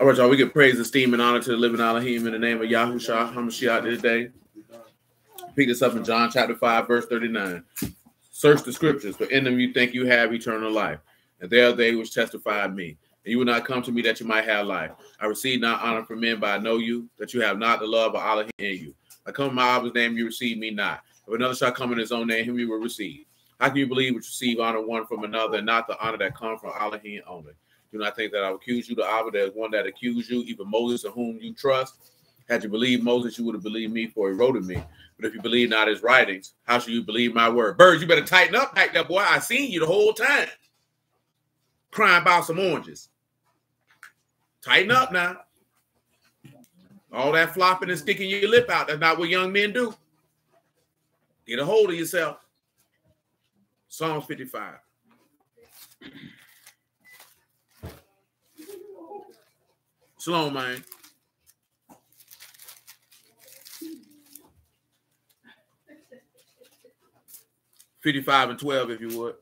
All right, y'all. We give praise, esteem, and honor to the living Elohim in the name of Yahushua HaMashiach today. Pick this up in John chapter 5, verse 39. Search the scriptures, for in them you think you have eternal life. And there are they which testify of me. And you will not come to me that you might have life. I receive not honor from men, but I know you, that you have not the love of Allah in you. I come in my Abba's name, you receive me not. If another shall come in his own name, him you will receive. How can you believe which receive honor one from another, and not the honor that comes from Elohim only? Do not think that I accuse you. The Abba, there is one that accused you, even Moses, in whom you trust. Had you believed Moses, you would have believed me, for he wrote of me. But if you believe not his writings, how shall you believe my word? Birds, you better tighten up, tighten up, boy. I seen you the whole time crying about some oranges. Tighten up now. All that flopping and sticking your lip out, that's not what young men do. Get a hold of yourself. Psalms 55. Shalom, man. Fifty-five and twelve, if you would.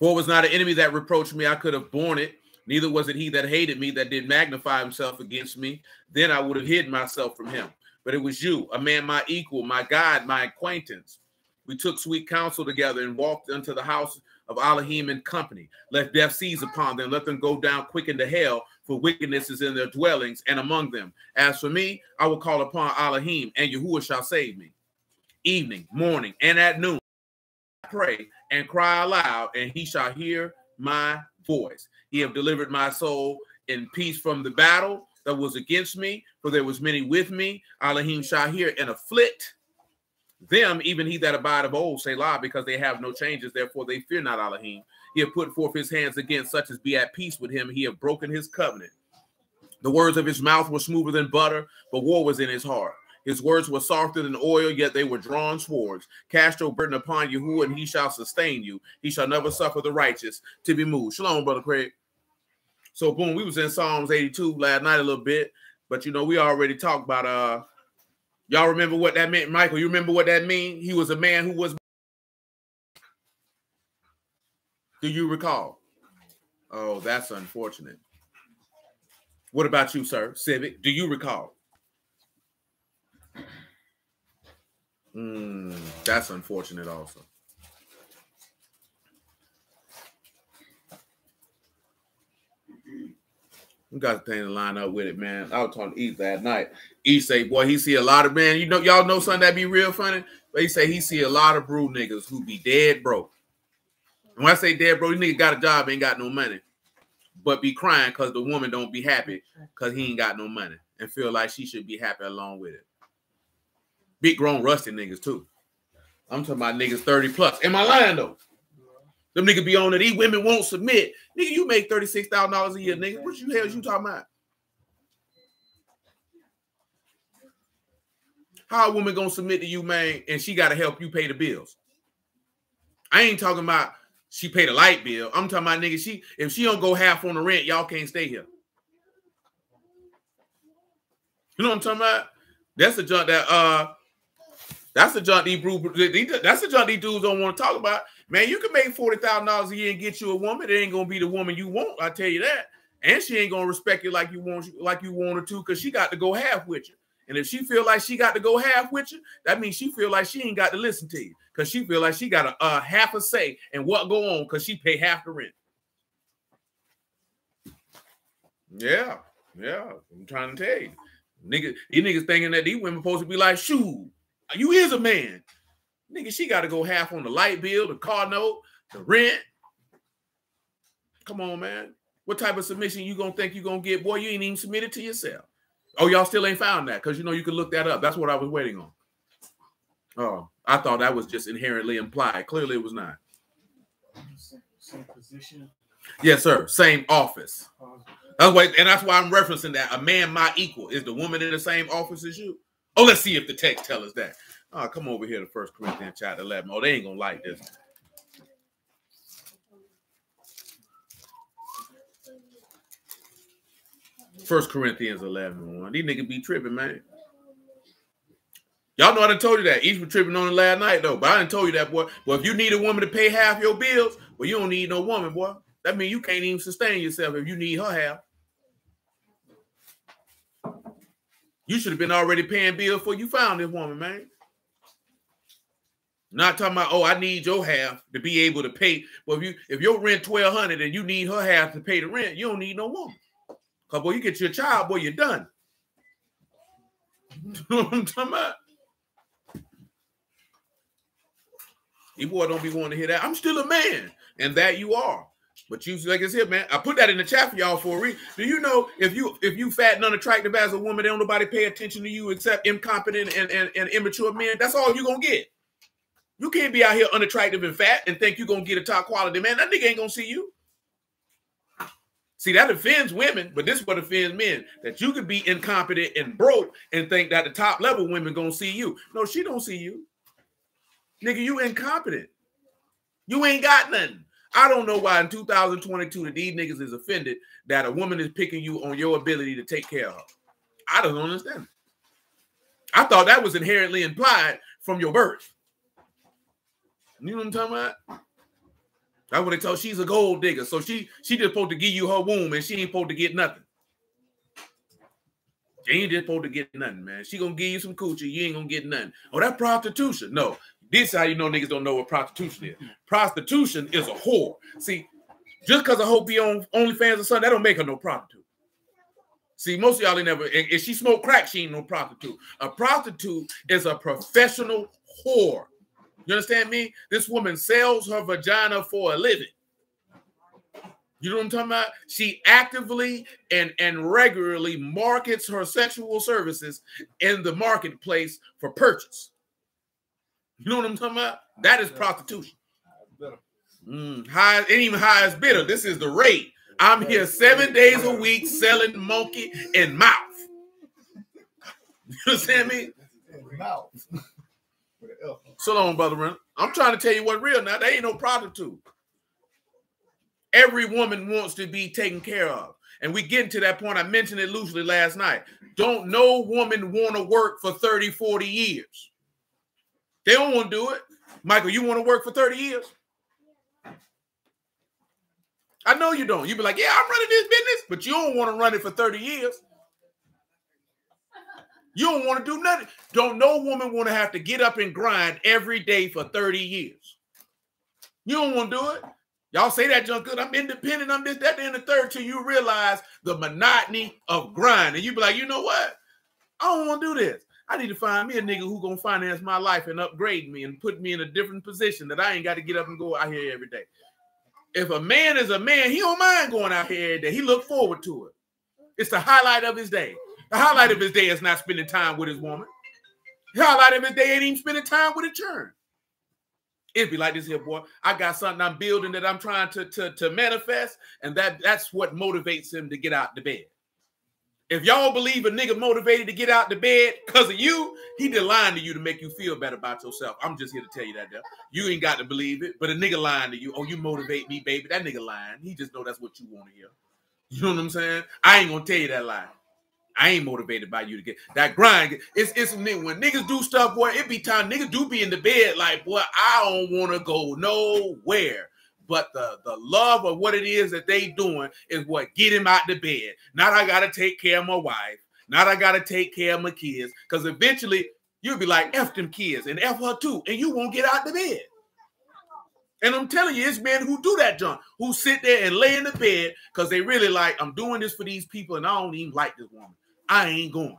For it was not an enemy that reproached me; I could have borne it. Neither was it he that hated me that did magnify himself against me. Then I would have hid myself from him. But it was you, a man my equal, my God, my acquaintance we took sweet counsel together and walked into the house of Elohim and company. Let death seize upon them. Let them go down quick into hell, for wickedness is in their dwellings and among them. As for me, I will call upon Elohim, and Yahuwah shall save me. Evening, morning, and at noon, I pray and cry aloud, and he shall hear my voice. He have delivered my soul in peace from the battle that was against me, for there was many with me. Elohim shall hear and afflict them, even he that abide of old, say lie, because they have no changes, therefore they fear not Elohim. He have put forth his hands against such as be at peace with him. He have broken his covenant. The words of his mouth were smoother than butter, but war was in his heart. His words were softer than oil, yet they were drawn swords. Cast your burden upon Yahuwah, and he shall sustain you. He shall never suffer the righteous to be moved. Shalom, brother Craig. So, boom, we was in Psalms 82 last night a little bit, but you know, we already talked about uh Y'all remember what that meant, Michael? You remember what that mean? He was a man who was. Do you recall? Oh, that's unfortunate. What about you, sir? Civic, do you recall? Mm, that's unfortunate, also. We got the thing to line up with it, man. I was talking to East that night. East say, boy, he see a lot of man. You know, y'all know something that be real funny. But he say he see a lot of brew niggas who be dead broke. And when I say dead broke, these niggas got a job, ain't got no money, but be crying because the woman don't be happy because he ain't got no money and feel like she should be happy along with it. Big grown rusty niggas too. I'm talking about niggas 30 plus. Am I lying though? Them niggas be on it. These women won't submit. Nigga, you make $36,000 a year, nigga. What you hell you talking about? How a woman gonna submit to you, man, and she gotta help you pay the bills? I ain't talking about she paid a light bill. I'm talking about nigga, she if she don't go half on the rent, y'all can't stay here. You know what I'm talking about? That's the junk that uh that's the junk these that's the junk these dudes don't want to talk about. Man, you can make forty thousand dollars a year and get you a woman. It ain't gonna be the woman you want. I tell you that. And she ain't gonna respect you like you want like you want her to, because she got to go half with you. And if she feel like she got to go half with you, that means she feel like she ain't got to listen to you, because she feel like she got a, a half a say and what go on, because she pay half the rent. Yeah, yeah. I'm trying to tell you, niggas, these niggas thinking that these women supposed to be like, shoot, you is a man. Nigga, she got to go half on the light bill, the car note, the rent. Come on, man. What type of submission you gonna think you gonna get? Boy, you ain't even submitted to yourself. Oh, y'all still ain't found that because you know you can look that up. That's what I was waiting on. Oh, I thought that was just inherently implied. Clearly, it was not. Same position. Yes, sir. Same office. That's why, and that's why I'm referencing that. A man my equal is the woman in the same office as you. Oh, let's see if the text tell us that. Oh, come over here to First Corinthians chapter 11. Oh, they ain't gonna like this. First Corinthians 11 1. These niggas be tripping, man. Y'all know I done told you that. East was tripping on it last night though, but I didn't told you that, boy. Well, if you need a woman to pay half your bills, well, you don't need no woman, boy. That means you can't even sustain yourself if you need her half. You should have been already paying bills before you found this woman, man. Not talking about, oh, I need your half to be able to pay. Well, if you if your rent twelve hundred and you need her half to pay the rent, you don't need no woman. Cause boy, you get your child, boy, you're done. you I'm talking about? You boy don't be wanting to hear that. I'm still a man, and that you are. But you like I said, man, I put that in the chat for y'all for a reason. Do you know if you if you fat and unattractive as a woman, don't nobody pay attention to you except incompetent and, and, and immature men? That's all you're gonna get. You can't be out here unattractive and fat and think you're gonna get a top quality man. That nigga ain't gonna see you. See, that offends women, but this is what offends men. That you could be incompetent and broke and think that the top level women gonna see you. No, she don't see you. Nigga, you incompetent. You ain't got nothing. I don't know why in 2022 that these niggas is offended that a woman is picking you on your ability to take care of her. I don't understand. I thought that was inherently implied from your birth. You know what I'm talking about? That's what they told she's a gold digger. So she she just supposed to give you her womb and she ain't supposed to get nothing. She ain't just supposed to get nothing, man. She gonna give you some coochie, you ain't gonna get nothing. Oh, that prostitution. No, this how you know niggas don't know what prostitution is. Mm-hmm. Prostitution is a whore. See, just because I hope be on OnlyFans or something, that don't make her no prostitute. See, most of y'all ain't never. If she smoke crack, she ain't no prostitute. A prostitute is a professional whore. You understand me? This woman sells her vagina for a living. You know what I'm talking about? She actively and, and regularly markets her sexual services in the marketplace for purchase. You know what I'm talking about? That is prostitution. Mm, high, ain't even high as bitter. This is the rate. I'm here seven days a week selling monkey and mouth. You understand me? Mouth. So long, brother. I'm trying to tell you what real now. There ain't no prostitute. Every woman wants to be taken care of. And we get to that point. I mentioned it loosely last night. Don't no woman want to work for 30, 40 years. They don't want to do it. Michael, you want to work for 30 years? I know you don't. You be like, yeah, I'm running this business, but you don't want to run it for 30 years. You don't want to do nothing. Don't no woman want to have to get up and grind every day for 30 years. You don't want to do it. Y'all say that junk good. I'm independent. I'm this, that, and the third till you realize the monotony of grind. And you be like, you know what? I don't want to do this. I need to find me a nigga who gonna finance my life and upgrade me and put me in a different position that I ain't got to get up and go out here every day. If a man is a man, he don't mind going out here every day. He look forward to it. It's the highlight of his day. The highlight of his day is not spending time with his woman. The highlight of his day ain't even spending time with a churn. It'd be like this here, boy. I got something I'm building that I'm trying to, to, to manifest, and that that's what motivates him to get out the bed. If y'all believe a nigga motivated to get out the bed because of you, he did lying to you to make you feel better about yourself. I'm just here to tell you that. Though. You ain't got to believe it, but a nigga lying to you. Oh, you motivate me, baby. That nigga lying. He just know that's what you want to hear. You know what I'm saying? I ain't gonna tell you that lie. I ain't motivated by you to get that grind. It's it's when niggas do stuff, boy. It be time niggas do be in the bed like, boy, I don't want to go nowhere but the the love of what it is that they doing is what get him out the bed. Not I gotta take care of my wife. Not I gotta take care of my kids. Because eventually you'll be like, F them kids and F her too, and you won't get out the bed. And I'm telling you, it's men who do that, John, who sit there and lay in the bed because they really like, I'm doing this for these people, and I don't even like this woman. I ain't going.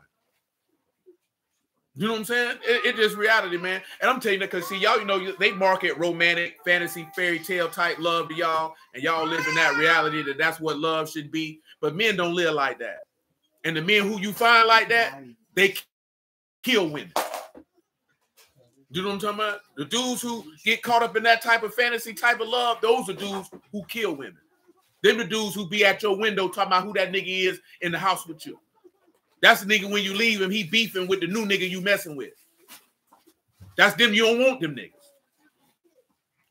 You know what I'm saying? It, it just reality, man. And I'm telling you because see, y'all, you know, they market romantic, fantasy, fairy tale type love to y'all, and y'all live in that reality that that's what love should be. But men don't live like that. And the men who you find like that, they kill women. You know what I'm talking about? The dudes who get caught up in that type of fantasy type of love, those are dudes who kill women. Them the dudes who be at your window talking about who that nigga is in the house with you. That's the nigga when you leave him, he beefing with the new nigga you messing with. That's them. You don't want them niggas.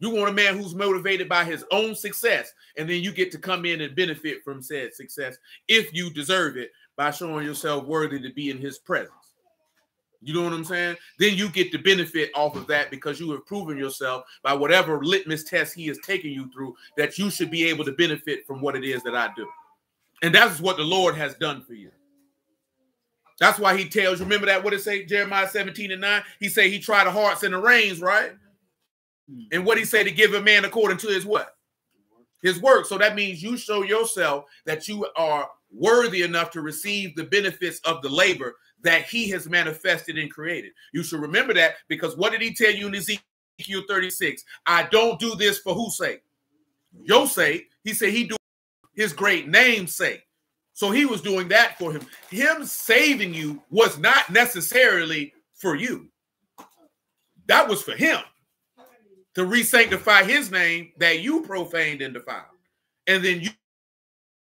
You want a man who's motivated by his own success, and then you get to come in and benefit from said success if you deserve it by showing yourself worthy to be in his presence. You know what I'm saying? Then you get the benefit off of that because you have proven yourself by whatever litmus test he is taking you through that you should be able to benefit from what it is that I do. And that's what the Lord has done for you. That's why he tells, you, remember that what it say, Jeremiah 17 and 9? He say he tried the hearts and the reins, right? Hmm. And what he said to give a man according to his what? His work. So that means you show yourself that you are worthy enough to receive the benefits of the labor that he has manifested and created. You should remember that because what did he tell you in Ezekiel 36? I don't do this for whose sake? Your sake. He said he do his great name's sake. So he was doing that for him. Him saving you was not necessarily for you. That was for him to re-sanctify his name that you profaned and defiled. And then you,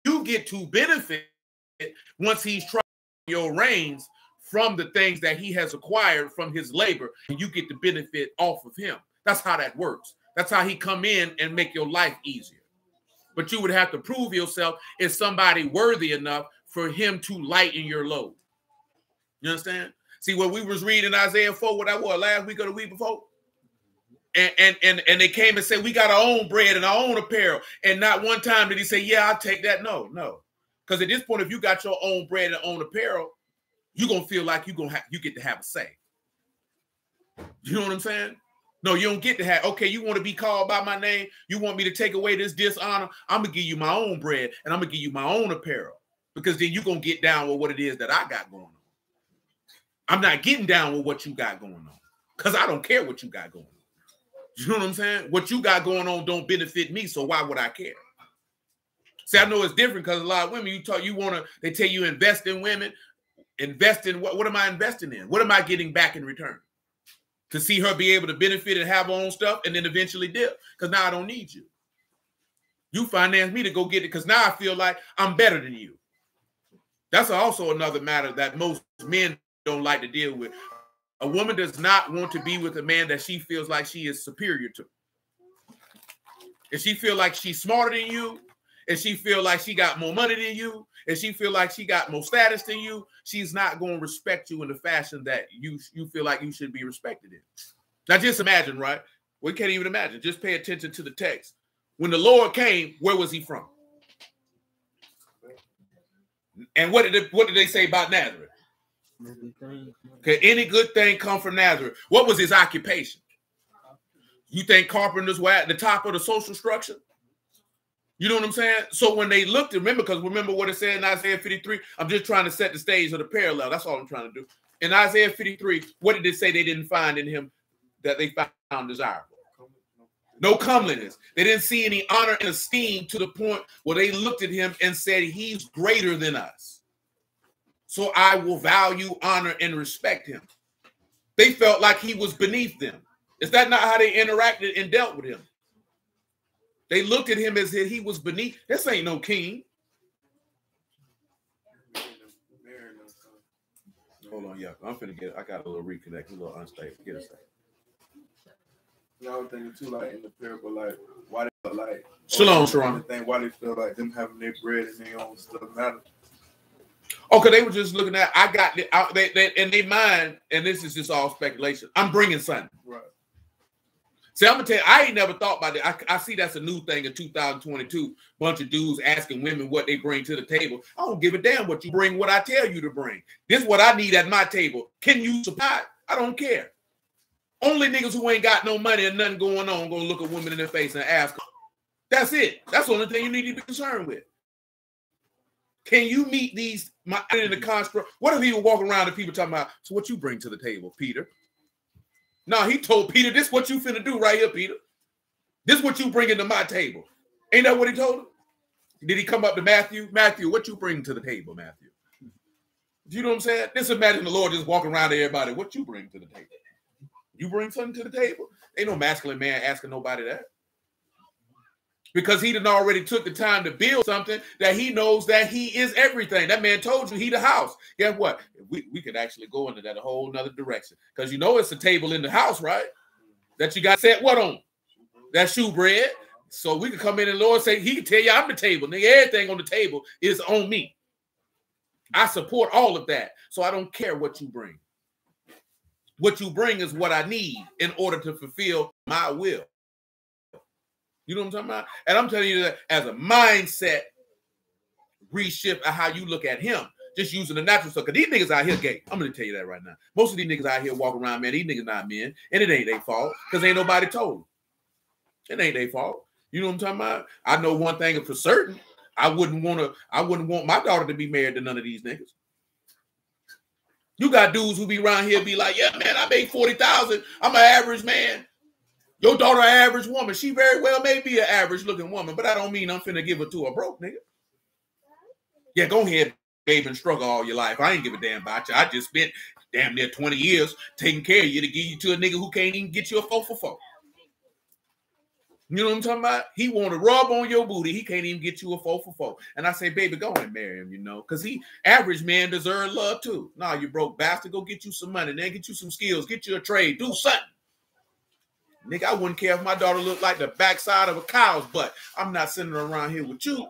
you get to benefit once he's trying your reins from the things that he has acquired from his labor, and you get the benefit off of him. That's how that works. That's how he come in and make your life easier. But you would have to prove yourself as somebody worthy enough for him to lighten your load. You understand? See what we was reading Isaiah 4, what I was last week or the week before? And, and and and they came and said, We got our own bread and our own apparel. And not one time did he say, Yeah, I'll take that. No, no. Because at this point, if you got your own bread and own apparel, you're gonna feel like you're gonna have you get to have a say. You know what I'm saying? No, you don't get to have. Okay, you want to be called by my name. You want me to take away this dishonor. I'm gonna give you my own bread and I'm gonna give you my own apparel because then you're gonna get down with what it is that I got going on. I'm not getting down with what you got going on because I don't care what you got going on. You know what I'm saying? What you got going on don't benefit me, so why would I care? See, I know it's different because a lot of women you talk, you want to, they tell you invest in women invest in what, what am I investing in? What am I getting back in return? To see her be able to benefit and have her own stuff and then eventually dip. Because now I don't need you. You finance me to go get it because now I feel like I'm better than you. That's also another matter that most men don't like to deal with. A woman does not want to be with a man that she feels like she is superior to. If she feel like she's smarter than you, and she feel like she got more money than you, and she feel like she got more status than you, she's not going to respect you in the fashion that you you feel like you should be respected in. Now, just imagine, right? We can't even imagine. Just pay attention to the text. When the Lord came, where was he from? And what did they, what did they say about Nazareth? Okay, any good thing come from Nazareth. What was his occupation? You think carpenters were at the top of the social structure? You know what I'm saying? So when they looked, at remember, because remember what it said in Isaiah 53? I'm just trying to set the stage of the parallel. That's all I'm trying to do. In Isaiah 53, what did it say they didn't find in him that they found desirable? No comeliness. They didn't see any honor and esteem to the point where they looked at him and said, He's greater than us. So I will value, honor, and respect him. They felt like he was beneath them. Is that not how they interacted and dealt with him? They looked at him as if he was beneath. This ain't no king. Hold on, yeah, I'm finna get. I got a little reconnect, a little unstable. Get a second. I was thinking too, like in the parable, like why they felt like Shalom, oh, Sharon. Thing why they feel like them having their bread and their own stuff matter. Okay, they were just looking at. I got the, I, they, they in their mind, and this is just all speculation. I'm bringing something. Right. See, I'm gonna tell you, I ain't never thought about it. I, I, see that's a new thing in 2022. Bunch of dudes asking women what they bring to the table. I don't give a damn what you bring, what I tell you to bring. This is what I need at my table. Can you supply? I don't care. Only niggas who ain't got no money and nothing going on gonna look a woman in the face and ask her. That's it. That's the only thing you need to be concerned with. Can you meet these my in the construct? What if he walking around and people talking about, so what you bring to the table, Peter? No, he told Peter, this what you finna do right here, Peter. This is what you bring into my table. Ain't that what he told him? Did he come up to Matthew? Matthew, what you bring to the table, Matthew? Do you know what I'm saying? Just imagine the Lord just walking around to everybody. What you bring to the table? You bring something to the table? Ain't no masculine man asking nobody that because he didn't already took the time to build something that he knows that he is everything. That man told you he the house. Guess what? We, we could actually go into that a whole nother direction because you know it's a table in the house, right? That you got set what on? That shewbread. So we could come in and Lord say, He can tell you I'm the table. Nigga, everything on the table is on me. I support all of that. So I don't care what you bring. What you bring is what I need in order to fulfill my will. You know what I'm talking about? And I'm telling you that as a mindset reshift of how you look at him, just using the natural stuff. Cause these niggas out here gay. I'm gonna tell you that right now. Most of these niggas out here walk around, man. These niggas not men, and it ain't their fault because ain't nobody told them. It ain't their fault. You know what I'm talking about? I know one thing for certain. I wouldn't want to. I wouldn't want my daughter to be married to none of these niggas. You got dudes who be around here be like, yeah, man, I make 40,000. I'm an average man. Your daughter, average woman. She very well may be an average looking woman, but I don't mean I'm finna give her to a broke nigga. Yeah, go ahead, babe, and struggle all your life. I ain't give a damn about you. I just spent damn near 20 years taking care of you to give you to a nigga who can't even get you a four for four. You know what I'm talking about? He want to rub on your booty. He can't even get you a four for four. And I say, baby, go and marry him, you know, because he average man deserve love too. Nah, you broke bastard. Go get you some money, then get you some skills, get you a trade, do something. Nigga, I wouldn't care if my daughter looked like the backside of a cow's butt. I'm not sending her around here with you.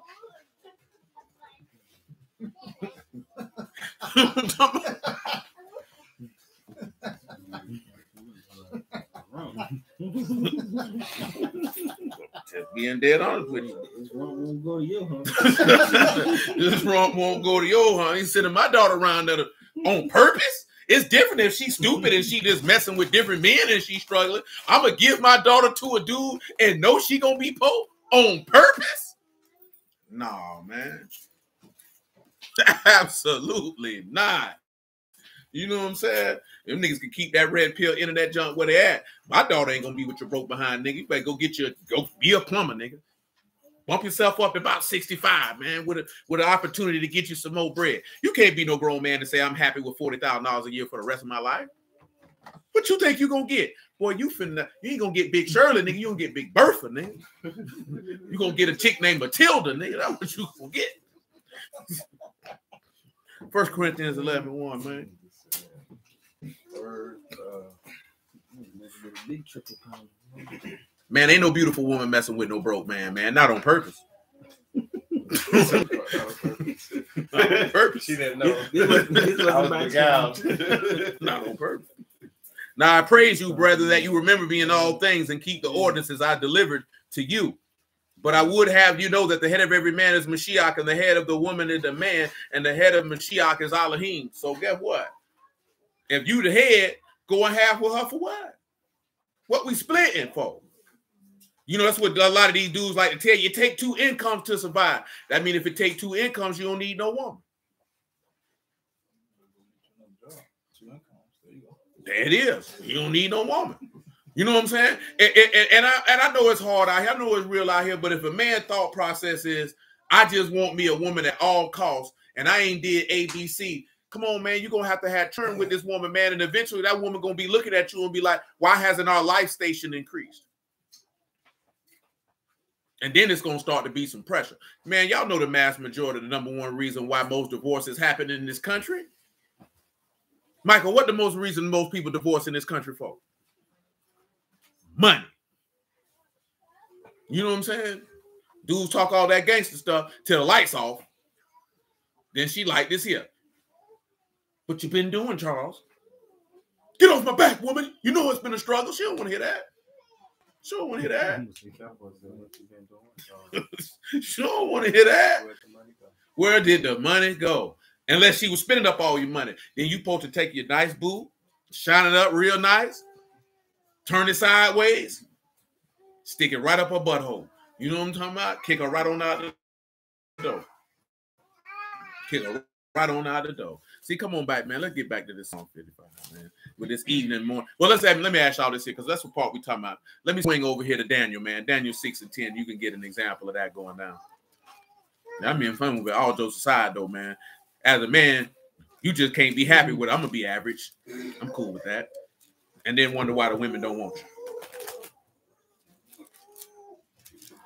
Just being dead honest with you. This wrong won't go to your huh? this wrong won't go to your? He's sending my daughter around there uh, on purpose. It's different if she's stupid and she just messing with different men and she's struggling. I'm gonna give my daughter to a dude and know she gonna be poor on purpose. No, man. Absolutely not. You know what I'm saying? Them niggas can keep that red pill internet junk where they at. My daughter ain't gonna be with your broke behind nigga. You better go get your go be a plumber, nigga. Bump yourself up about 65, man, with a with an opportunity to get you some more bread. You can't be no grown man and say I'm happy with forty thousand dollars a year for the rest of my life. What you think you gonna get? Boy, you finna you ain't gonna get Big Shirley, nigga. You gonna get Big Bertha, nigga. You gonna get a chick named Matilda, nigga. That's what you gonna get. First Corinthians 11, 1, man. Word, uh, Big triple pound. Man, ain't no beautiful woman messing with no broke man, man. Not on purpose. Not on purpose. she didn't know. This was- this was I was my the gal. Not on purpose. Now I praise you, brother, that you remember me in all things and keep the ordinances I delivered to you. But I would have you know that the head of every man is Mashiach, and the head of the woman is the man, and the head of Mashiach is Elohim. So guess what? If you the head, go and half with her for what? What we splitting for? You know, that's what a lot of these dudes like to tell you. Take two incomes to survive. That means if it take two incomes, you don't need no woman. There it is. You don't need no woman. You know what I'm saying? And, and- and I and I know it's hard out here. I know it's real out here. But if a man thought process is, I just want me a woman at all costs, and I ain't did ABC. Come on, man. You're gonna have to have turn with this woman, man, and eventually that woman gonna be looking at you and be like, "Why hasn't our life station increased?" And then it's gonna start to be some pressure. Man, y'all know the mass majority, the number one reason why most divorces happen in this country. Michael, what the most reason most people divorce in this country for? Money. You know what I'm saying? Dudes talk all that gangster stuff till the lights off. Then she like this here. What you been doing, Charles? Get off my back, woman. You know it's been a struggle. She don't want to hear that. She don't want to hear that. She don't want to hear that. Where did the money go? Unless she was spending up all your money. Then you supposed to take your nice boot, shine it up real nice, turn it sideways, stick it right up her butthole. You know what I'm talking about? Kick her right on out the door. Kick her right on out the door. See, come on back, man. Let's get back to this Psalm 55, man. With this evening morning. Well, let's have, let me ask y'all this here because that's the part we talking about. Let me swing over here to Daniel, man. Daniel 6 and 10. You can get an example of that going down. I mean, fun with it. All jokes aside, though, man. As a man, you just can't be happy with it. I'm gonna be average. I'm cool with that. And then wonder why the women don't want you.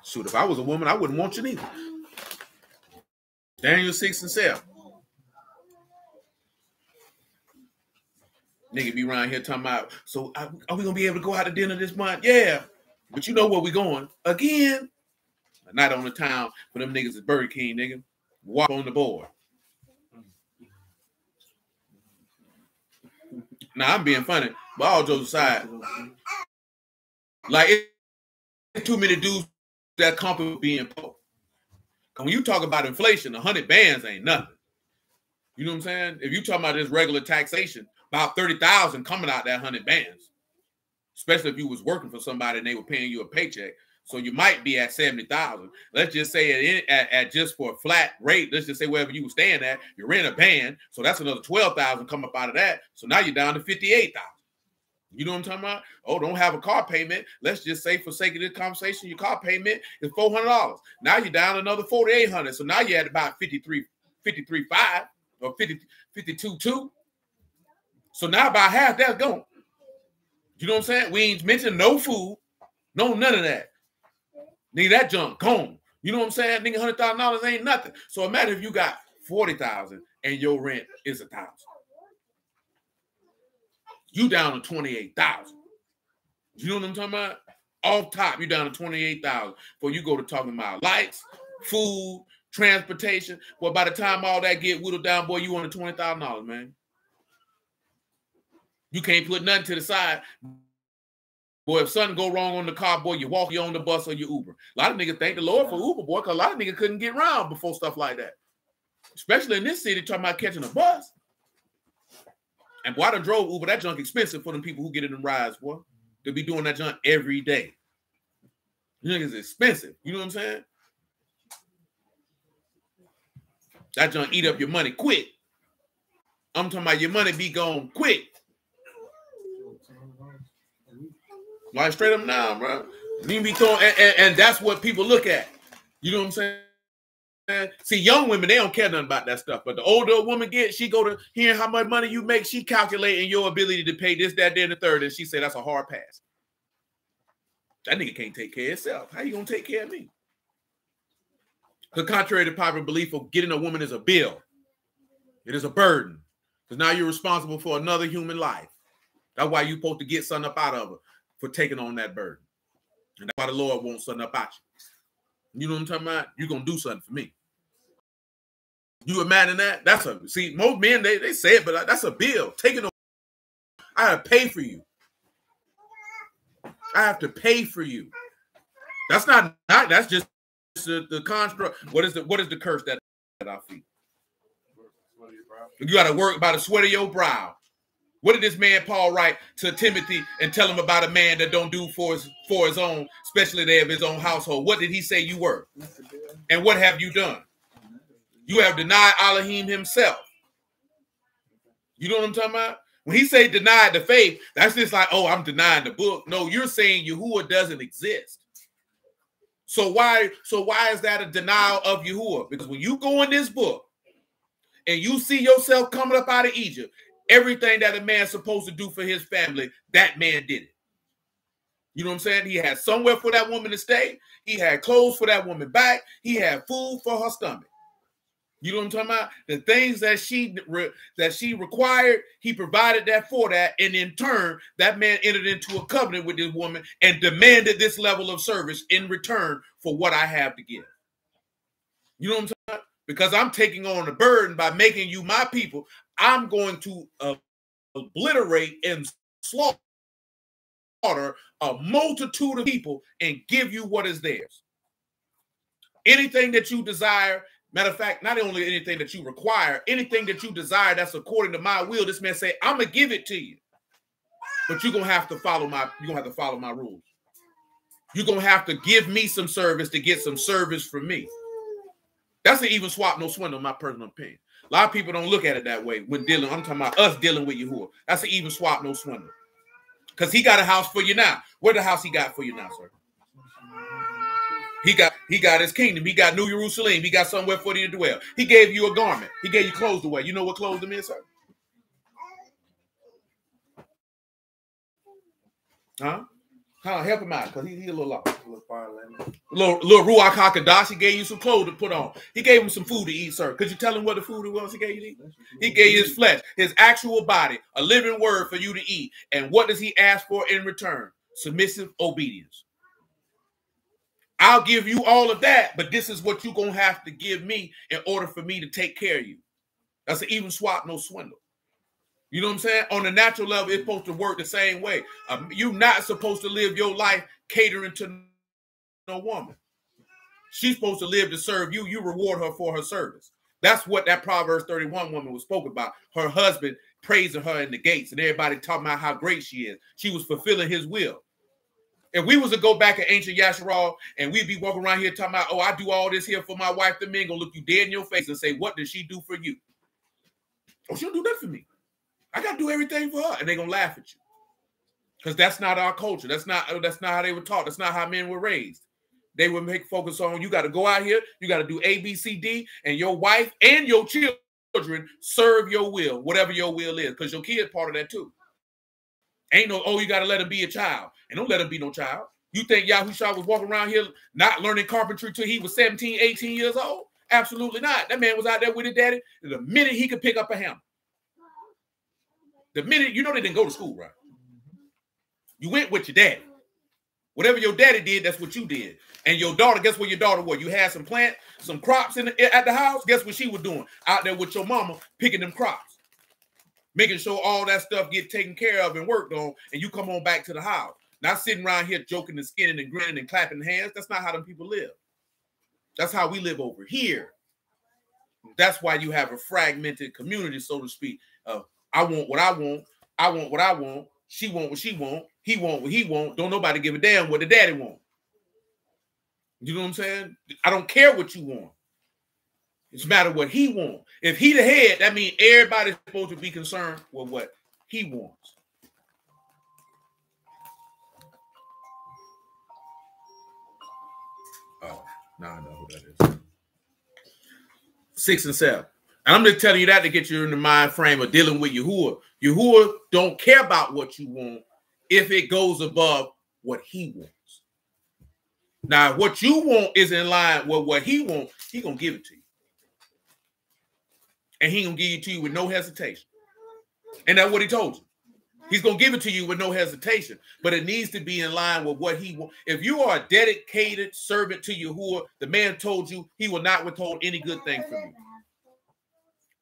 Shoot, if I was a woman, I wouldn't want you neither. Daniel 6 and 7. Nigga be around here talking about, so are we gonna be able to go out to dinner this month? Yeah. But you know where we going again? Not on the town for them niggas is Burger King, nigga. Walk on the board. Now I'm being funny. But all jokes aside, like it, it's too many dudes that comfortable being poor. When you talk about inflation, a hundred bands ain't nothing. You know what I'm saying? If you talking about this regular taxation, about thirty thousand coming out that hundred bands, especially if you was working for somebody and they were paying you a paycheck. So you might be at seventy thousand. Let's just say at, at, at just for a flat rate. Let's just say wherever you were staying at, you're in a band, so that's another twelve thousand come up out of that. So now you're down to fifty eight thousand. You know what I'm talking about? Oh, don't have a car payment. Let's just say, for sake of this conversation, your car payment is four hundred dollars. Now you're down another forty eight hundred. So now you're at about 53, 53 five or 50, 52 two. So now about half that's gone. You know what I'm saying? We ain't mentioned no food, no none of that. Nigga, that junk gone. You know what I'm saying? Nigga, hundred thousand dollars ain't nothing. So imagine if you got forty thousand and your rent is a thousand. You down to twenty eight thousand. You know what I'm talking about? Off top, you down to twenty eight thousand. Before you go to talking about lights, food, transportation. Well, by the time all that get whittled down, boy, you on the twenty thousand dollars, man. You can't put nothing to the side. Boy, if something go wrong on the car, boy, you walk, you on the bus or you Uber. A lot of niggas thank the Lord for Uber, boy, because a lot of niggas couldn't get around before stuff like that. Especially in this city, talking about catching a bus. And boy, I done drove Uber. That junk expensive for them people who get in them rides, boy. To be doing that junk every day. Niggas expensive. You know what I'm saying? That junk eat up your money quick. I'm talking about your money be gone quick. Like straight up now, bro. You be throwing, and, and, and, that's what people look at. You know what I'm saying? See, young women, they don't care nothing about that stuff. But the older a woman gets, she go to hearing how much money you make, she calculating your ability to pay this, that, then the third, and she say that's a hard pass. That nigga can't take care of himself. How you gonna take care of me? The contrary to popular belief of getting a woman is a bill. It is a burden. Because now you're responsible for another human life. That's why you're supposed to get something up out of her for taking on that burden. And that's why the Lord wants something about you. You know what I'm talking about? You're gonna do something for me. You imagine that? That's a see, most men they, they say it, but that's a bill. Taking a I have to pay for you. I have to pay for you. That's not, not that's just the, the construct. What is the what is the curse that at our feet? You got to work by the sweat of your brow. What did this man Paul write to Timothy and tell him about a man that don't do for his for his own, especially they of his own household? What did he say you were? And what have you done? You have denied Elohim himself. You know what I'm talking about? When he say denied the faith, that's just like, oh, I'm denying the book. No, you're saying Yahuwah doesn't exist. So why, so why is that a denial of Yahuwah? Because when you go in this book and you see yourself coming up out of Egypt, everything that a man's supposed to do for his family, that man did it. You know what I'm saying? He had somewhere for that woman to stay. He had clothes for that woman back. He had food for her stomach. You know what I'm talking about? The things that she re, that she required, he provided that for that, and in turn, that man entered into a covenant with this woman and demanded this level of service in return for what I have to give. You know what I'm talking about? Because I'm taking on a burden by making you my people. I'm going to uh, obliterate and slaughter a multitude of people and give you what is theirs. Anything that you desire Matter of fact, not only anything that you require, anything that you desire that's according to my will, this man say, I'm gonna give it to you. But you're gonna have to follow my, you're gonna have to follow my rules. You're gonna have to give me some service to get some service from me. That's an even swap, no swindle, my personal opinion. A lot of people don't look at it that way when dealing. I'm talking about us dealing with Yahuwah. That's an even swap, no swindle. Because he got a house for you now. Where the house he got for you now, sir? He got he got his kingdom. He got New Jerusalem. He got somewhere for you to dwell. He gave you a garment. He gave you clothes to wear. You know what clothes them is, sir? Huh? Huh? Help him out because he, he a little lost. A little Little, little Ruach HaKodesh. He gave you some clothes to put on. He gave him some food to eat, sir. Could you tell him what the food was he gave you to eat? He gave you his flesh, his actual body, a living word for you to eat. And what does he ask for in return? Submissive obedience. I'll give you all of that, but this is what you're gonna have to give me in order for me to take care of you. That's an even swap, no swindle. You know what I'm saying? On a natural level, it's supposed to work the same way. Um, you're not supposed to live your life catering to no woman. She's supposed to live to serve you. You reward her for her service. That's what that Proverbs 31 woman was spoken about. Her husband praising her in the gates and everybody talking about how great she is. She was fulfilling his will. If we was to go back to ancient Yasharal and we'd be walking around here talking about, oh, I do all this here for my wife, the men gonna look you dead in your face and say, what did she do for you? Oh, she'll do that for me. I gotta do everything for her, and they're gonna laugh at you. Because that's not our culture. That's not uh, that's not how they were taught. That's not how men were raised. They would make focus on you got to go out here, you got to do A, B, C, D, and your wife and your children serve your will, whatever your will is, because your kid part of that too. Ain't no, oh, you got to let him be a child. And don't let him be no child. You think Yahusha was walking around here not learning carpentry till he was 17, 18 years old? Absolutely not. That man was out there with his daddy. The minute he could pick up a hammer, the minute you know they didn't go to school, right? You went with your daddy. Whatever your daddy did, that's what you did. And your daughter, guess what your daughter was? You had some plant, some crops in the, at the house. Guess what she was doing? Out there with your mama, picking them crops, making sure all that stuff get taken care of and worked on, and you come on back to the house. Not sitting around here joking and skinning and grinning and clapping hands. That's not how them people live. That's how we live over here. That's why you have a fragmented community, so to speak. Uh, I want what I want. I want what I want. She want what she want. He want what he want. Don't nobody give a damn what the daddy want. You know what I'm saying? I don't care what you want. It's matter what he want. If he the head, that means everybody's supposed to be concerned with what he wants. Oh, now I know who that is. Six and seven. And I'm just telling you that to get you in the mind frame of dealing with Yahuwah. Yahuwah don't care about what you want if it goes above what he wants. Now, what you want is in line with what he wants, he gonna give it to you. And he gonna give it to you with no hesitation. And that's what he told you. He's gonna give it to you with no hesitation, but it needs to be in line with what he wants. If you are a dedicated servant to Yahuwah, the man told you he will not withhold any good thing from you.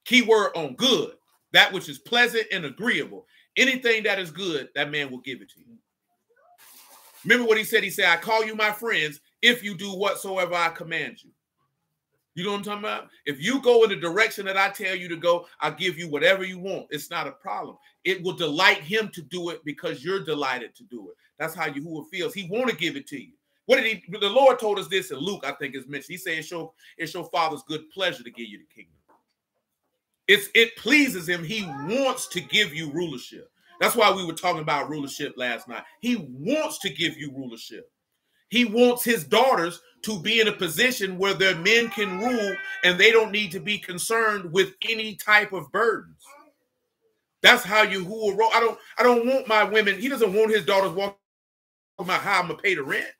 Keyword on good, that which is pleasant and agreeable. Anything that is good, that man will give it to you. Remember what he said? He said, I call you my friends if you do whatsoever I command you. You know what I'm talking about? If you go in the direction that I tell you to go, I'll give you whatever you want. It's not a problem. It will delight him to do it because you're delighted to do it. That's how Yahuwah feels. He want to give it to you. What did he? The Lord told us this in Luke, I think is mentioned. He said, it's your, it's your father's good pleasure to give you the kingdom. It's it pleases him. He wants to give you rulership. That's why we were talking about rulership last night. He wants to give you rulership. He wants his daughters to be in a position where their men can rule and they don't need to be concerned with any type of burdens. That's how Yahuwah roll. I don't I don't want my women. He doesn't want his daughters walking about how I'm gonna pay the rent,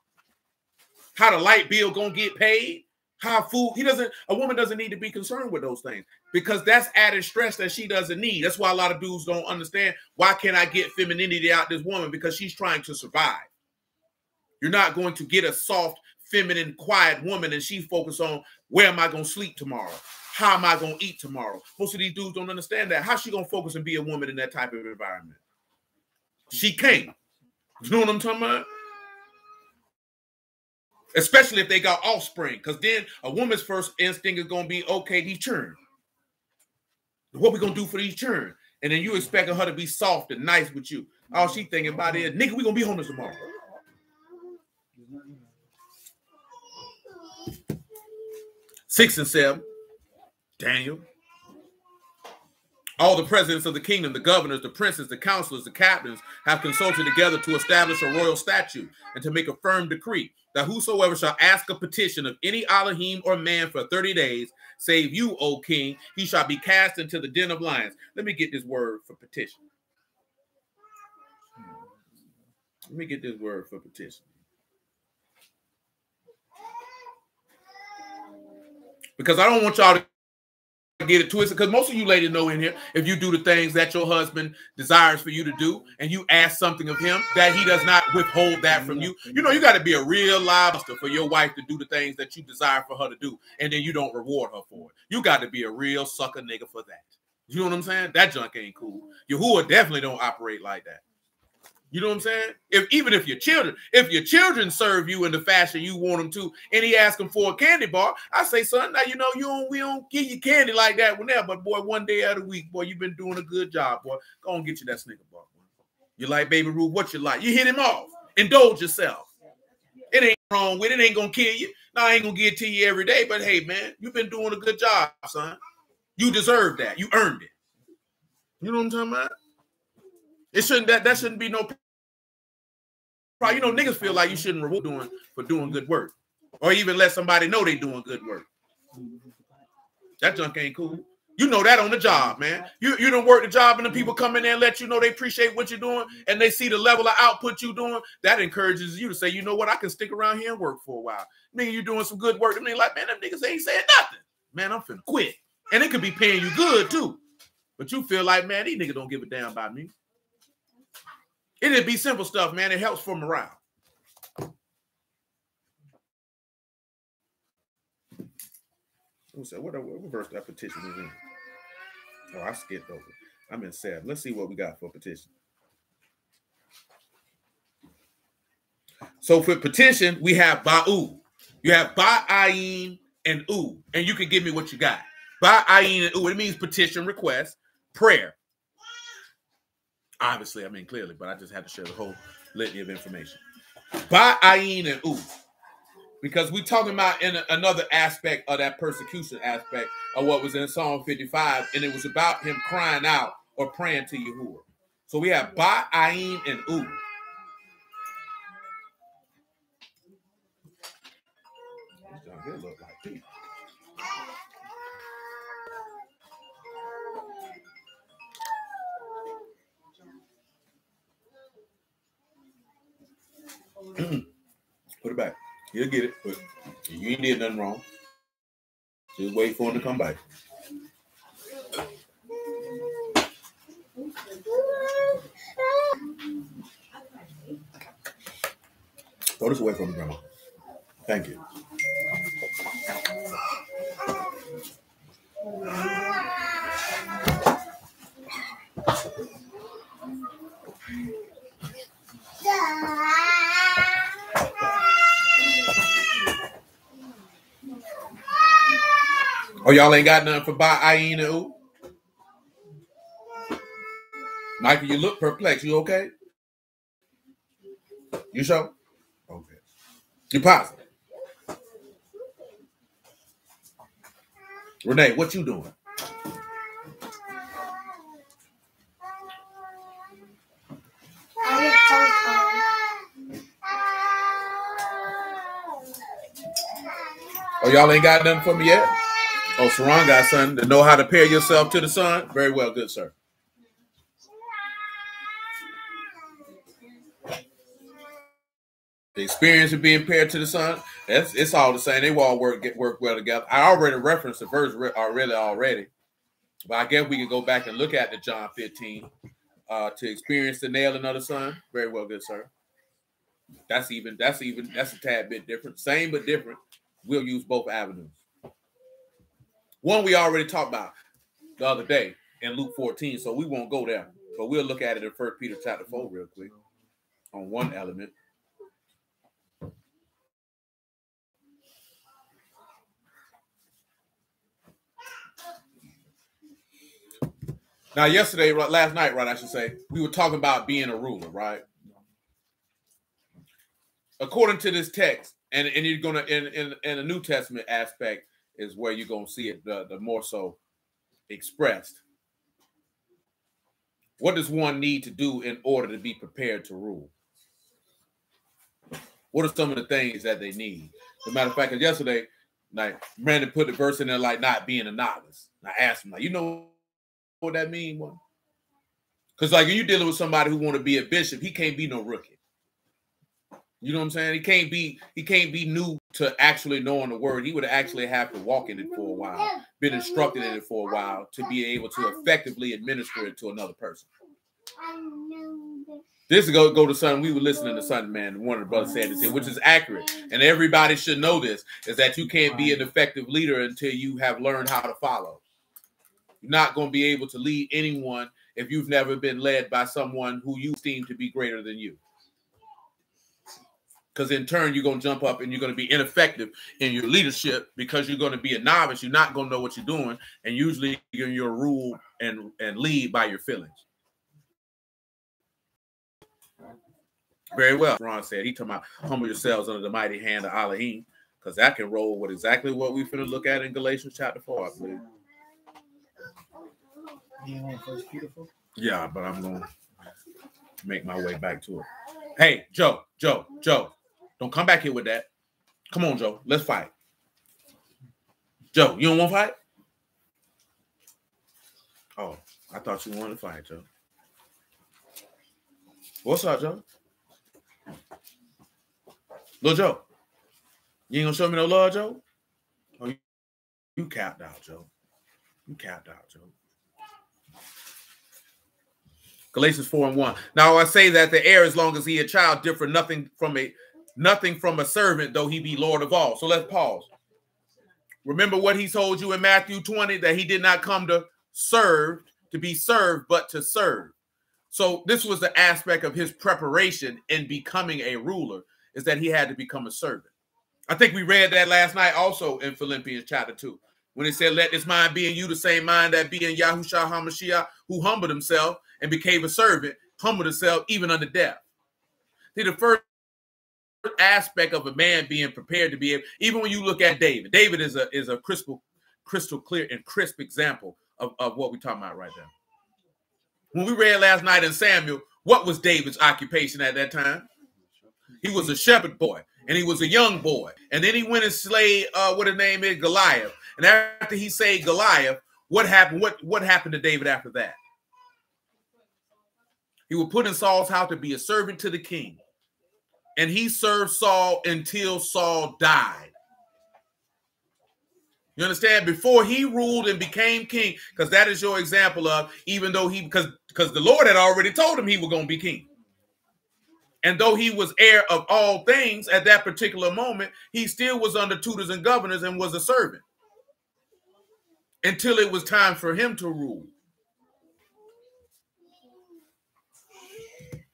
how the light bill gonna get paid, how food he doesn't a woman doesn't need to be concerned with those things because that's added stress that she doesn't need. That's why a lot of dudes don't understand why can't i get femininity out this woman? Because she's trying to survive. You're not going to get a soft feminine quiet woman and she focus on where am i going to sleep tomorrow? How am i going to eat tomorrow? Most of these dudes don't understand that. How's she going to focus and be a woman in that type of environment? She can't. You know what i'm talking about especially if they got offspring, because then a woman's first instinct is gonna be, okay, these churn. What we gonna do for these churn? And then you expecting her to be soft and nice with you. All she thinking about is, nigga, we gonna be homeless tomorrow. Six and seven, Daniel. All the presidents of the kingdom, the governors, the princes, the counselors, the captains have consulted together to establish a royal statute and to make a firm decree that whosoever shall ask a petition of any Elohim or man for 30 days, save you, O king, he shall be cast into the den of lions. Let me get this word for petition. Let me get this word for petition. Because I don't want y'all to get it twisted because most of you ladies know in here if you do the things that your husband desires for you to do and you ask something of him that he does not withhold that from you you know you got to be a real lobster for your wife to do the things that you desire for her to do and then you don't reward her for it you got to be a real sucker nigga for that You know what I'm saying? That junk ain't cool. Yahuwah definitely don't operate like that. You know what I'm saying? If even if your children, if your children serve you in the fashion you want them to, and he ask them for a candy bar, I say, son, now you know you don't we don't give you candy like that whenever, but boy, one day out of the week, boy, you've been doing a good job, boy. Go and get you that Snicker bar. You like baby Ruth? What you like? You hit him off. Indulge yourself. It ain't wrong with it. Ain't gonna kill you. No, I ain't gonna give it to you every day, but hey, man, you've been doing a good job, son. You deserve that. You earned it. You know what I'm talking about? It shouldn't that that shouldn't be no you know niggas feel like you shouldn't reward doing for doing good work, or even let somebody know they doing good work. That junk ain't cool. You know that on the job, man. You you don't work the job, and the people come in there and let you know they appreciate what you're doing, and they see the level of output you're doing. That encourages you to say, you know what, I can stick around here and work for a while. Nigga, you doing some good work. I mean, like, man, them niggas ain't saying nothing. Man, I'm finna quit, and it could be paying you good too. But you feel like, man, these niggas don't give a damn about me. It'd be simple stuff, man. It helps for morale. Who said what, what verse that petition is in? Oh, I skipped over. I'm in seven. Let's see what we got for petition. So for petition, we have Ba'u. You have Ba'ayin and U, and you can give me what you got. Ba'ayin and U, it means petition, request, prayer. Obviously, I mean clearly, but I just had to share the whole litany of information. Ba'ayin and U. Because we're talking about in another aspect of that persecution aspect of what was in Psalm 55, and it was about him crying out or praying to Yahuwah. So we have Ba'ayin and U. This look like people. He'll get it, but you ain't did nothing wrong. Just wait for him to come back. Throw this away from me, Grandma. Thank you. Oh, y'all ain't got nothing for and U? Michael, you look perplexed. You okay? You sure? Okay. You positive? Renee, what you doing? Oh, y'all ain't got nothing for me yet? Oh, Saran got son to know how to pair yourself to the sun. Very well, good sir. The experience of being paired to the sun, that's it's all the same. They all work get work well together. I already referenced the verse already already, but I guess we can go back and look at the John 15 uh, to experience the nail another sun. Very well, good sir. That's even that's even that's a tad bit different. Same but different. We'll use both avenues. One we already talked about the other day in Luke 14, so we won't go there, but we'll look at it in First Peter chapter 4 real quick on one element. Now, yesterday, last night, right, I should say, we were talking about being a ruler, right? According to this text, and, and you're gonna in, in in the New Testament aspect is where you're gonna see it the, the more so expressed. What does one need to do in order to be prepared to rule? What are some of the things that they need? As a matter of fact, yesterday, like Brandon put the verse in there like not being a novice. I asked him, like, you know what that mean? Because like when you're dealing with somebody who want to be a bishop, he can't be no rookie. You know what I'm saying? He can't be he can't be new to actually knowing the word. He would actually have to walk in it for a while, been instructed in it for a while to be able to effectively administer it to another person. This is go go to son. We were listening to Son Man. One of the brothers said this, which is accurate, and everybody should know this: is that you can't be an effective leader until you have learned how to follow. You're not going to be able to lead anyone if you've never been led by someone who you seem to be greater than you. Because in turn, you're going to jump up and you're going to be ineffective in your leadership because you're going to be a novice. You're not going to know what you're doing. And usually you're your rule and, and lead by your feelings. Very well. Ron said he talking about humble yourselves under the mighty hand of Elohim, because that can roll with exactly what we're going to look at in Galatians chapter 4, I believe. You want first Peter four? Yeah, but I'm going to make my way back to it. Hey, Joe, Joe, Joe, don't come back here with that. Come on, Joe, let's fight. Joe, you don't want to fight? Oh, I thought you wanted to fight, Joe. What's up, Joe? Little Joe, you ain't gonna show me no love, Joe? Oh, you, you capped out, Joe. You capped out, Joe. Galatians 4 and 1. Now I say that the heir, as long as he a child, differ nothing from a nothing from a servant, though he be Lord of all. So let's pause. Remember what he told you in Matthew 20 that he did not come to serve, to be served, but to serve. So this was the aspect of his preparation in becoming a ruler, is that he had to become a servant. I think we read that last night also in Philippians chapter 2, when it said, Let this mind be in you, the same mind that be in Yahushua HaMashiach, who humbled himself and became a servant, humbled himself even unto death. See, the first aspect of a man being prepared to be able, even when you look at David, David is a is a crystal, crystal clear and crisp example of, of what we're talking about right now. When we read last night in Samuel, what was David's occupation at that time? He was a shepherd boy and he was a young boy. And then he went and slayed uh, what his name is, Goliath. And after he slayed Goliath, what happened? What what happened to David after that? He was put in Saul's house to be a servant to the king. And he served Saul until Saul died. You understand? Before he ruled and became king, because that is your example of even though he because because the Lord had already told him he was going to be king. And though he was heir of all things at that particular moment, he still was under tutors and governors and was a servant until it was time for him to rule.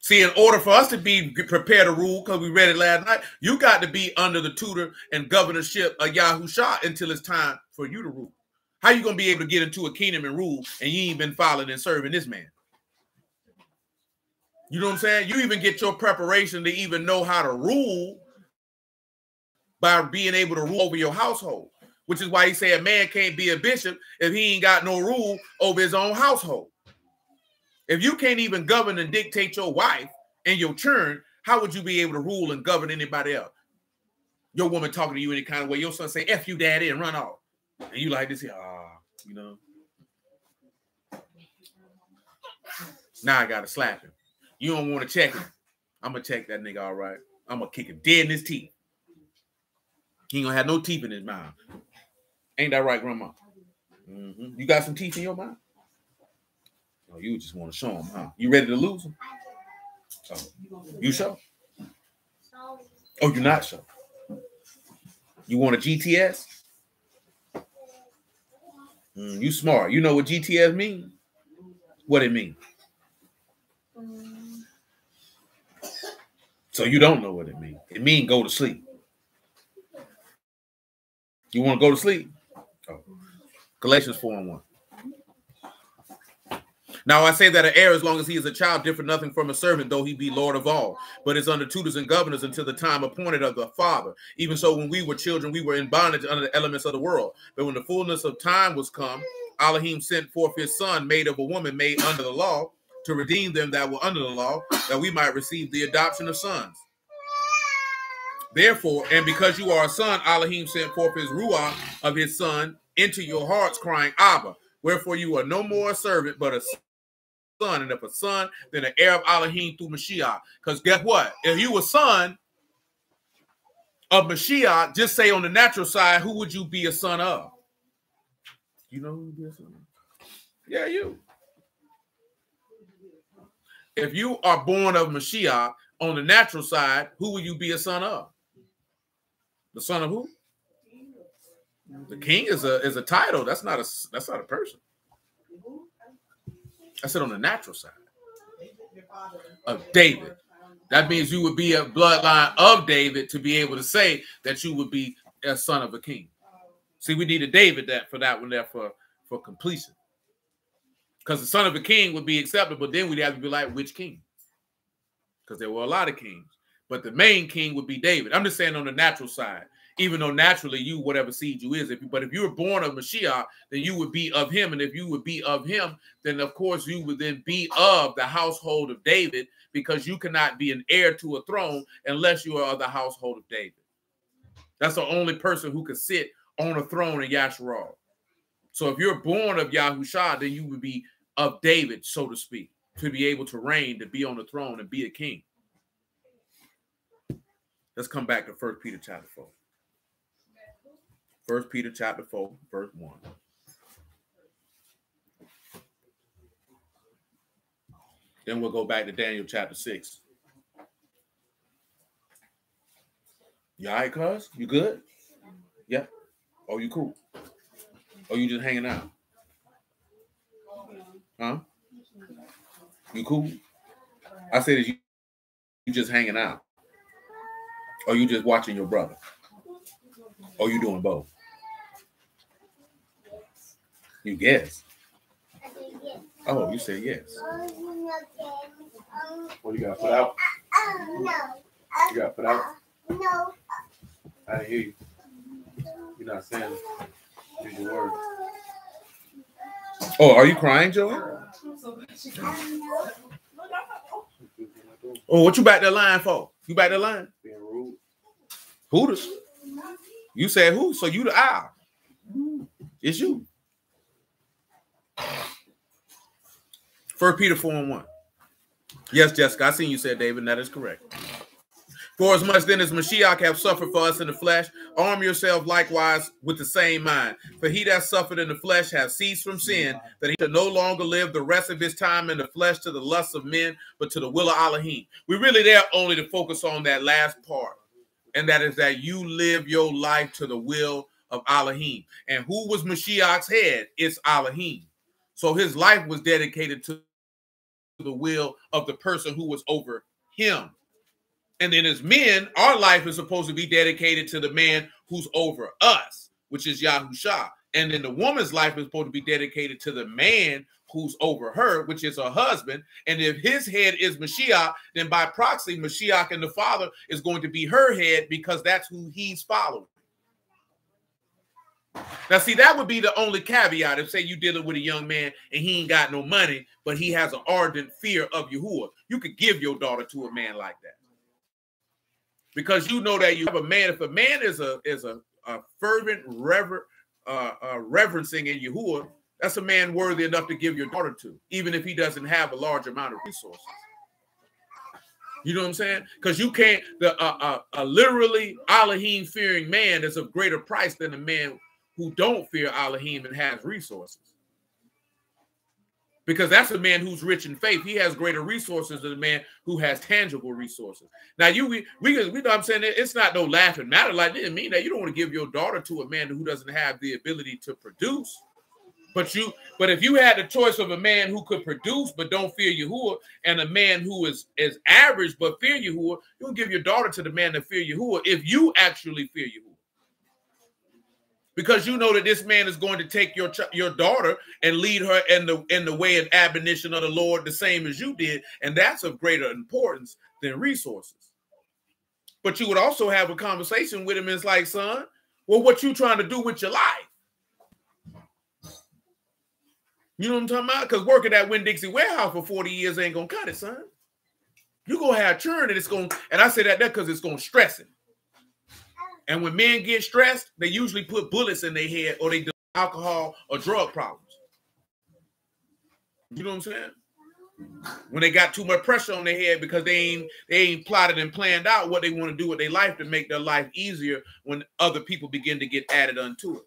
See, in order for us to be prepared to rule, because we read it last night, you got to be under the tutor and governorship of Yahusha until it's time for you to rule. How you gonna be able to get into a kingdom and rule and you ain't been following and serving this man? You know what I'm saying? You even get your preparation to even know how to rule by being able to rule over your household, which is why he say a man can't be a bishop if he ain't got no rule over his own household. If you can't even govern and dictate your wife and your children, how would you be able to rule and govern anybody else? Your woman talking to you any kind of way, your son say "f you, daddy" and run off, and you like this, ah, you know. Now I gotta slap him. You don't want to check him. I'm gonna check that nigga all right. I'm gonna kick him dead in his teeth. He ain't gonna have no teeth in his mouth. Ain't that right, grandma? Mm-hmm. You got some teeth in your mouth? Oh, you just want to show him, huh? You ready to lose him? Oh, you show? Oh, you're not show. You want a GTS? Mm, you smart. You know what GTS means? What it means? So you don't know what it means. It means go to sleep. You want to go to sleep? Oh. Galatians 4 and 1. Now I say that an heir, as long as he is a child, differ nothing from a servant, though he be Lord of all, but is under tutors and governors until the time appointed of the Father. Even so, when we were children, we were in bondage under the elements of the world. But when the fullness of time was come, Elohim sent forth his son, made of a woman made under the law, to redeem them that were under the law, that we might receive the adoption of sons. Therefore, and because you are a son, Elohim sent forth his ruah of his son into your hearts, crying, Abba. Wherefore you are no more a servant, but a son, and if a son, then an heir of Elohim through Mashiach. Because guess what? If you were son of Mashiach, just say on the natural side, who would you be a son of? You know who would be a son of? Yeah, you. If you are born of Mashiach on the natural side, who will you be a son of? The son of who? The king is a is a title. That's not a that's not a person. I said on the natural side of David. That means you would be a bloodline of David to be able to say that you would be a son of a king. See, we needed David that for that one there for, for completion. Because the son of a king would be acceptable. Then we'd have to be like, which king? Because there were a lot of kings. But the main king would be David. I'm just saying on the natural side even though naturally you whatever seed you is if but if you were born of Mashiach then you would be of him and if you would be of him then of course you would then be of the household of David because you cannot be an heir to a throne unless you are of the household of David. That's the only person who could sit on a throne in Yasharal. So if you're born of Yahushua then you would be of David so to speak to be able to reign to be on the throne and be a king. Let's come back to first Peter chapter 4 First Peter chapter 4, verse 1. Then we'll go back to Daniel chapter 6. You all right, cuz? You good? Yeah. Oh, you cool? Oh, you just hanging out? Huh? You cool? I said, you, you just hanging out? Or you just watching your brother? Or you doing both? You guess. Oh, you said yes. What you got put out? You got put out? No. I didn't hear you. You're not saying use your words. Oh, are you crying, Joey? Oh, what you back that line for? You back that line? Being rude. Hooters. You said who? So you the owl. It's you. First Peter 4 and 1. Yes, Jessica, I seen you said, David, that is correct. For as much then as Mashiach have suffered for us in the flesh, arm yourself likewise with the same mind. For he that suffered in the flesh has ceased from sin, that he should no longer live the rest of his time in the flesh to the lusts of men, but to the will of Elohim. We really there only to focus on that last part, and that is that you live your life to the will of Elohim. And who was Mashiach's head? It's Elohim. So his life was dedicated to the will of the person who was over him. And then as men, our life is supposed to be dedicated to the man who's over us, which is Yahusha. And then the woman's life is supposed to be dedicated to the man who's over her, which is her husband. And if his head is Mashiach, then by proxy, Mashiach and the father is going to be her head because that's who he's following. Now, see, that would be the only caveat if, say, you dealing with a young man and he ain't got no money, but he has an ardent fear of Yahuwah. You could give your daughter to a man like that because you know that you have a man. If a man is a is a, a fervent rever, uh, uh, reverencing in Yahuwah, that's a man worthy enough to give your daughter to, even if he doesn't have a large amount of resources. You know what I'm saying? Because you can't. The uh, uh, a literally Elohim fearing man is of greater price than a man who don't fear Elohim and has resources. Because that's a man who's rich in faith. He has greater resources than a man who has tangible resources. Now, you we we, we know I'm saying it's not no laughing matter. Like didn't mean that you don't want to give your daughter to a man who doesn't have the ability to produce. But you, but if you had the choice of a man who could produce but don't fear Yahuwah, and a man who is is average but fear Yahuwah, you'll give your daughter to the man that fear Yahuwah if you actually fear Yahuwah because you know that this man is going to take your your daughter and lead her in the in the way and admonition of the Lord the same as you did, and that's of greater importance than resources. But you would also have a conversation with him. It's like, son, well, what you trying to do with your life? You know what I'm talking about? Because working at Winn Dixie warehouse for 40 years ain't gonna cut it, son. You're gonna have churn and it's gonna, and I say that that because it's gonna stress him. And when men get stressed, they usually put bullets in their head or they do alcohol or drug problems. You know what I'm saying? When they got too much pressure on their head because they ain't they ain't plotted and planned out what they want to do with their life to make their life easier when other people begin to get added unto it.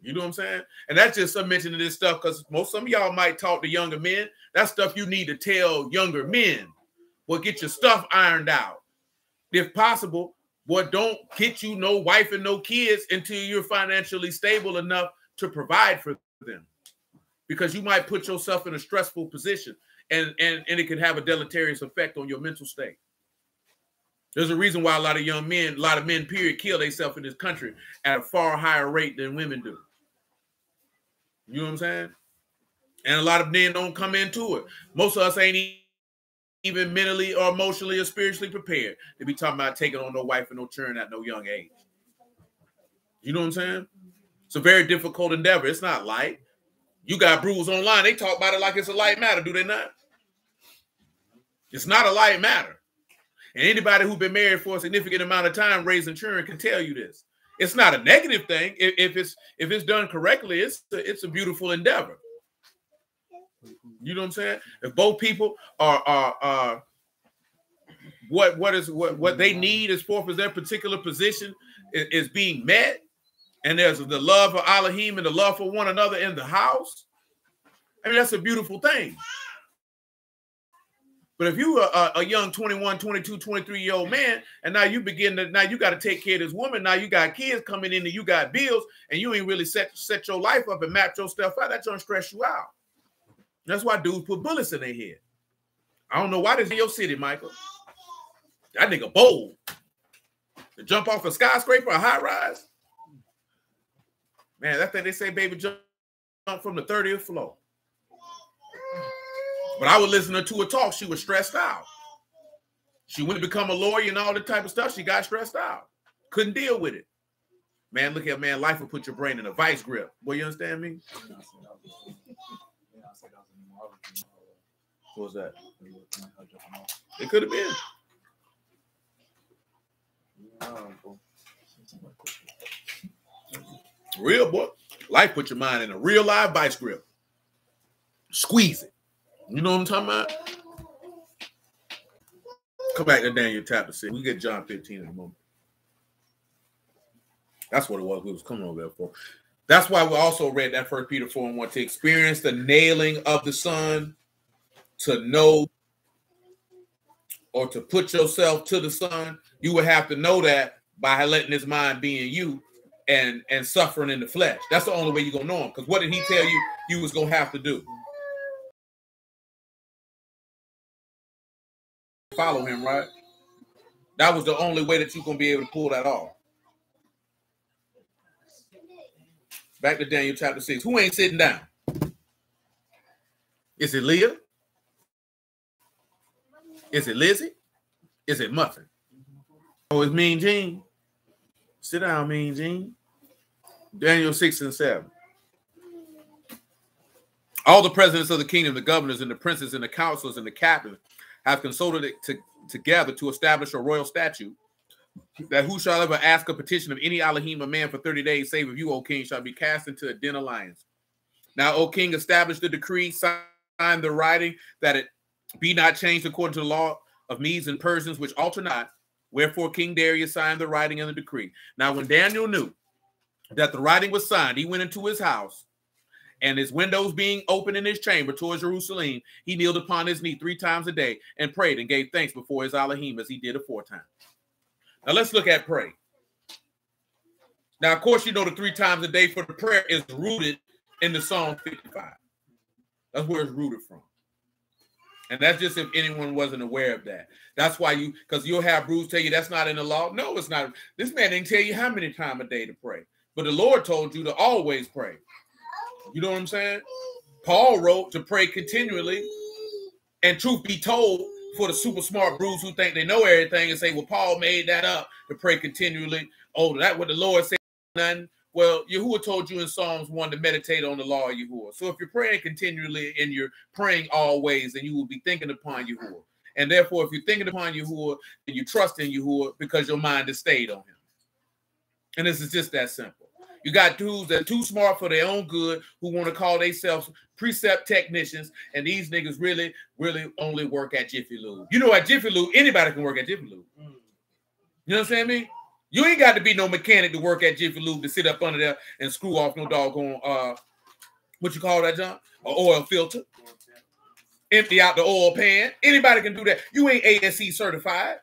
You know what I'm saying? And that's just some mention of this stuff because most some of y'all might talk to younger men. That's stuff you need to tell younger men. Well, get your stuff ironed out. If possible, what don't get you no wife and no kids until you're financially stable enough to provide for them. because you might put yourself in a stressful position and, and, and it can have a deleterious effect on your mental state. There's a reason why a lot of young men, a lot of men, period, kill themselves in this country at a far higher rate than women do. You know what I'm saying? And a lot of men don't come into it. Most of us ain't even mentally or emotionally or spiritually prepared to be talking about taking on no wife and no children at no young age. You know what I'm saying? It's a very difficult endeavor. It's not light. You got brews online. They talk about it like it's a light matter, do they not? It's not a light matter. And anybody who's been married for a significant amount of time raising children can tell you this. It's not a negative thing. If, if it's if it's done correctly, it's a, it's a beautiful endeavor. You know what I'm saying? If both people are are, are what what is what what they need as far as their particular position is, is, being met, and there's the love for Elohim and the love for one another in the house. I mean, that's a beautiful thing. But if you are a, young 21, 22, 23 year old man, and now you begin to now you got to take care of this woman. Now you got kids coming in and you got bills, and you ain't really set set your life up and map your stuff out. That's gonna stress you out. That's why dudes put bullets in their head. I don't know why this in your city, Michael. That nigga bold. To jump off a skyscraper, a high rise. Man, that thing they say, baby, jump from the 30th floor. But I was listening to her talk. She was stressed out. She went to become a lawyer and all that type of stuff. She got stressed out. Couldn't deal with it. Man, look at man, life will put your brain in a vice grip. Boy, you understand me? Was that? It could have been. Real boy. Life put your mind in a real live vice grip. Squeeze it. You know what I'm talking about? Come back to Daniel chapter 6. We get John 15 in a moment. That's what it was we was coming over there for. That's why we also read that first Peter 4 and 1 to experience the nailing of the Son, to know or to put yourself to the Son, you would have to know that by letting his mind be in you and and suffering in the flesh. That's the only way you're gonna know him. Because what did he tell you you was gonna have to do? Follow him, right? That was the only way that you're gonna be able to pull that off. Back to Daniel chapter 6. Who ain't sitting down? Is it Leah? Is it Lizzie? Is it Muffin? Oh, it's Mean Gene. Sit down, Mean Gene. Daniel 6 and 7. All the presidents of the kingdom, the governors and the princes and the counselors and the captains have consulted it to, together to establish a royal statute that who shall ever ask a petition of any Elohim, a man for 30 days, save of you, O king, shall be cast into a den of lions. Now, O king, establish the decree, sign the writing that it be not changed according to the law of Medes and Persians, which alter not. Wherefore King Darius signed the writing and the decree. Now, when Daniel knew that the writing was signed, he went into his house, and his windows being open in his chamber towards Jerusalem, he kneeled upon his knee three times a day and prayed and gave thanks before his Elohim as he did aforetime. Now let's look at pray. Now, of course, you know the three times a day for the prayer is rooted in the Psalm 55. That's where it's rooted from. And that's just if anyone wasn't aware of that. That's why you, because you'll have Bruce tell you that's not in the law. No, it's not. This man didn't tell you how many times a day to pray. But the Lord told you to always pray. You know what I'm saying? Paul wrote to pray continually. And truth be told, for the super smart Bruce who think they know everything and say, well, Paul made that up to pray continually. Oh, that what the Lord said, nothing. Well, Yahuwah told you in Psalms 1 to meditate on the law of Yahuwah. So if you're praying continually and you're praying always, then you will be thinking upon Yahuwah. And therefore, if you're thinking upon Yahuwah, then you trust in Yahuwah because your mind is stayed on him. And this is just that simple. You got dudes that are too smart for their own good who want to call themselves precept technicians, and these niggas really, really only work at Jiffy Lube. You know, at Jiffy Lube, anybody can work at Jiffy Lube. Mm. You know what I'm saying? Me? You ain't got to be no mechanic to work at Jiffy Lube to sit up under there and screw off no doggone uh what you call that, John? An oil filter. Empty out the oil pan. Anybody can do that. You ain't ASE certified.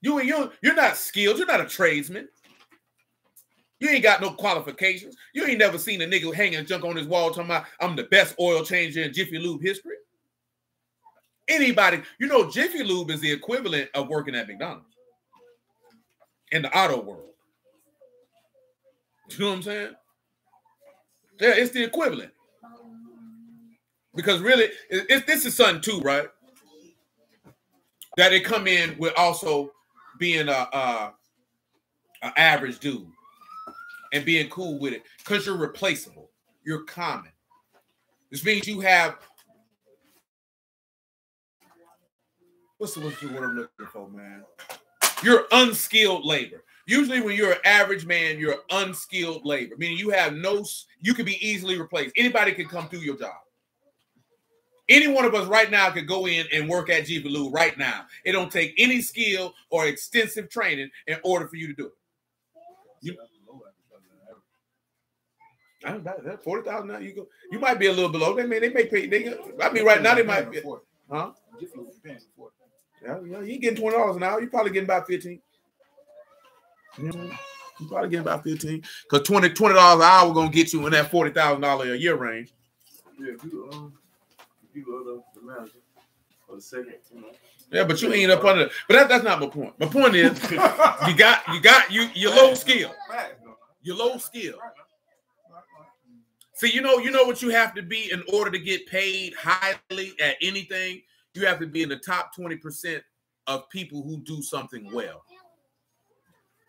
You ain't you you're not skilled. You're not a tradesman. You ain't got no qualifications. You ain't never seen a nigga hanging junk on his wall talking about I'm the best oil changer in Jiffy Lube history. Anybody, you know, Jiffy Lube is the equivalent of working at McDonald's in the auto world. You know what I'm saying? Yeah, it's the equivalent. Because really, it, it- this is something too, right? That they come in with also being a, a, a average dude and being cool with it because you're replaceable. You're common. This means you have what's the what's the word I'm looking for, man? You're unskilled labor. Usually, when you're an average man, you're unskilled labor, meaning you have no, you can be easily replaced. Anybody can come do your job. Any one of us right now could go in and work at G right now. It don't take any skill or extensive training in order for you to do it. You- I don't doubt that. Forty thousand now, you go. You might be a little below. They may, they may pay. They, I mean, right now they might be. Huh? Yeah, you getting twenty dollars an hour. You probably getting about fifteen. You, know, you probably getting about fifteen because 20 dollars an hour gonna get you in that forty thousand dollar a year range. Yeah, if you um, if you the manager for the second, you know. Yeah, but you ain't up under. But that, that's not my point. My point is you got you got you you're low skill. You're low skill. See, you know, you know what you have to be in order to get paid highly at anything. You have to be in the top twenty percent of people who do something well.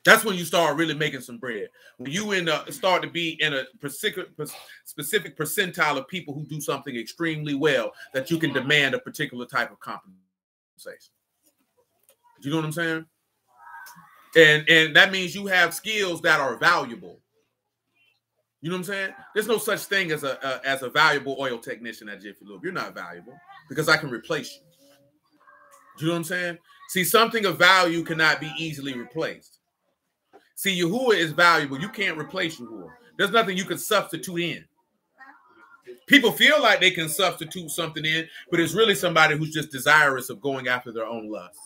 That's when you start really making some bread. When you in a, start to be in a specific specific percentile of people who do something extremely well, that you can demand a particular type of compensation. You know what I'm saying? And and that means you have skills that are valuable. You know what I'm saying? There's no such thing as a, a as a valuable oil technician at Jiffy Lube. You're not valuable because I can replace you. Do you know what I'm saying? See, something of value cannot be easily replaced. See, Yahuwah is valuable. You can't replace Yahuwah. There's nothing you can substitute in. People feel like they can substitute something in, but it's really somebody who's just desirous of going after their own lust.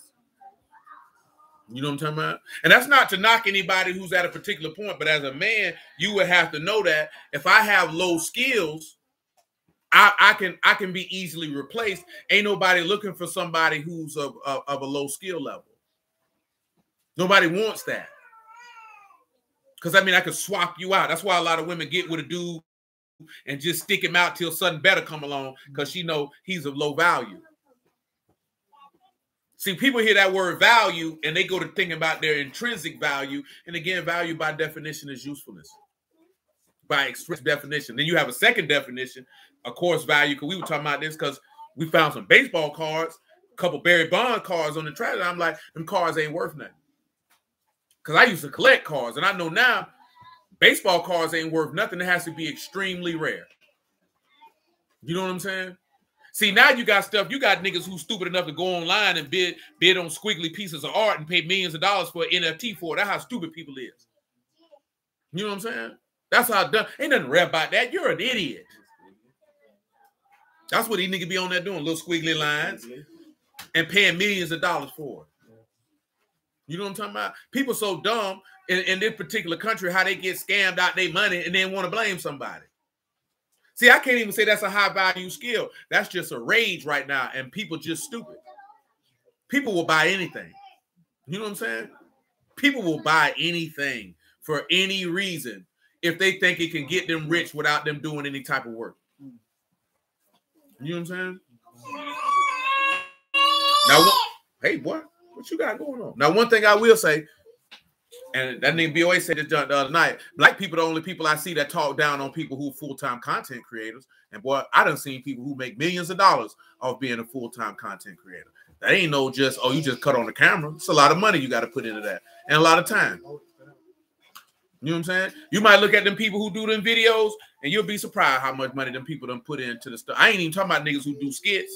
You know what I'm talking about? And that's not to knock anybody who's at a particular point, but as a man, you would have to know that if I have low skills, I, I can I can be easily replaced. Ain't nobody looking for somebody who's of, of, of a low skill level. Nobody wants that. Because I mean, I could swap you out. That's why a lot of women get with a dude and just stick him out till something better come along because she know he's of low value. See, people hear that word value and they go to thinking about their intrinsic value. And again, value by definition is usefulness. By express definition. Then you have a second definition, of course, value. Because we were talking about this because we found some baseball cards, a couple Barry Bond cards on the track. I'm like, them cards ain't worth nothing. Because I used to collect cards, and I know now baseball cards ain't worth nothing. It has to be extremely rare. You know what I'm saying? See, now you got stuff. You got niggas who stupid enough to go online and bid bid on squiggly pieces of art and pay millions of dollars for NFT for it. That's how stupid people is. You know what I'm saying? That's how dumb. Ain't nothing rare about that. You're an idiot. That's what these niggas be on there doing, little squiggly lines and paying millions of dollars for it. You know what I'm talking about? People so dumb in, in this particular country, how they get scammed out their money and then want to blame somebody. See, I can't even say that's a high value skill. That's just a rage right now, and people just stupid. People will buy anything. You know what I'm saying? People will buy anything for any reason if they think it can get them rich without them doing any type of work. You know what I'm saying? Now, hey, boy, what you got going on? Now, one thing I will say, and that nigga BOA said this the other night. Black people the only people I see that talk down on people who full-time content creators. And boy, I done seen people who make millions of dollars off being a full-time content creator. That ain't no just, oh, you just cut on the camera. It's a lot of money you got to put into that. And a lot of time. You know what I'm saying? You might look at them people who do them videos and you'll be surprised how much money them people done put into the stuff. I ain't even talking about niggas who do skits.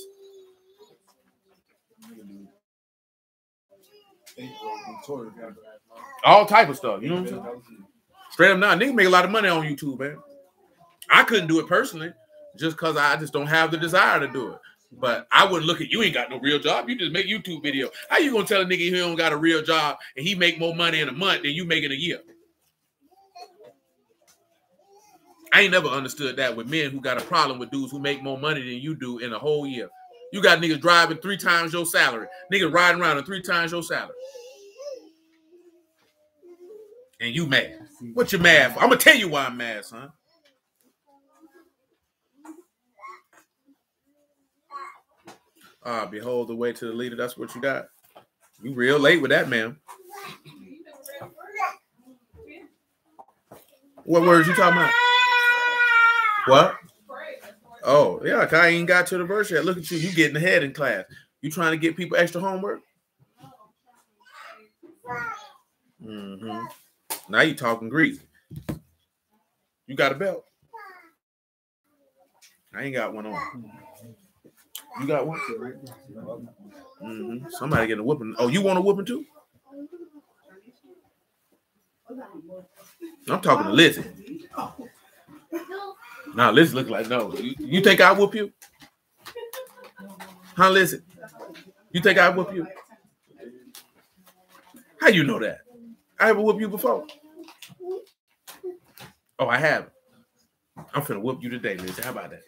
All type of stuff. You know what I'm saying? Straight up now, niggas make a lot of money on YouTube, man. I couldn't do it personally just because I just don't have the desire to do it. But I wouldn't look at you ain't got no real job. You just make YouTube video. How you gonna tell a nigga he don't got a real job and he make more money in a month than you make in a year? I ain't never understood that with men who got a problem with dudes who make more money than you do in a whole year. You got niggas driving three times your salary, niggas riding around in three times your salary. And you mad. What you mad for? I'm gonna tell you why I'm mad, son. Ah, behold the way to the leader. That's what you got. You real late with that, man. What words you talking about? What? Oh, yeah, I ain't got to the verse yet. Look at you. You getting ahead in class. You trying to get people extra homework? Mm-hmm. Now you talking greasy. You got a belt? I ain't got one on. You got one? Mm-hmm. Somebody getting a whooping. Oh, you want a whooping too? I'm talking to Lizzie. Now Lizzie look like no. You, you think I whoop you? Huh, Lizzie? You think I whoop you? How you know that? I ever whoop you before? Oh, I have. I'm finna whoop you today, Lizzie. How about that?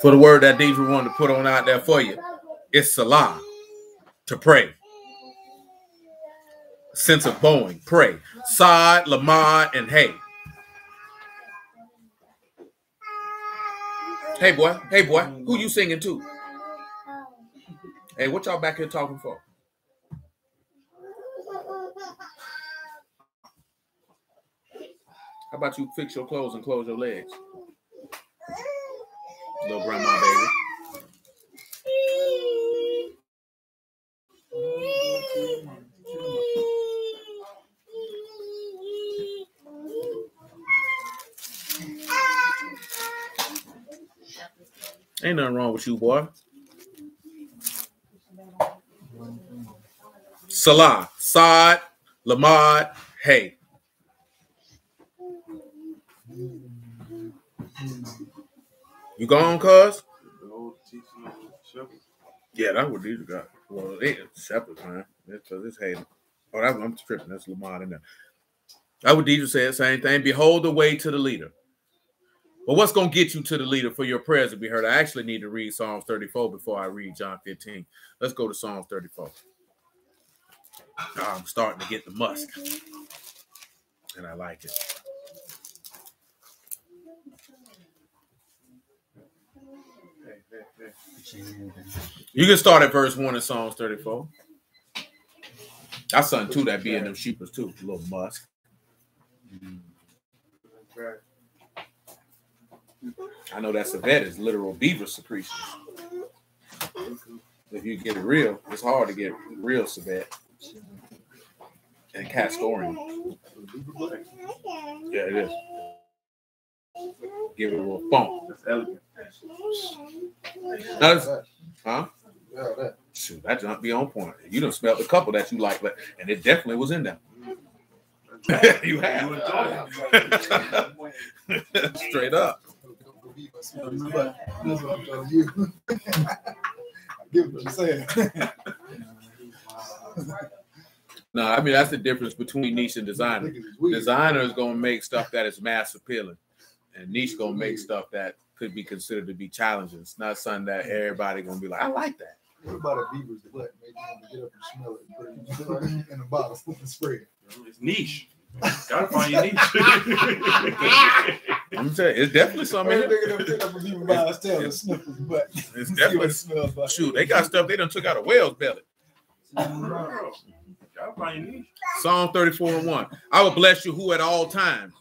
For the word that Deidre wanted to put on out there for you, it's Salah to pray. Sense of bowing, pray. Sod, Lamad, and Hey. Hey boy, hey boy, who you singing to? Hey, what y'all back here talking for? How about you fix your clothes and close your legs? Little grandma baby. Ain't nothing wrong with you, boy. Salah, Saad, Lamad, Hey. You gone, cuz? Yeah, that's what these got. Well, they shepherds, man. That's because it's Hayden. Oh, that's I'm tripping. That's Lamar in there. That what Jesus said, same thing. Behold the way to the leader. But what's gonna get you to the leader for your prayers to be heard? I actually need to read Psalms 34 before I read John 15. Let's go to Psalms 34. I'm starting to get the musk, and I like it. Hey, hey, hey. You can start at verse one in Psalms 34. That's something too that be in them sheepers too, a little musk. I know that civet is literal beaver secretion. If you get it real, it's hard to get real civet and castoreum. Yeah, it is. Give it a little funk. That's elegant. Now, this- huh? Yeah, that. Shoot, that junk be on point. You done smelled a couple that you like, but and it definitely was in there. you have. Straight up. That's what I'm telling you. I get what you're saying. No, I mean that's the difference between niche and designer. Look at this weed. Designer is gonna make stuff that is mass appealing, and niche gonna make stuff that could be considered to be challenging. It's not something that everybody gonna be like, I like that. What about a beaver's butt? Make you want to get up and smell it and put it in a bottle and spray it. It's niche. Gotta find your niche. I'm telling you, it's definitely something. in Every here. nigga that pick up a beaver by his tail and sniff his butt. It's See what definitely it smells like. shoot. They got stuff they done took out of whale's belly. Gotta niche. Psalm 34 and 1. I will bless you who at all times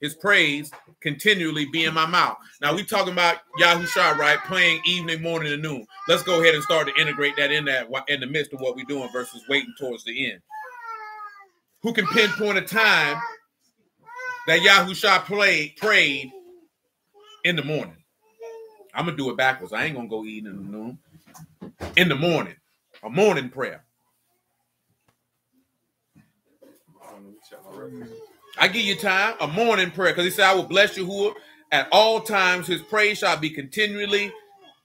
his praise continually be in my mouth. Now we talking about Yahusha, right? Playing evening, morning, and noon. Let's go ahead and start to integrate that in that in the midst of what we're doing versus waiting towards the end. Who can pinpoint a time that Yahusha played prayed in the morning? I'm gonna do it backwards. I ain't gonna go eating in the noon. In the morning, a morning prayer. I give you time, a morning prayer, because he said, I will bless Yahuwah at all times. His praise shall be continually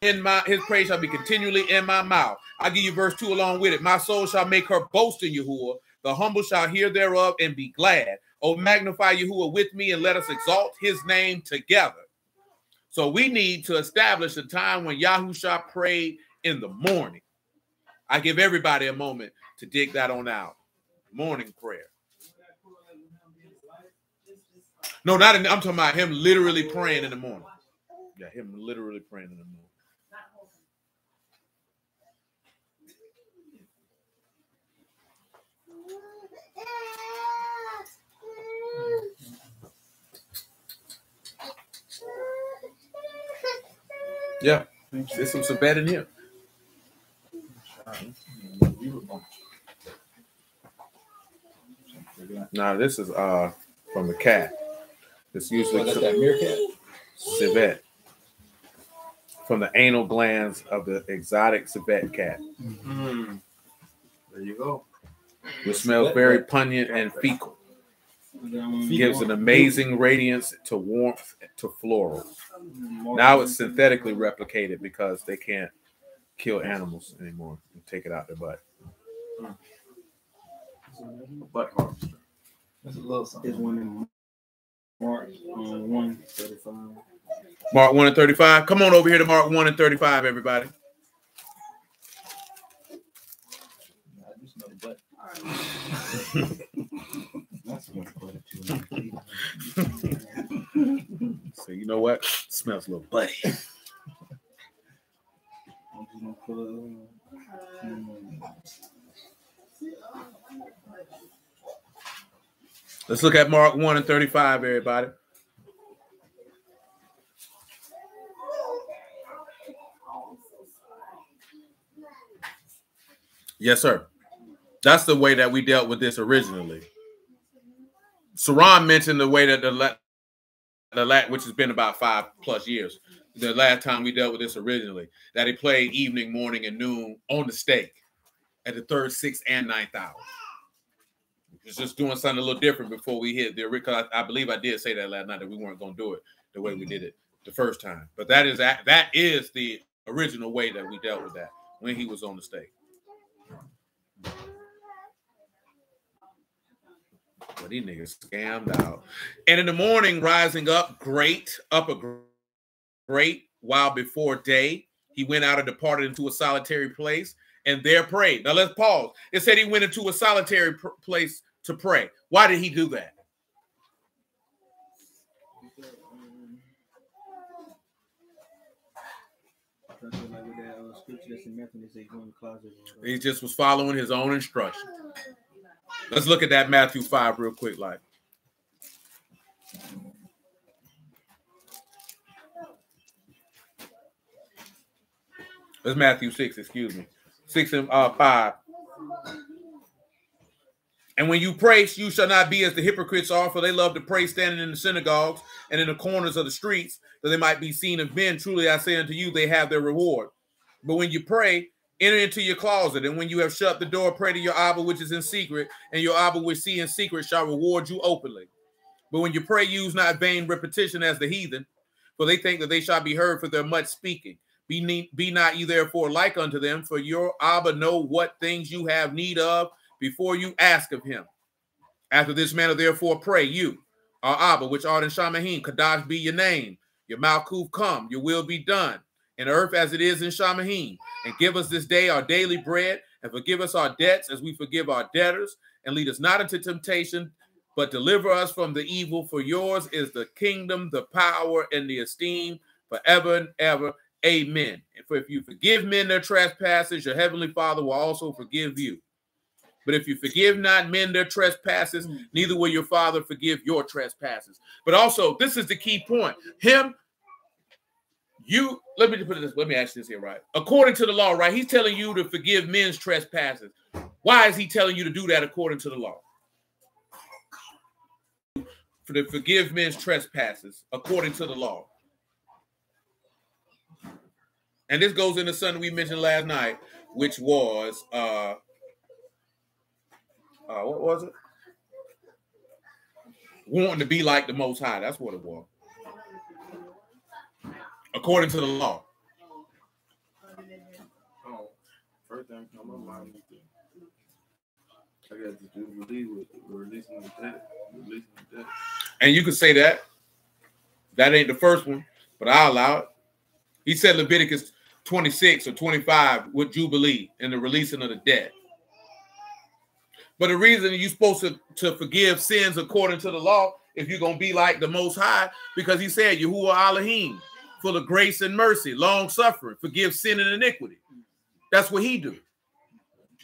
in my his praise shall be continually in my mouth. I give you verse 2 along with it. My soul shall make her boast in Yahuwah. The humble shall hear thereof and be glad. Oh, magnify Yahuwah with me and let us exalt his name together. So we need to establish a time when Yahusha prayed in the morning. I give everybody a moment to dig that on out. Morning prayer. No, not in, I'm talking about him literally praying in the morning. Yeah, him literally praying in the morning. Yeah, there's some civet in here. Now this is uh from the cat. It's usually That's that meerkat. civet from the anal glands of the exotic civet cat, Mm. There you go. which smells very pungent and fecal. Gives an amazing radiance to warmth to floral. Now it's synthetically replicated because they can't kill animals anymore and take it out their butt. Butt harvester. That's a little There's something. one in Mark um, one thirty five. Mark 1 and 35. Come on over here to Mark 1 and 35, everybody. I just know the butt. That's what it. So you know what? smells a little buddy. I'm just gonna put um, um, Let's look at Mark 1 and 35, everybody. Yes, sir. That's the way that we dealt with this originally. Saran mentioned the way that the la- the la- which has been about five plus years. The last time we dealt with this originally, that he played evening, morning, and noon on the stake at the third, sixth, and ninth hour. It's just doing something a little different before we hit the because I, I believe I did say that last night that we weren't going to do it the way we did mm-hmm. it the first time. But that is that that is the original way that we dealt with that when he was on the stage. But these niggas scammed out. And in the morning, rising up, great, up a great while before day, he went out and departed into a solitary place and there prayed. Now let's pause. It said he went into a solitary place to pray. Why did he do that? He just was following his own instruction. Let's look at that Matthew 5 real quick, like. It's Matthew 6, excuse me. 6 and uh 5. And when you pray, you shall not be as the hypocrites are, for they love to pray standing in the synagogues and in the corners of the streets, that they might be seen of men. Truly I say unto you, they have their reward. But when you pray, enter into your closet, and when you have shut the door, pray to your Abba which is in secret, and your Abba which see in secret shall reward you openly. But when you pray, use not vain repetition as the heathen, for they think that they shall be heard for their much speaking. Be, ne- be not ye therefore like unto them, for your Abba know what things you have need of before you ask of him. After this manner, therefore, pray you, our Abba, which art in Shamahim, Kadash be your name, your Malkuth come, your will be done, in earth as it is in Shamahim. And give us this day our daily bread, and forgive us our debts as we forgive our debtors, and lead us not into temptation, but deliver us from the evil. For yours is the kingdom, the power, and the esteem forever and ever. Amen. And for if you forgive men their trespasses, your heavenly Father will also forgive you. But if you forgive not men their trespasses, neither will your Father forgive your trespasses. But also, this is the key point. Him, you, let me just put it this, let me ask this here, right? According to the law, right? He's telling you to forgive men's trespasses. Why is he telling you to do that according to the law? For to forgive men's trespasses according to the law. And this goes into something we mentioned last night, which was uh uh what was it? wanting to be like the Most High. That's what it was, according to the law. Oh, first thing come to my mind is I got the Jubilee with releasing the debt, releasing the debt. And you could say that. That ain't the first one, but I'll allow it. He said Leviticus 26 or 25 with Jubilee and the releasing of the debt. But the reason you're supposed to, to forgive sins according to the law, if you're going to be like the Most High, because he said, Yahuwah Elohim, full of grace and mercy, long suffering, forgive sin and iniquity. That's what he do.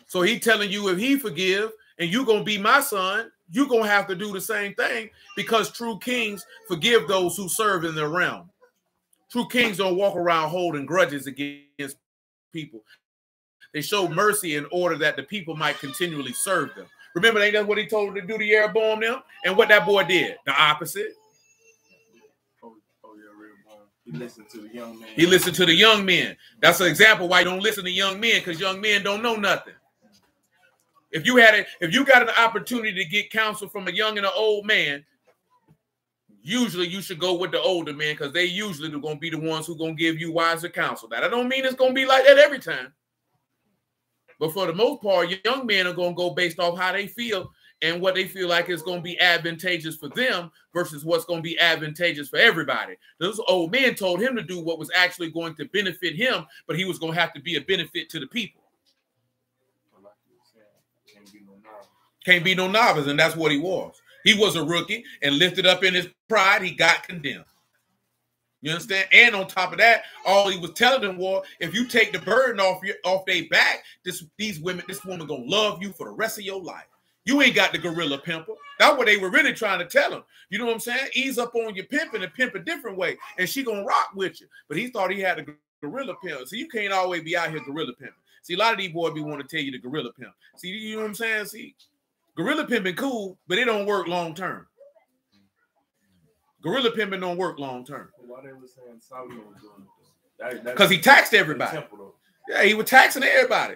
So he telling you if he forgive and you're going to be my son, you're to have to do the same thing because true kings forgive those who serve in their realm. True kings don't walk around holding grudges against people. They showed mercy in order that the people might continually serve them. Remember, ain't that what he told them to do to Jeroboam them? And what that boy did? The opposite. Oh, oh yeah. He listened to the young man. He listened to the young men. That's an example why you don't listen to young men, because young men don't know nothing. If you had it, if you got an opportunity to get counsel from a young and an old man, usually you should go with the older man because they usually are going to be the ones who going to give you wiser counsel. That I don't mean it's going to be like that every time. But for the most part, young men are going to go based off how they feel and what they feel like is going to be advantageous for them versus what's going to be advantageous for everybody. Those old men told him to do what was actually going to benefit him, but he was going to have to be a benefit to the people. Can't be no novice, and that's what he was. He was a rookie and lifted up in his pride, he got condemned. You understand? And on top of that, all he was telling them was, if you take the burden off your off their back, this these women, this woman gonna love you for the rest of your life. You ain't got the gorilla pimper. That's what they were really trying to tell him. You know what I'm saying? Ease up on your pimping and pimp a different way, and she gonna rock with you. But he thought he had a gorilla pimp. So you can't always be out here gorilla pimping. See, a lot of these boys be want to tell you the gorilla pimp. See, you know what I'm saying? See, gorilla pimping cool, but it don't work long term. Gorilla pimping don't work long term Why they were saying Solomon was doing it? though? That- that- because he taxed everybody. Yeah, he was taxing everybody.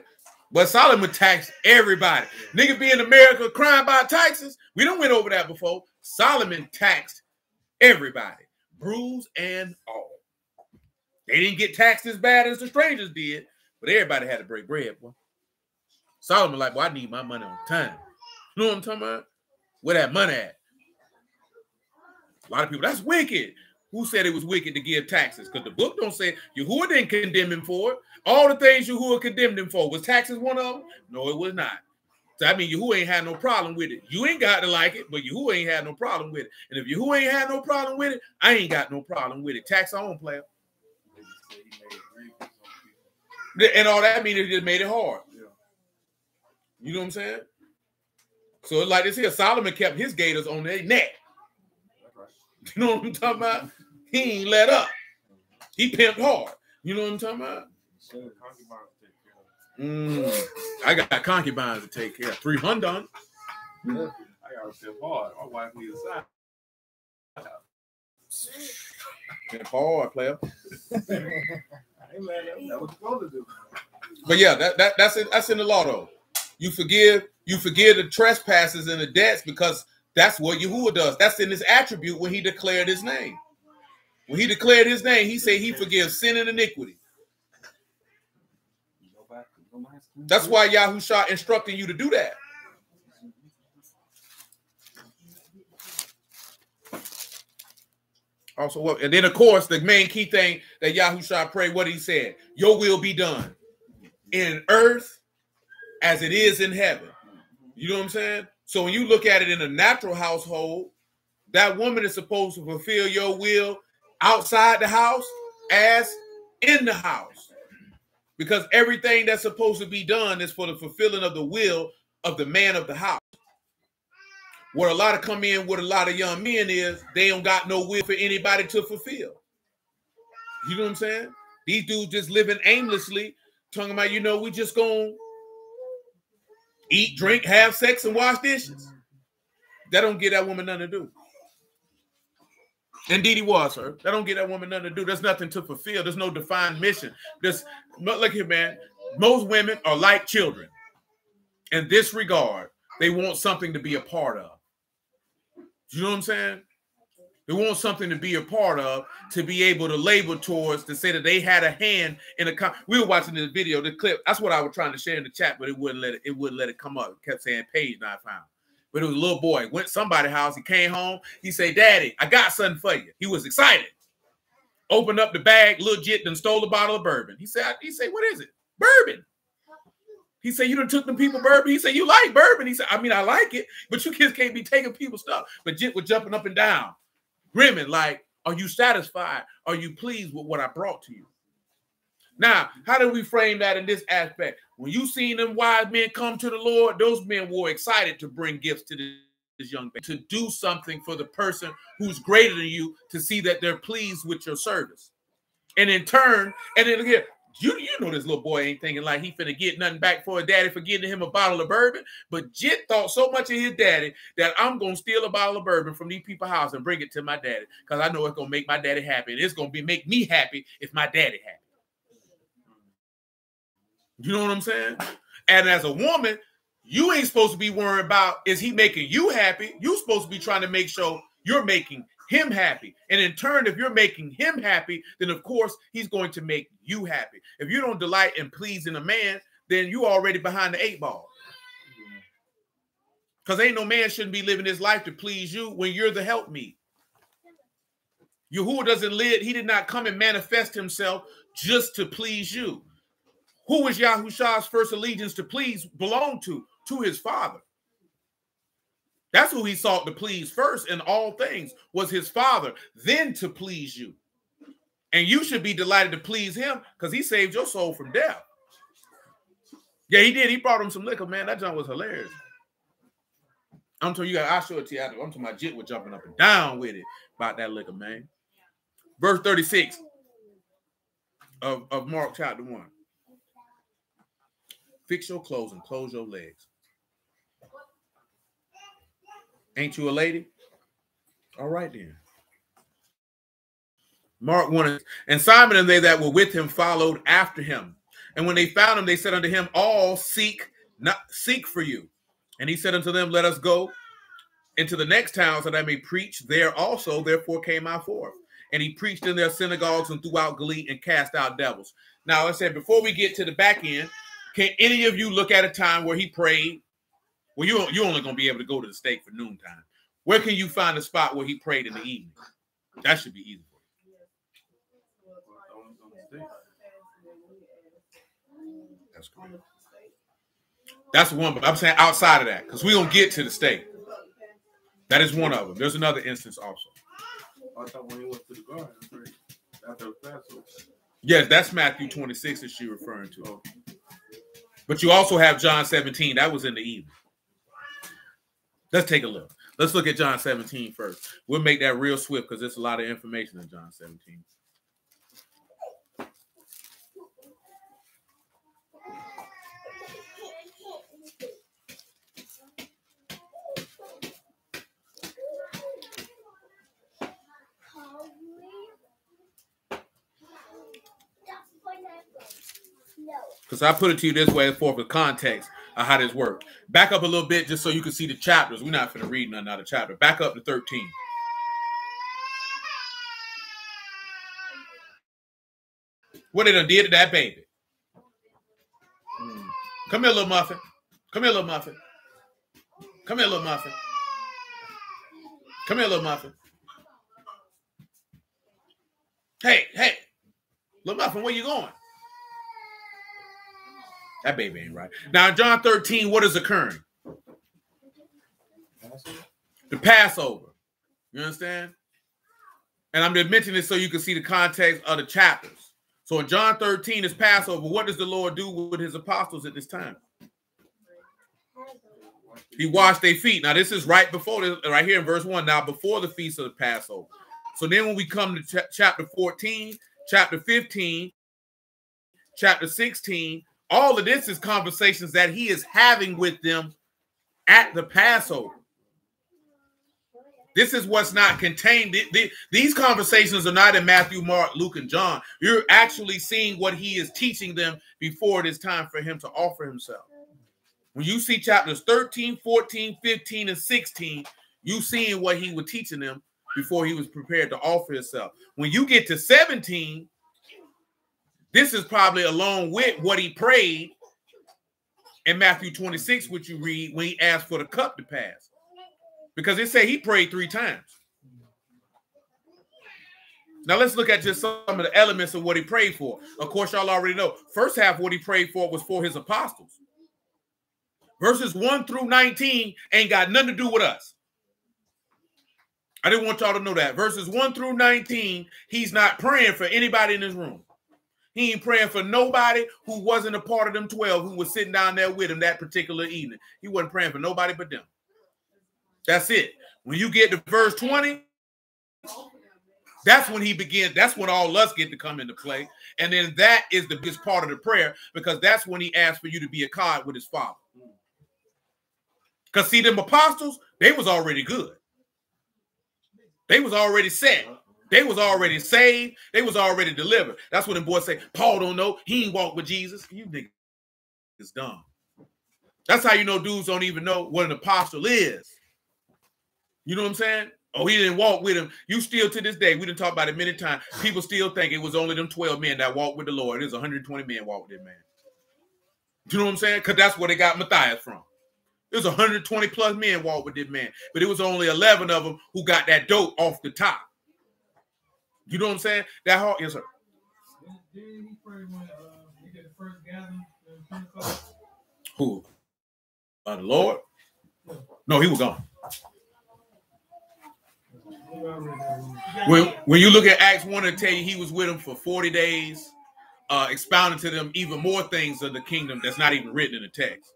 But Solomon taxed everybody. Nigga be in America crying about taxes. We don't went over that before. Solomon taxed everybody, bruise and all. They didn't get taxed as bad as the strangers did, but everybody had to break bread. Boy. Solomon like, well, I need my money on time. You know what I'm talking about? Where that money at? A lot of people, that's wicked. Who said it was wicked to give taxes? Because the book don't say Yahuwah didn't condemn him for it. All the things Yahuwah condemned him for. Was taxes one of them? No, it was not. So I mean, Yahuwah ain't had no problem with it. You ain't got to like it, but Yahuwah ain't had no problem with it. And if Yahuwah ain't had no problem with it, I ain't got no problem with it. Tax on player. And all that means it just made it hard. Yeah. You know what I'm saying? So like this here, Solomon kept his gators on their neck. You know what I'm talking about? He ain't let up. He pimped hard. You know what I'm talking about? So, The concubines take care Mm, I got concubines to take care of. 300. it. I gotta pimp hard. My wife needs a side. Pimp hard, player. Hey man, that, that was supposed to do. But yeah, that, that that's it. That's in the law though. You forgive, you forgive the trespasses and the debts because that's what Yahuwah does. That's in his attribute when he declared his name. When he declared his name, he said he forgives sin and iniquity. That's why Yahusha instructing you to do that. Also, what and then of course the main key thing that Yahusha prayed, what he said, your will be done in earth as it is in heaven. You know what I'm saying? So when you look at it in a natural household, that woman is supposed to fulfill your will outside the house as in the house. Because everything that's supposed to be done is for the fulfilling of the will of the man of the house. Where a lot of come in with a lot of young men is they don't got no will for anybody to fulfill. You know what I'm saying? These dudes just living aimlessly, talking about, you know, we just gonna eat, drink, have sex, and wash dishes. That don't get that woman nothing to do. Indeed, he was, sir. That don't get that woman nothing to do. There's nothing to fulfill. There's no defined mission. There's look here, man. Most women are like children. In this regard, they want something to be a part of. You know what I'm saying? They want something to be a part of, to be able to label towards, to say that they had a hand in a. Con- we were watching this video, the clip. That's what I was trying to share in the chat, but it wouldn't let it. It wouldn't let it come up. It kept saying page not found. But it was a little boy went somebody's house. He came home. He said, "Daddy, I got something for you." He was excited. Opened up the bag, legit, and stole a bottle of bourbon. He said, "He said, what is it? Bourbon." He said, "You done took them people bourbon." He said, "You like bourbon?" He said, "I mean, I like it, but you kids can't be taking people stuff." But Jit was jumping up and down, grinning like, "Are you satisfied? Are you pleased with what I brought to you?" Now, how do we frame that in this aspect? When you seen them wise men come to the Lord, those men were excited to bring gifts to this young man, to do something for the person who's greater than you, to see that they're pleased with your service. And in turn, and then again, you, you know this little boy ain't thinking like he finna get nothing back for his daddy for getting him a bottle of bourbon. But Jit thought so much of his daddy that I'm gonna steal a bottle of bourbon from these people's house and bring it to my daddy because I know it's gonna make my daddy happy. And it's gonna be make me happy if my daddy happy. You know what I'm saying? And as a woman, you ain't supposed to be worrying about is he making you happy? you supposed to be trying to make sure you're making him happy. And in turn, if you're making him happy, then of course he's going to make you happy. If you don't delight in pleasing a man, then you already behind the eight ball. Because ain't no man shouldn't be living his life to please you when you're the helpmeet. Yahuwah doesn't live, he did not come and manifest himself just to please you. Who was Yahushua's first allegiance to please belong to? To his father. That's who he sought to please first in all things was his father, then to please you. And you should be delighted to please him because he saved your soul from death. Yeah, he did. He brought him some liquor, man. That junk was hilarious. I'm telling you, I'll show it to you. I'm talking my jit was jumping up and down with it about that liquor, man. Verse 36 of, of Mark chapter 1. Fix your clothes and close your legs. Ain't you a lady? All right then. Mark 1 and Simon and they that were with him followed after him. And when they found him, they said unto him, All seek not seek for you. And he said unto them, Let us go into the next towns that I may preach there also. Therefore came I forth. And he preached in their synagogues and throughout Galilee and cast out devils. Now, I said, before we get to the back end, can any of you look at a time where he prayed? Well, you you're only gonna be able to go to the stake for noontime. Where can you find a spot where he prayed in the evening? That should be easy for you. That's great. That's one, but I'm saying outside of that, because we don't get to the stake. That is one of them. There's another instance also. I thought when he went to the garden after the Passover. Yes, that's Matthew 26 that she referring to. Oh. But you also have John 17. That was in the evening. Let's take a look. Let's look at John 17 first. We'll make that real swift because there's a lot of information in John 17. Because I put it to you this way for the context of how this works. Back up a little bit just so you can see the chapters. We're not going to read none out of chapter. Back up to 13. What they done did to that baby? Come here, little muffin. Come here, little muffin. Come here, little muffin. Come here, little muffin. Hey, hey, little muffin, where you going? That baby ain't right. Now, John 13, what is occurring? The Passover. You understand? And I'm just mentioning this so you can see the context of the chapters. So in John 13 is Passover. What does the Lord do with his apostles at this time? He washed their feet. Now, this is right before this, right here in verse 1. Now, before the feast of the Passover. So then when we come to ch- chapter 14, chapter 15, chapter 16, all of this is conversations that he is having with them at the Passover. This is what's not contained. These conversations are not in Matthew, Mark, Luke, and John. You're actually seeing what he is teaching them before it is time for him to offer himself. When you see chapters 13, 14, 15, and 16, You seeing what he was teaching them before he was prepared to offer himself. When you get to 17, this is probably along with what he prayed in Matthew 26, which you read when he asked for the cup to pass. Because it say he prayed three times. Now let's look at just some of the elements of what he prayed for. Of course, y'all already know. First half, what he prayed for was for his apostles. Verses 1 through 19 ain't got nothing to do with us. I didn't want y'all to know that. Verses 1 through 19, he's not praying for anybody in this room. He ain't praying for nobody who wasn't a part of them 12 who was sitting down there with him that particular evening. He wasn't praying for nobody but them. That's it. When you get to verse 20, that's when he begins. That's when all us get to come into play. And then that is the biggest part of the prayer because that's when he asked for you to be a card with his father. Because see, them apostles, they was already good. They was already set. They was already saved. They was already delivered. That's what the boys say. Paul don't know. He ain't walk with Jesus. You niggas is dumb. That's how you know dudes don't even know what an apostle is. You know what I'm saying? Oh, he didn't walk with him. You still to this day, we didn't talk about it many times. People still think it was only them 12 men that walked with the Lord. There's 120 men walked with that man. You know what I'm saying? Because that's where they got Matthias from. There's 120 plus men walked with this man, but it was only 11 of them who got that dope off the top. You know what I'm saying? That hard, yes, sir. Did he pray when uh, he did the first gathering in Pentecost? Who? Uh, the Lord? No, he was gone. When when you look at Acts 1 and tell you he was with them for 40 days, uh, expounding to them even more things of the kingdom that's not even written in the text.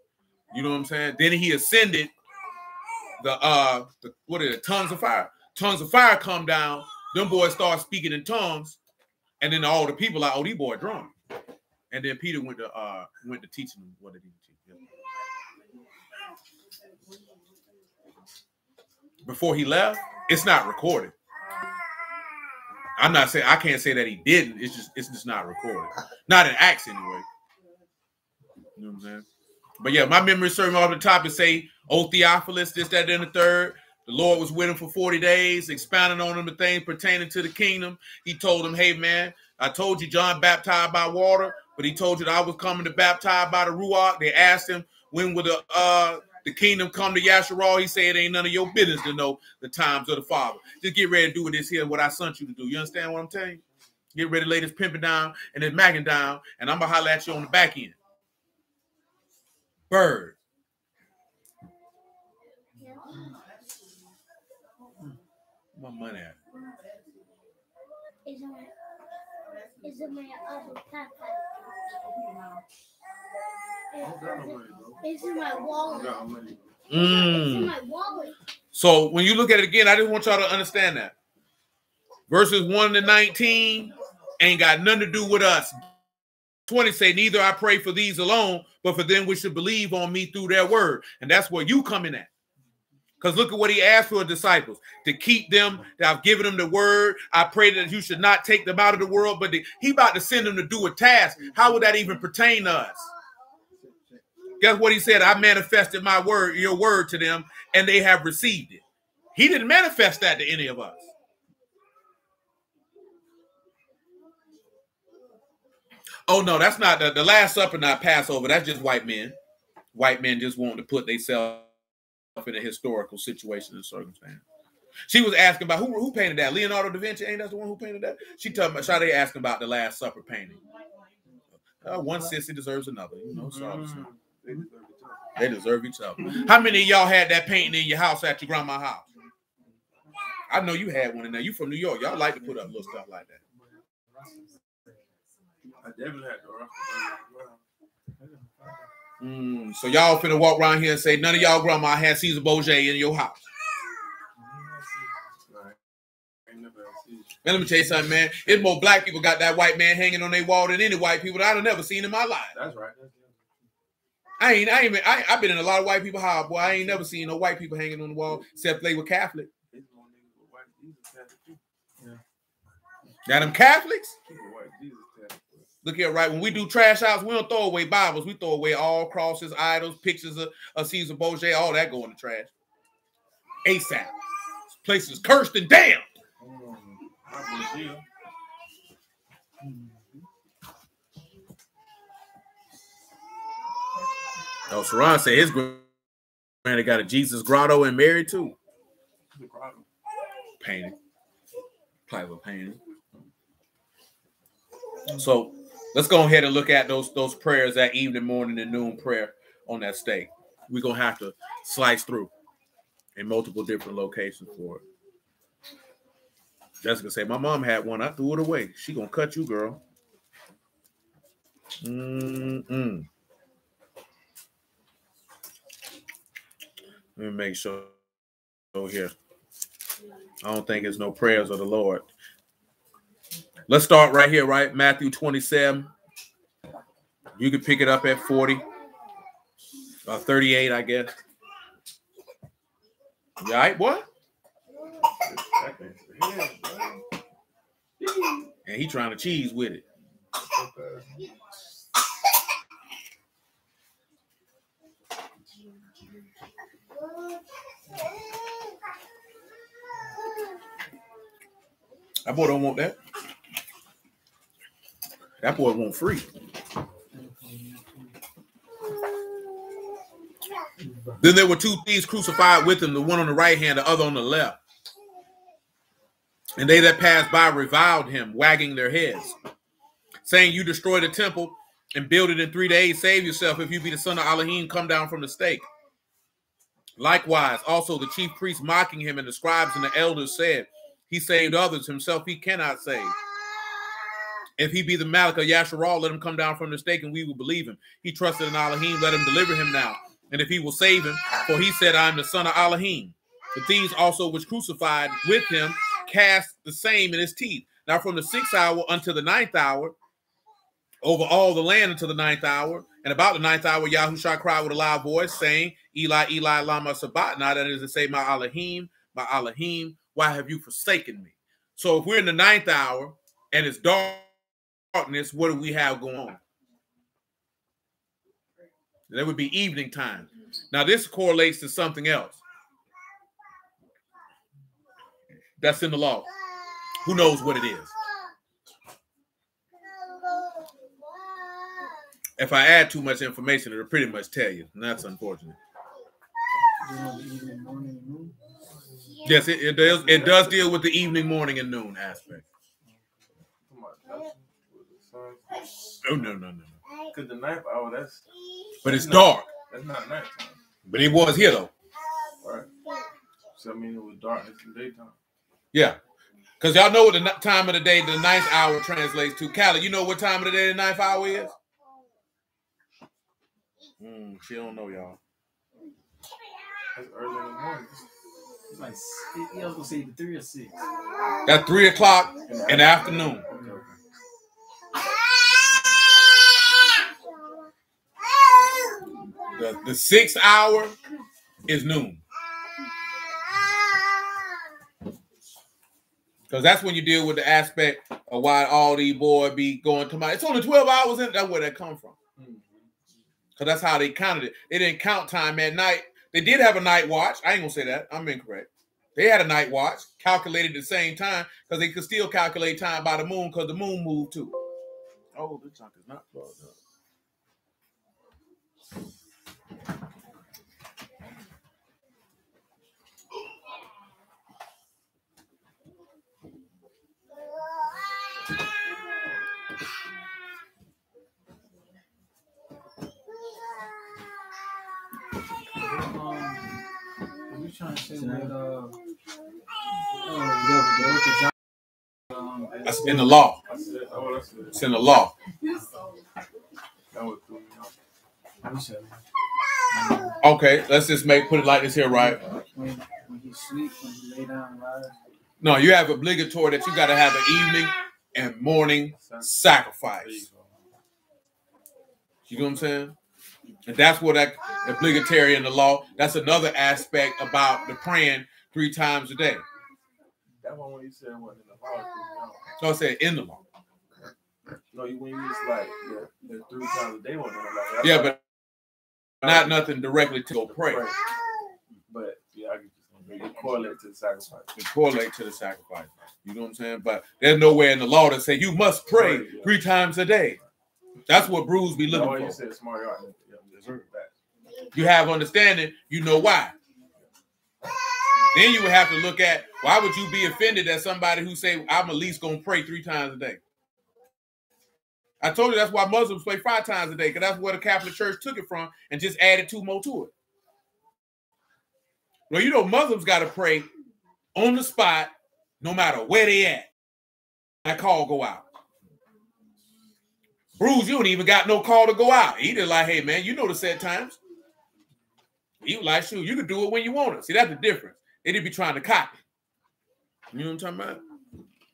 You know what I'm saying? Then he ascended. The uh the what are it? Tongues of fire. Tongues of fire come down. Them boys start speaking in tongues, and then all the people like, oh, these boy drunk. And then Peter went to uh went to teaching them what did he teach them. Before he left, it's not recorded. I'm not saying I can't say that he didn't. It's just it's just not recorded. Not in Acts anyway. You know what I'm saying? But yeah, my memory serving off the top and say, "Oh Theophilus, this, that, and the third. The Lord was with him for 40 days, expounding on him the things pertaining to the kingdom. He told him, Hey man, I told you John baptized by water, but he told you that I was coming to baptize by the Ruach. They asked him, When will the uh the kingdom come to Yasharal? He said it ain't none of your business to know the times of the Father. Just get ready to do this here, what I sent you to do. You understand what I'm telling you? Get ready to lay this pimping down and this macking down, and I'm gonna holler at you on the back end. Bird. My money at? Is in my is in my other pack. It's in my wallet. It's in Mm. my wallet. So when you look at it again, I just want y'all to understand that. Verses 1 to 19 ain't got nothing to do with us. 20 say, Neither I pray for these alone, but for them which should believe on me through their word. And that's where you come in at. Because look at what he asked for disciples to keep them, I've given them the word. I pray that you should not take them out of the world, but the- he about to send them to do a task. How would that even pertain to us? Guess what he said? I manifested my word, your word to them, and they have received it. He didn't manifest that to any of us. Oh no, that's not the, the last supper, not Passover. That's just white men. White men just wanting to put themselves in a historical situation and circumstance. She was asking about who who painted that? Leonardo da Vinci, ain't that the one who painted that? She talking about Sade asking about the Last Supper painting. Uh, one sissy deserves another, you know. So obviously, they deserve each other. How many of y'all had that painting in your house at your grandma's house? I know you had one in there. You from New York. Y'all like to put up little stuff like that. I definitely had to rock. Mm, so y'all finna walk around here and say none of y'all grandma had Caesar Borgia in your house. Like, ain't never seen. And let me tell you something, man. It's more black people got that white man hanging on their wall than any white people that I've never seen in my life. That's right. I ain't, I ain't, been, I, I've been in a lot of white people house, boy. I ain't never seen no white people hanging on the wall except they were Catholic. It's more niggas with white Jesus tattoo. Now them Catholics, People with white Jesus tattoo. Look here, right? When we do trash outs, we don't throw away Bibles. We throw away all crosses, idols, pictures of, of Caesar Borgia, all that go in the trash. ASAP. This place is cursed and damned. Um, I Brazil. Oh, Saran said his granny got a Jesus grotto and Mary too. Painting. Private painting. So let's go ahead and look at those those prayers that evening, morning, and noon prayer on that stake. We're gonna have to slice through in multiple different locations for it. Jessica said, My mom had one, I threw it away. She gonna cut you, girl. Mm-mm. Let me make sure over here. I don't think it's no prayers of the Lord. Let's start right here, right? Matthew 27. You can pick it up at 40. Uh, 38, I guess. You all right, boy? And he trying to cheese with it. That boy don't want that. That boy won't free. Then there were two thieves crucified with him, the one on the right hand, the other on the left. And they that passed by reviled him, wagging their heads, saying, You destroy the temple and build it in three days. Save yourself. If you be the son of Elohim, come down from the stake. Likewise, also the chief priests mocking him, and the scribes and the elders said, He saved others, himself he cannot save. If he be the Malik of Yasharal, let him come down from the stake, and we will believe him. He trusted in Elohim, let him deliver him now. And if he will save him, for he said, I am the son of Elohim. The thieves also which crucified with him cast the same in his teeth. Now from the sixth hour unto the ninth hour, over all the land until the ninth hour, and about the ninth hour, Yahushua cried with a loud voice, saying, Eli, Eli, lama sabachthani, that is to say, my Elohim, my Elohim, why have you forsaken me? So if we're in the ninth hour and it's darkness, what do we have going on? That would be evening time. Now this correlates to something else. That's in the law. Who knows what it is? If I add too much information, it'll pretty much tell you. And that's unfortunate. Yes, it, it does. It does deal with the evening, morning, and noon aspect. Come on, that's with the sun. Oh no, no, no, no. Cause the ninth hour, that's But it's dark. that's not nighttime, But it was here though. right? So I mean, it was darkness in daytime. Yeah. Because y'all know what the time of the day the ninth hour translates to. Callie, you know what time of the day the ninth hour is? Mm, she don't know, y'all. That's early in the morning. It's like six, I was gonna say three or six. That's three o'clock in the afternoon. The, the sixth hour is noon. Because that's when you deal with the aspect of why all these boys be going to my. It's only 12 hours in. That's where that come from. Because that's how they counted it. They didn't count time at night. They did have a night watch. I ain't gonna say that. I'm incorrect. They had a night watch, calculated at the same time, because they could still calculate time by the moon, because the moon moved too. Oh, this junk is not plugged up. Um, what you trying to say with uh, oh, the, the, with the job, um, That's in the law. I said, oh, that's. It's in the law. That would throw me off. we said, Okay, let's just make put it like this here, right? when when he sleep, when he lay down rise. No, you have obligatory that you got to have an evening and morning sacrifice. You know what I'm saying? And that's what that obligatory in the law. That's another aspect about the praying three times a day. That one when you said what in the law. So I said in the law. No, you when you just like the three times a day one in the law. Yeah, but not nothing directly to go pray. But yeah, I. It correlate to the sacrifice. and correlate to the sacrifice. You know what I'm saying? But there's nowhere in the law that say you must pray Right, yeah. three times a day. That's what Bruce be looking you for. said smart art. Yeah, deserve that. You have understanding, you know why. Then you would have to look at why would you be offended at somebody who say I'm at least gonna pray three times a day. I told you that's why Muslims pray five times a day, because that's where the Catholic Church took it from and just added two more to it. Well, you know, Muslims got to pray on the spot, no matter where they at. That call go out. Bruce, you don't even got no call to go out. He just like, hey man, you know the set times. He was like, shoot, you can do it when you want it. See, that's the difference. They didn't be trying to copy. You know what I'm talking about?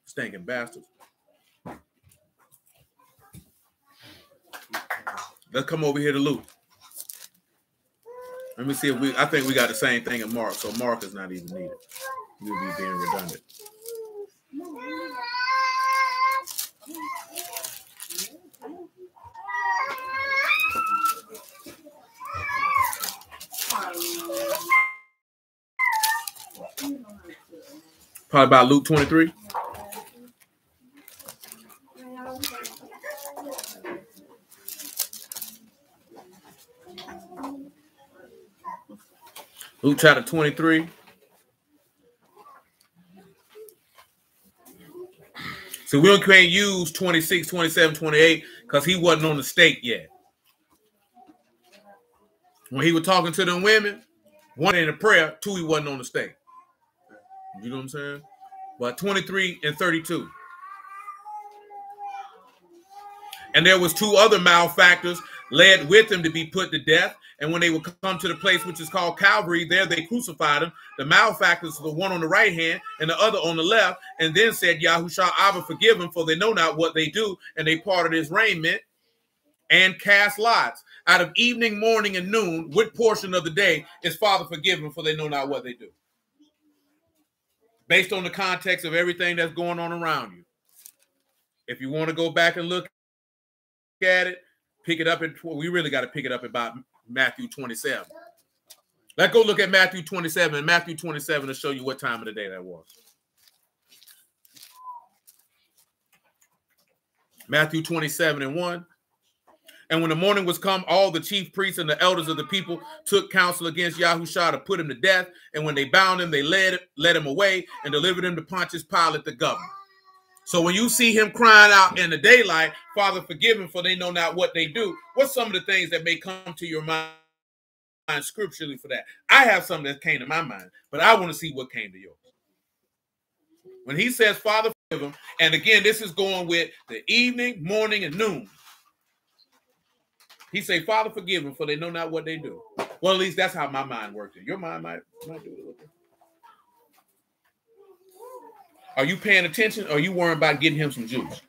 Stinking bastards. Let's come over here to Luke. Let me see if we. I think we got the same thing in Mark, so Mark is not even needed. We'll be being redundant. Probably about Luke 23. Luke chapter 23. So we don't can't use 26, 27, 28 because he wasn't on the stake yet. When he was talking to them women, one in a prayer, two, he wasn't on the stake. You know what I'm saying? But 23 and 32. And there was two other malefactors led with him to be put to death. And when they would come to the place which is called Calvary, there they crucified him. The malefactors, the one on the right hand and the other on the left, and then said, Yahushua, Abba, forgive them, for they know not what they do. And they parted his raiment and cast lots. Out of evening, morning, and noon, what portion of the day is Father forgive them, for they know not what they do? Based on the context of everything that's going on around you. If you want to go back and look at it, pick it up at we really got to pick it up about Matthew 27. Let's go look at Matthew 27. Matthew 27 to show you what time of the day that was. Matthew 27 and 1. And when the morning was come, all the chief priests and the elders of the people took counsel against Yahushua to put him to death. And when they bound him, they led, led him away and delivered him to Pontius Pilate, the governor. So when you see him crying out in the daylight, Father, forgive him for they know not what they do. What's some of the things that may come to your mind scripturally for that? I have something that came to my mind, but I want to see what came to yours. When he says, Father, forgive them, and again, this is going with the evening, morning, and noon. He say, Father, forgive them, for they know not what they do. Well, at least that's how my mind worked. Your mind might, might do it a little bit. Are you paying attention or are you worrying about getting him some juice?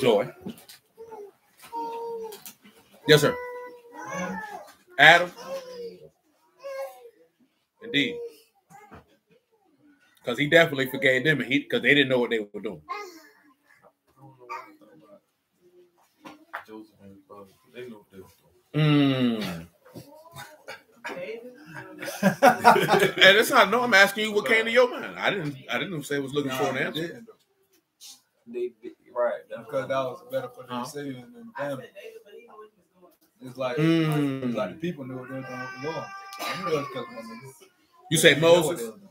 Joy. Yes, sir. Adam. Indeed. Because he definitely forgave them and he because they didn't know what they were doing. I don't know what I thought about Joseph and his brother. They know what they were doing. Mm. and that's not no, I'm asking you what came to your mind. I didn't I didn't say I was looking for an answer. they. They, they right. Because that was better for Huh? the city and the family. It's like, Mm. it's like the people knew what they were doing with the Lord. I knew it was because of my niggas. You say They know what Moses. they was doing.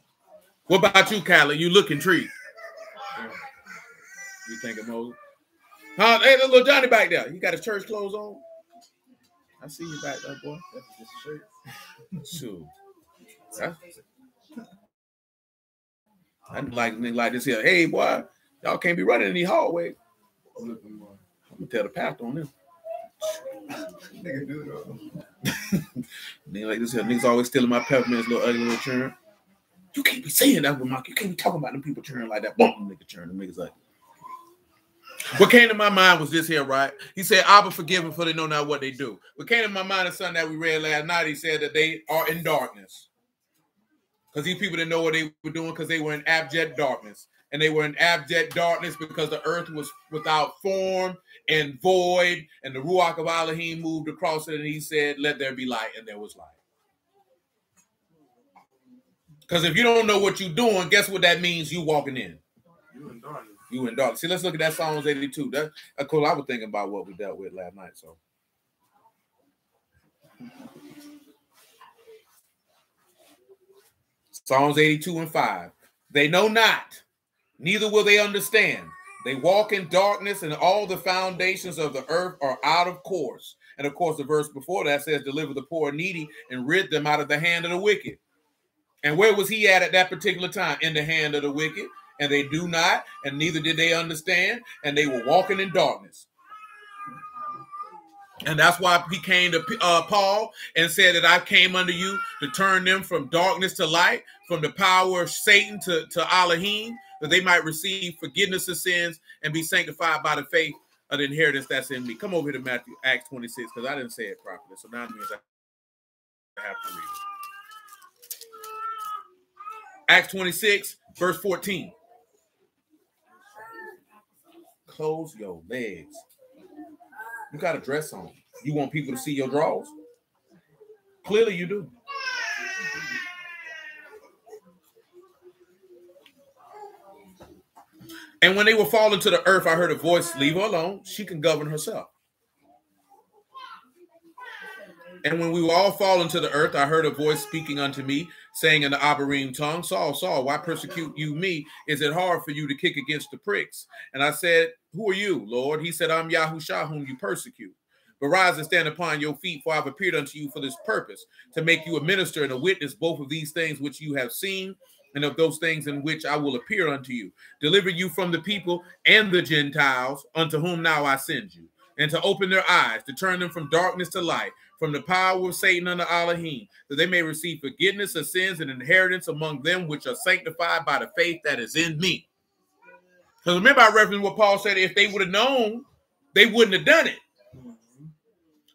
What about you, Kylie? You look intrigued. You think of Moses? Huh? Hey, that little Johnny back there. You got his church clothes on? I see you back there, boy. That's just a shirt. Shoot. That's- I like nigga like this here. Hey, boy, y'all can't be running in the hallway. I'm gonna tell the pastor on this. Nigga do. Nigga like this here. Niggas always stealing my peppermints, little ugly little churn. You can't be saying that with Mark. You can't be talking about them people churn like that. Them nigga. Them niggas like. What came to my mind was this here, right? He said, Abba forgive them for they know not what they do. What came to my mind is something that we read last night. He said that they are in darkness. Because these people didn't know what they were doing because they were in abject darkness. And they were in abject darkness because the earth was without form and void. And the Ruach of Elohim moved across it and he said, Let there be light. And there was light. Because if you don't know what you're doing, guess what that means? You walking in. You in darkness. You in dark. See, let's look at that Psalms 82. That, cool. I was thinking about what we dealt with last night. So Psalms 82 and 5. They know not, neither will they understand. They walk in darkness, and all the foundations of the earth are out of course. And of course, the verse before that says, Deliver the poor and needy and rid them out of the hand of the wicked. And where was he at at that particular time? In the hand of the wicked. And they do not, and neither did they understand, and they were walking in darkness. And that's why he came to uh, Paul and said that I came unto you to turn them from darkness to light, from the power of Satan to, to Elohim, that they might receive forgiveness of sins and be sanctified by the faith of the inheritance that's in me. Come over here to Matthew, Acts 26, because I didn't say it properly. So now it means I have to read it. Acts 26, verse 14. Close your legs. You got a dress on. You want people to see your drawers? Clearly, you do. And when they were falling to the earth, I heard a voice, Leave her alone. She can govern herself. And when we were all fallen to the earth, I heard a voice speaking unto me, saying in the Abarim tongue, Saul, Saul, why persecute you me? Is it hard for you to kick against the pricks? And I said, Who are you, Lord? He said, I'm Yahushua, whom you persecute. But rise and stand upon your feet, for I've appeared unto you for this purpose, to make you a minister and a witness both of these things which you have seen and of those things in which I will appear unto you, deliver you from the people and the Gentiles, unto whom now I send you, and to open their eyes, to turn them from darkness to light, from the power of Satan unto Elohim, that they may receive forgiveness of sins and inheritance among them which are sanctified by the faith that is in me. Because remember, I referenced what Paul said if they would have known, they wouldn't have done it.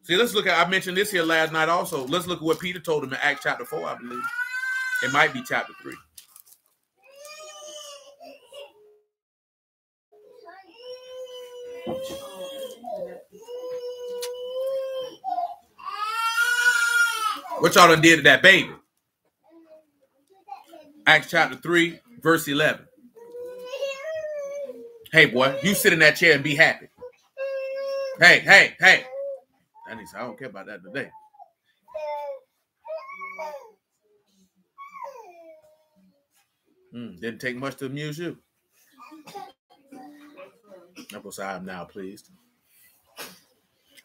See, let's look at, I mentioned this here last night also. Let's look at what Peter told him in Acts chapter 4, I believe. It might be chapter 3. What y'all done did to that baby? Acts chapter 3, verse 11. Hey, boy, you sit in that chair and be happy. Hey, hey, hey. Need I don't care about that today. Mm, didn't take much to amuse you. Apples I am now pleased.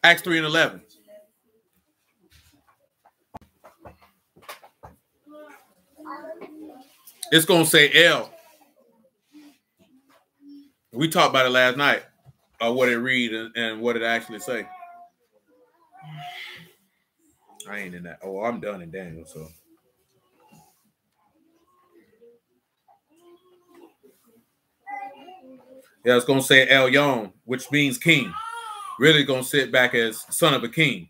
Acts 3 and 11. It's going to say L. We talked about it last night, uh, what it read and, and what it actually say. I ain't in that. Oh, I'm done in Daniel, so. Yeah, it's gonna say El Yon, which means king. Really gonna sit back as son of a king.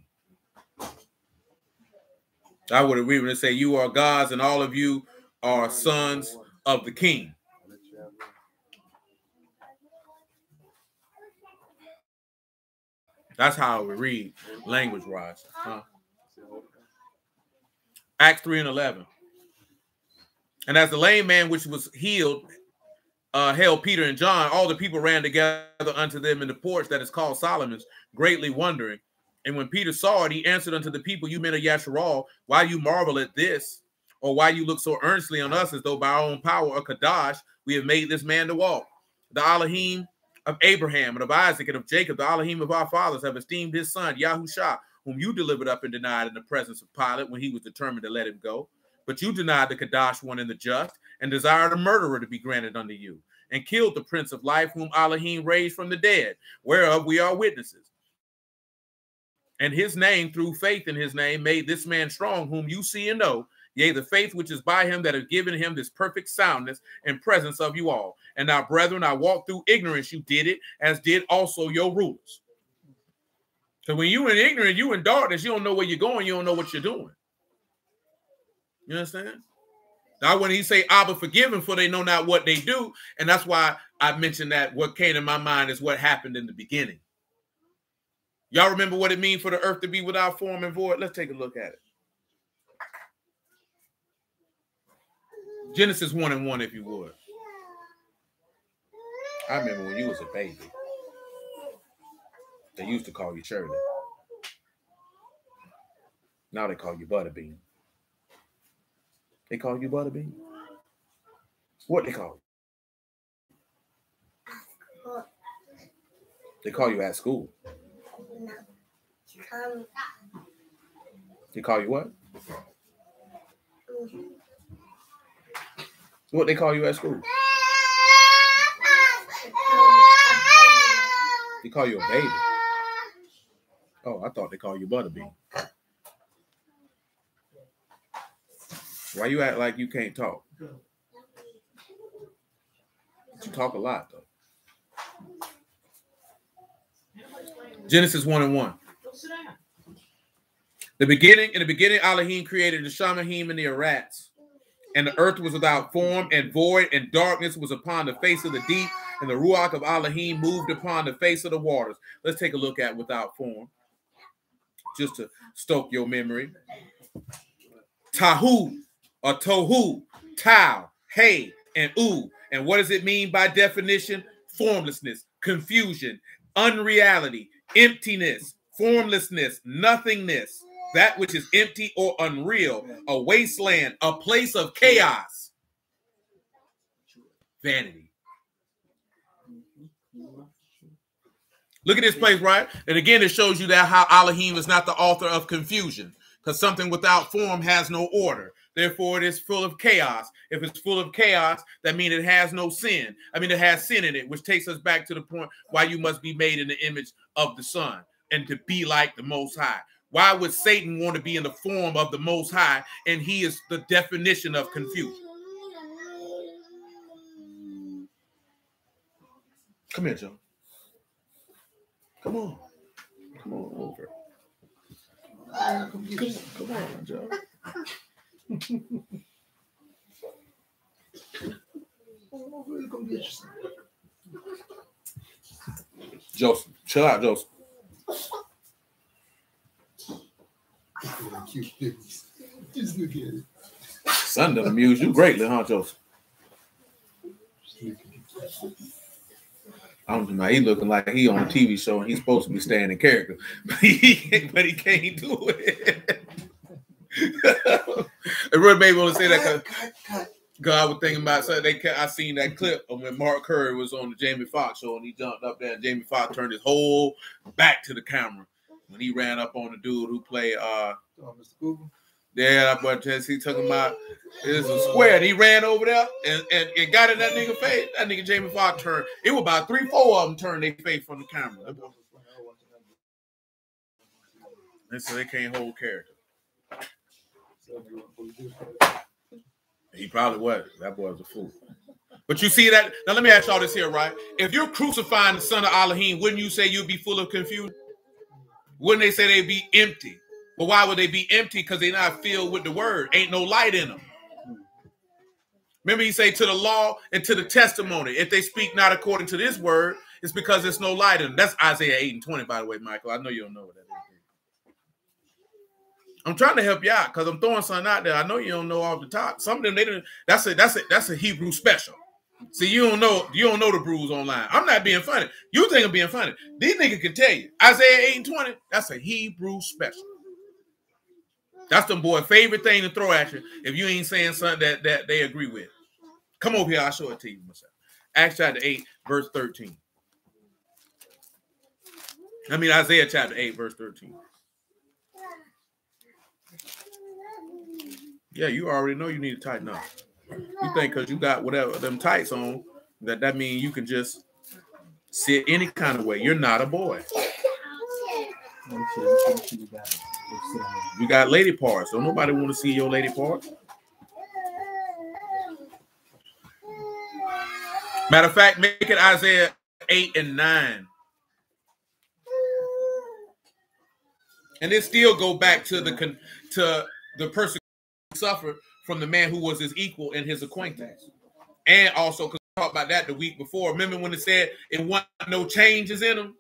I would agree when they say you are gods and all of you are sons of the king. That's how we read language wise. Huh? Acts 3 and 11. And as the lame man which was healed uh, held Peter and John, all the people ran together unto them in the porch that is called Solomon's, greatly wondering. And when Peter saw it, he answered unto the people, You men of Yasharal, why you marvel at this? Or why you look so earnestly on us as though by our own power or Kadash we have made this man to walk? The Elohim of Abraham and of Isaac and of Jacob, the Elohim of our fathers, have esteemed his son, Yahusha, whom you delivered up and denied in the presence of Pilate when he was determined to let him go. But you denied the Kadash one and the just, and desired a murderer to be granted unto you, and killed the Prince of Life, whom Elohim raised from the dead, whereof we are witnesses. And his name, through faith in his name, made this man strong, whom you see and know, yea, the faith which is by him that have given him this perfect soundness and presence of you all. And now, brethren, I walk through ignorance, you did it, as did also your rulers. So when you in ignorance, you in darkness, you don't know where you're going, you don't know what you're doing. You understand? Now, when he say Abba forgiven for they know not what they do, and that's why I mentioned that what came to my mind is what happened in the beginning. Y'all remember what it means for the earth to be without form and void? Let's take a look at it. Genesis 1 and 1, if you would. I remember when you was a baby. They used to call you Shirley. Now they call you Butterbean. They call you Butterbean? What they call you? They call you at school. They call you what? What they call you at school? They call you a baby. Oh, I thought they call you Butterbean. Why you act like you can't talk? You talk a lot though. Genesis 1 and 1. The beginning, in the beginning, Elohim created the Shamahim and the Arats. And the earth was without form and void, and darkness was upon the face of the deep, and the Ruach of Elohim moved upon the face of the waters. Let's take a look at without form, just to stoke your memory. Tahu, or Tohu, Tau, Hey, and U. And what does it mean by definition? Formlessness, confusion, unreality, emptiness, formlessness, nothingness, that which is empty or unreal, a wasteland, a place of chaos, vanity. Look at this place, right? And again, it shows you that how Elohim is not the author of confusion, because something without form has no order. Therefore, it is full of chaos. If it's full of chaos, that means it has no sin. I mean, it has sin in it, which takes us back to the point why you must be made in the image of the Son and to be like the Most High. Why would Satan want to be in the form of the Most High? And he is the definition of confusion. Come here, Joe. Come on. Come on over. Come, come on, Joe. Joseph, chill out, Joseph. Just look at it. Son doesn't amuse you greatly, huh, Joseph? I don't know. He looking like he on a TV show and he's supposed to be staying in character, but he, but he can't do it. it really made me want to say that because Cut, cut. God was thinking about so they I seen that clip of when Mark Curry was on the Jamie Foxx show and he jumped up there and Jamie Foxx turned his whole back to the camera when he ran up on the dude who played uh Oh, Mr. Google. yeah that boy Tess, he talking about it's a square and he ran over there and, and, and got in that nigga face. That nigga Jamie Foxx turned it was about three four of them turned their face from the camera. And so they can't hold character He probably was. That boy was a fool. But you see that? Now let me ask y'all this here, right? If you're crucifying the son of Elohim, wouldn't you say you'd be full of confusion? Wouldn't they say they'd be empty? But why would they be empty? Because they're not filled with the word. Ain't no light in them. Remember, he say to the law and to the testimony. If they speak not according to this word, it's because there's no light in them. That's Isaiah 8 and 20, by the way, Michael. I know you don't know that. I'm trying to help you out because I'm throwing something out there. I know you don't know off the top. Some of them they didn't. That's a that's a that's a Hebrew special. See, you don't know you don't know the brews online. I'm not being funny. You think I'm being funny? These niggas can tell you. Isaiah 8 and 20. That's a Hebrew special. That's them boy favorite thing to throw at you if you ain't saying something that that they agree with. Come over here, I'll show it to you myself. Acts chapter 8, verse 13. I mean Isaiah chapter 8, verse 13. Yeah, you already know you need to tighten up. You think because you got whatever them tights on that that means you can just sit any kind of way. You're not a boy. You got lady parts. Don't nobody want to see your lady parts. Matter of fact, make it Isaiah 8 and 9. And it still go back to the to the person suffered from the man who was his equal and his acquaintance. And also because we talked about that the week before. Remember when it said it want no changes in them?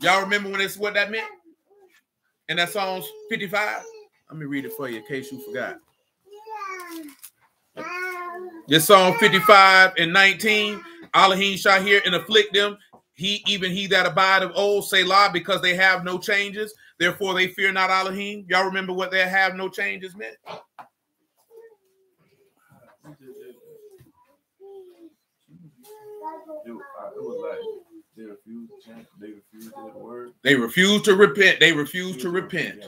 Y'all remember when it's what that meant? And that Psalms 55? Let me read it for you in case you forgot. This Psalm 55 and 19. Elohim shall hear and afflict them. He, even he that abide of old, say lie, because they have no changes. Therefore, they fear not Elohim. Y'all remember what they have no changes meant? It, was- it was like they refused to change. They refused to the word. They refuse to repent. They refuse to repent.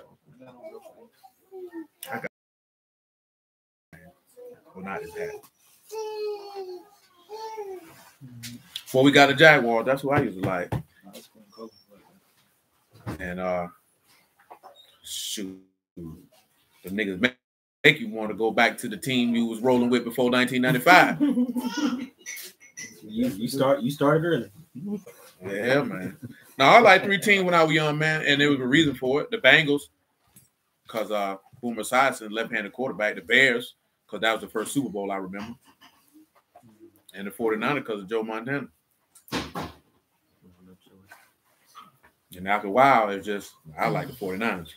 Yeah. Well, not his hat. Before we got a Jaguar, that's what I used to like. And uh shoot, the niggas make, make you want to go back to the team you was rolling with before 1995. You, you start you started early. yeah, man. Now I like three teams when I was young, man, and there was a reason for it. The Bengals, because uh Boomer Esiason, left-handed quarterback, the Bears, because that was the first Super Bowl I remember. And the 49ers because of Joe Montana. And after a while, it's just I like the 49ers.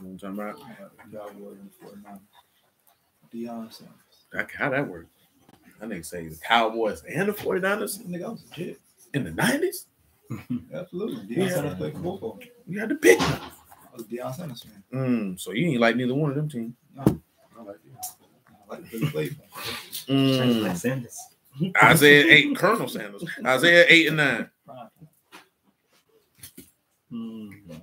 You know what I'm talking about? Cowboys and 49ers. Deion Sanders. That, how that work? That nigga say the Cowboys and the 49ers Nigga, I was a kid. in the 90s? Absolutely. Deion Yeah. Sanders played for both of them. You had to pick them. I was a Deion Sanders fan. Mm, so you ain't like neither one of them teams. No, I like Deion. I like the way he played for him. Mm. Sanders. Isaiah 8, Colonel Sanders. Isaiah 8 and 9. Prime. Mm.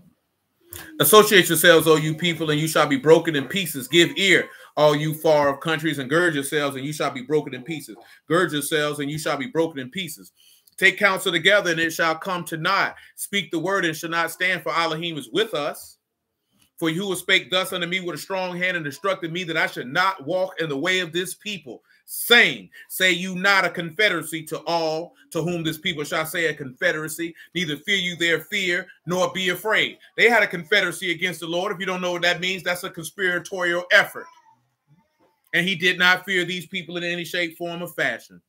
Associate yourselves, O you people, and you shall be broken in pieces. Give ear, all you far off countries, and gird yourselves, and you shall be broken in pieces. Gird yourselves, and you shall be broken in pieces. Take counsel together, and it shall come to naught. Speak the word, and shall not stand, for Elohim is with us. For you will spake thus unto me with a strong hand, and instructed me that I should not walk in the way of this people. Saying, say you not a confederacy to all to whom this people shall say a confederacy, neither fear you their fear, nor be afraid. They had a confederacy against the Lord. If you don't know what that means, that's a conspiratorial effort. And he did not fear these people in any shape, form, or fashion.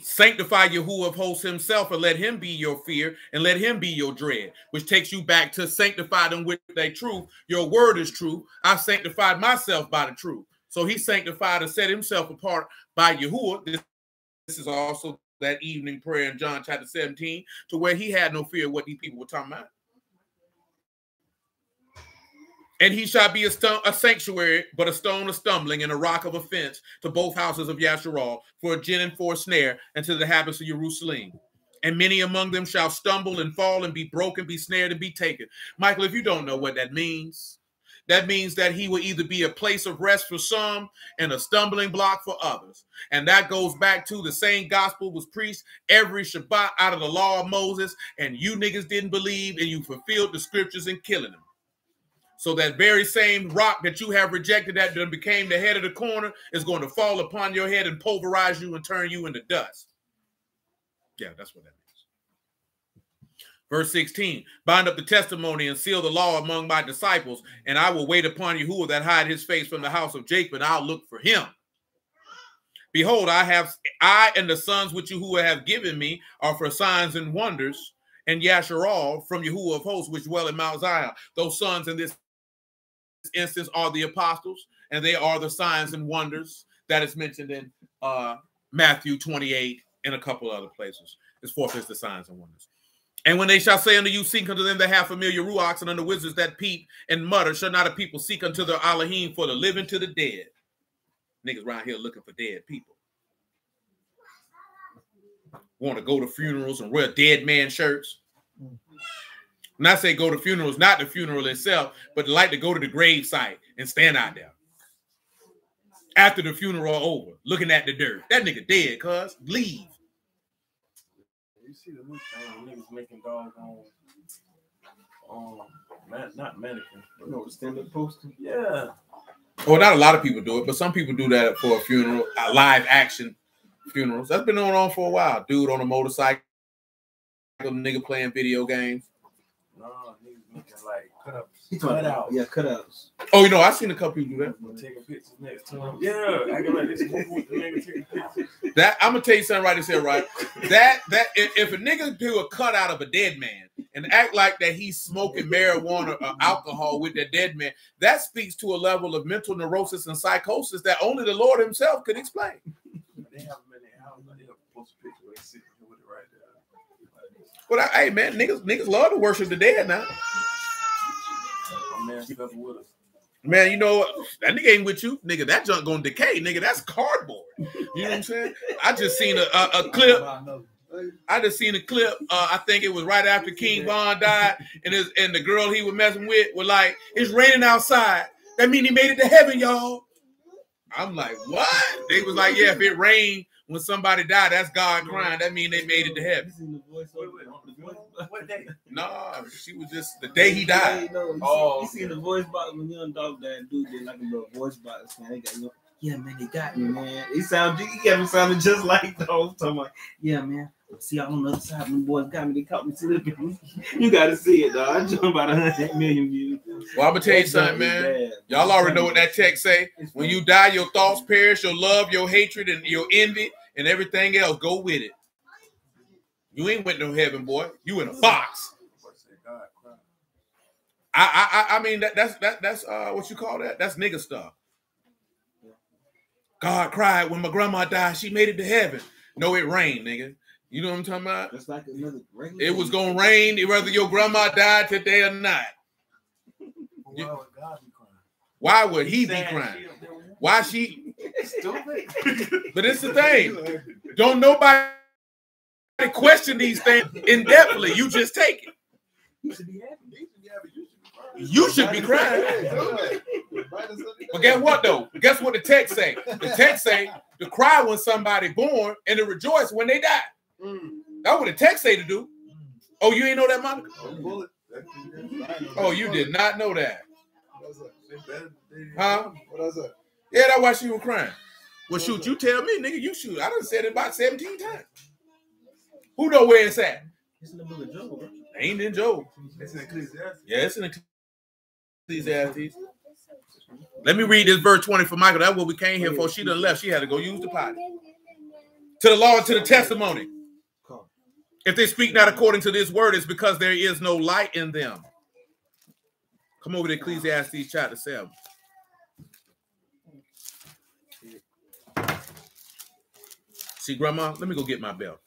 Sanctify Yahuwah of hosts himself, and let him be your fear, and let him be your dread, which takes you back to sanctify them with thy truth. Your word is true. I sanctified myself by the truth. So he sanctified and set himself apart by Yahuwah. This, this is also that evening prayer in John chapter 17, to where he had no fear of what these people were talking about. And he shall be a, stone, a sanctuary, but a stone of stumbling and a rock of offense to both houses of Yasharal, for a gin and for a snare, and to the habits of Jerusalem. And many among them shall stumble and fall and be broken, be snared and be taken. Michael, if you don't know what that means, that means that he will either be a place of rest for some and a stumbling block for others. And that goes back to the same gospel was preached every Shabbat out of the law of Moses, and you niggas didn't believe and you fulfilled the scriptures in killing them. So that very same rock that you have rejected that then became the head of the corner is going to fall upon your head and pulverize you and turn you into dust. Yeah, that's what that means. Verse 16, bind up the testimony and seal the law among my disciples, and I will wait upon you who that hide his face from the house of Jacob, and I'll look for him. Behold, I have I and the sons which you who have given me are for signs and wonders, and Yasharal from Yahuwah of hosts, which dwell in Mount Zion. Those sons in this instance are the apostles, and they are the signs and wonders that is mentioned in uh, Matthew 28 and a couple other places. It's fourth is the signs and wonders. And when they shall say unto you, Seek unto them that have familiar ruachs, and unto wizards that peep and mutter, shall not a people seek unto their Elohim for the living to the dead? Niggas around here looking for dead people. Want to go to funerals and wear dead man shirts. Not say go to funerals, not the funeral itself, but like to go to the grave site and stand out there. After the funeral over, looking at the dirt. That nigga dead, cuz. Leave. You see the new thing, niggas making dogs on, um, man, not mannequin. You know, stand up poster. Yeah. Well, not a lot of people do it, but some people do that for a funeral, uh, live action funerals. That's been going on for a while. Dude on a motorcycle, nigga playing video games. No, niggas making like cut ups. He talking Cut about out. yeah, cutouts. Oh, you know, I seen a couple people do that. Taking pictures next to him. Yeah, acting like this movie with the nigga taking pictures. That I'm gonna tell you something right this here, right? That that if, if a nigga do a cutout of a dead man and act like that he's smoking marijuana or alcohol with that dead man, that speaks to a level of mental neurosis and psychosis that only the Lord Himself could explain. They have him in their house, but they have post a picture where he's sitting here with it right there. But I, hey man, niggas niggas love to worship the dead now. Man stuff with us. Man, you know that nigga ain't with you, nigga. That junk gonna decay, nigga. That's cardboard. You know what I'm saying? I just seen a, a, a clip. I just seen a clip. Uh, I think it was right after King Von died, and his, and the girl he was messing with was like, "It's raining outside. That mean he made it to heaven, y'all." I'm like, "What?" They was like, "Yeah, if it rained when somebody died, that's God crying. That mean they made it to heaven." You seen the voice Wait, over wait, the voice what day? No, she was just the day he died. No, you, Oh, see, you seen the voice box when young dog that dude did like a little voice box, man. They got you. Yeah, man, they got me, man. He sound, he got me sounding just like those. Talking about, yeah, man. See, I on the other side, when boys got me, they caught me slipping. you got to see it, dog. I jumped about a hundred million views. Well, I'm gonna tell you something, man. bad. Y'all already know what that text say. When you die, your thoughts perish, your love, your hatred, and your envy, and everything else go with it. You ain't went no heaven, boy. You in a box. What say God crying? I I I- I mean that that's that that's uh what you call that? That's nigga stuff. God cried when my grandma died. She made it to heaven. No, it rained, nigga. You know what I'm talking about? That's like another regular. It was gonna rain whether your grandma died today or not. Why would God be crying? Why would he be crying? shit up there with him. Why she? Stupid. But it's the thing. Don't nobody question these things in depthly. You just take it. You should be happy. You should be crying. But guess what though? Guess what the text say? The text say to cry when somebody born and to rejoice when they die. That's what the text say to do. Oh, you ain't know that, Monica? Oh, you did not know that. Huh? That? Yeah, that's why she was crying. Well, shoot, you tell me, nigga. You shoot. I done said it about 17 times. Who know where it's at? It's in the book of Job, bro. Ain't in Job. It's in Ecclesiastes. Yeah, it's in Ecclesiastes. Let me read this verse 20 for Michael. That's what we came here for. She done left. She had to go use the pot. To the law and to the testimony. If they speak not according to this word, it's because there is no light in them. Come over to Ecclesiastes chapter 7. See, Grandma, let me go get my belt.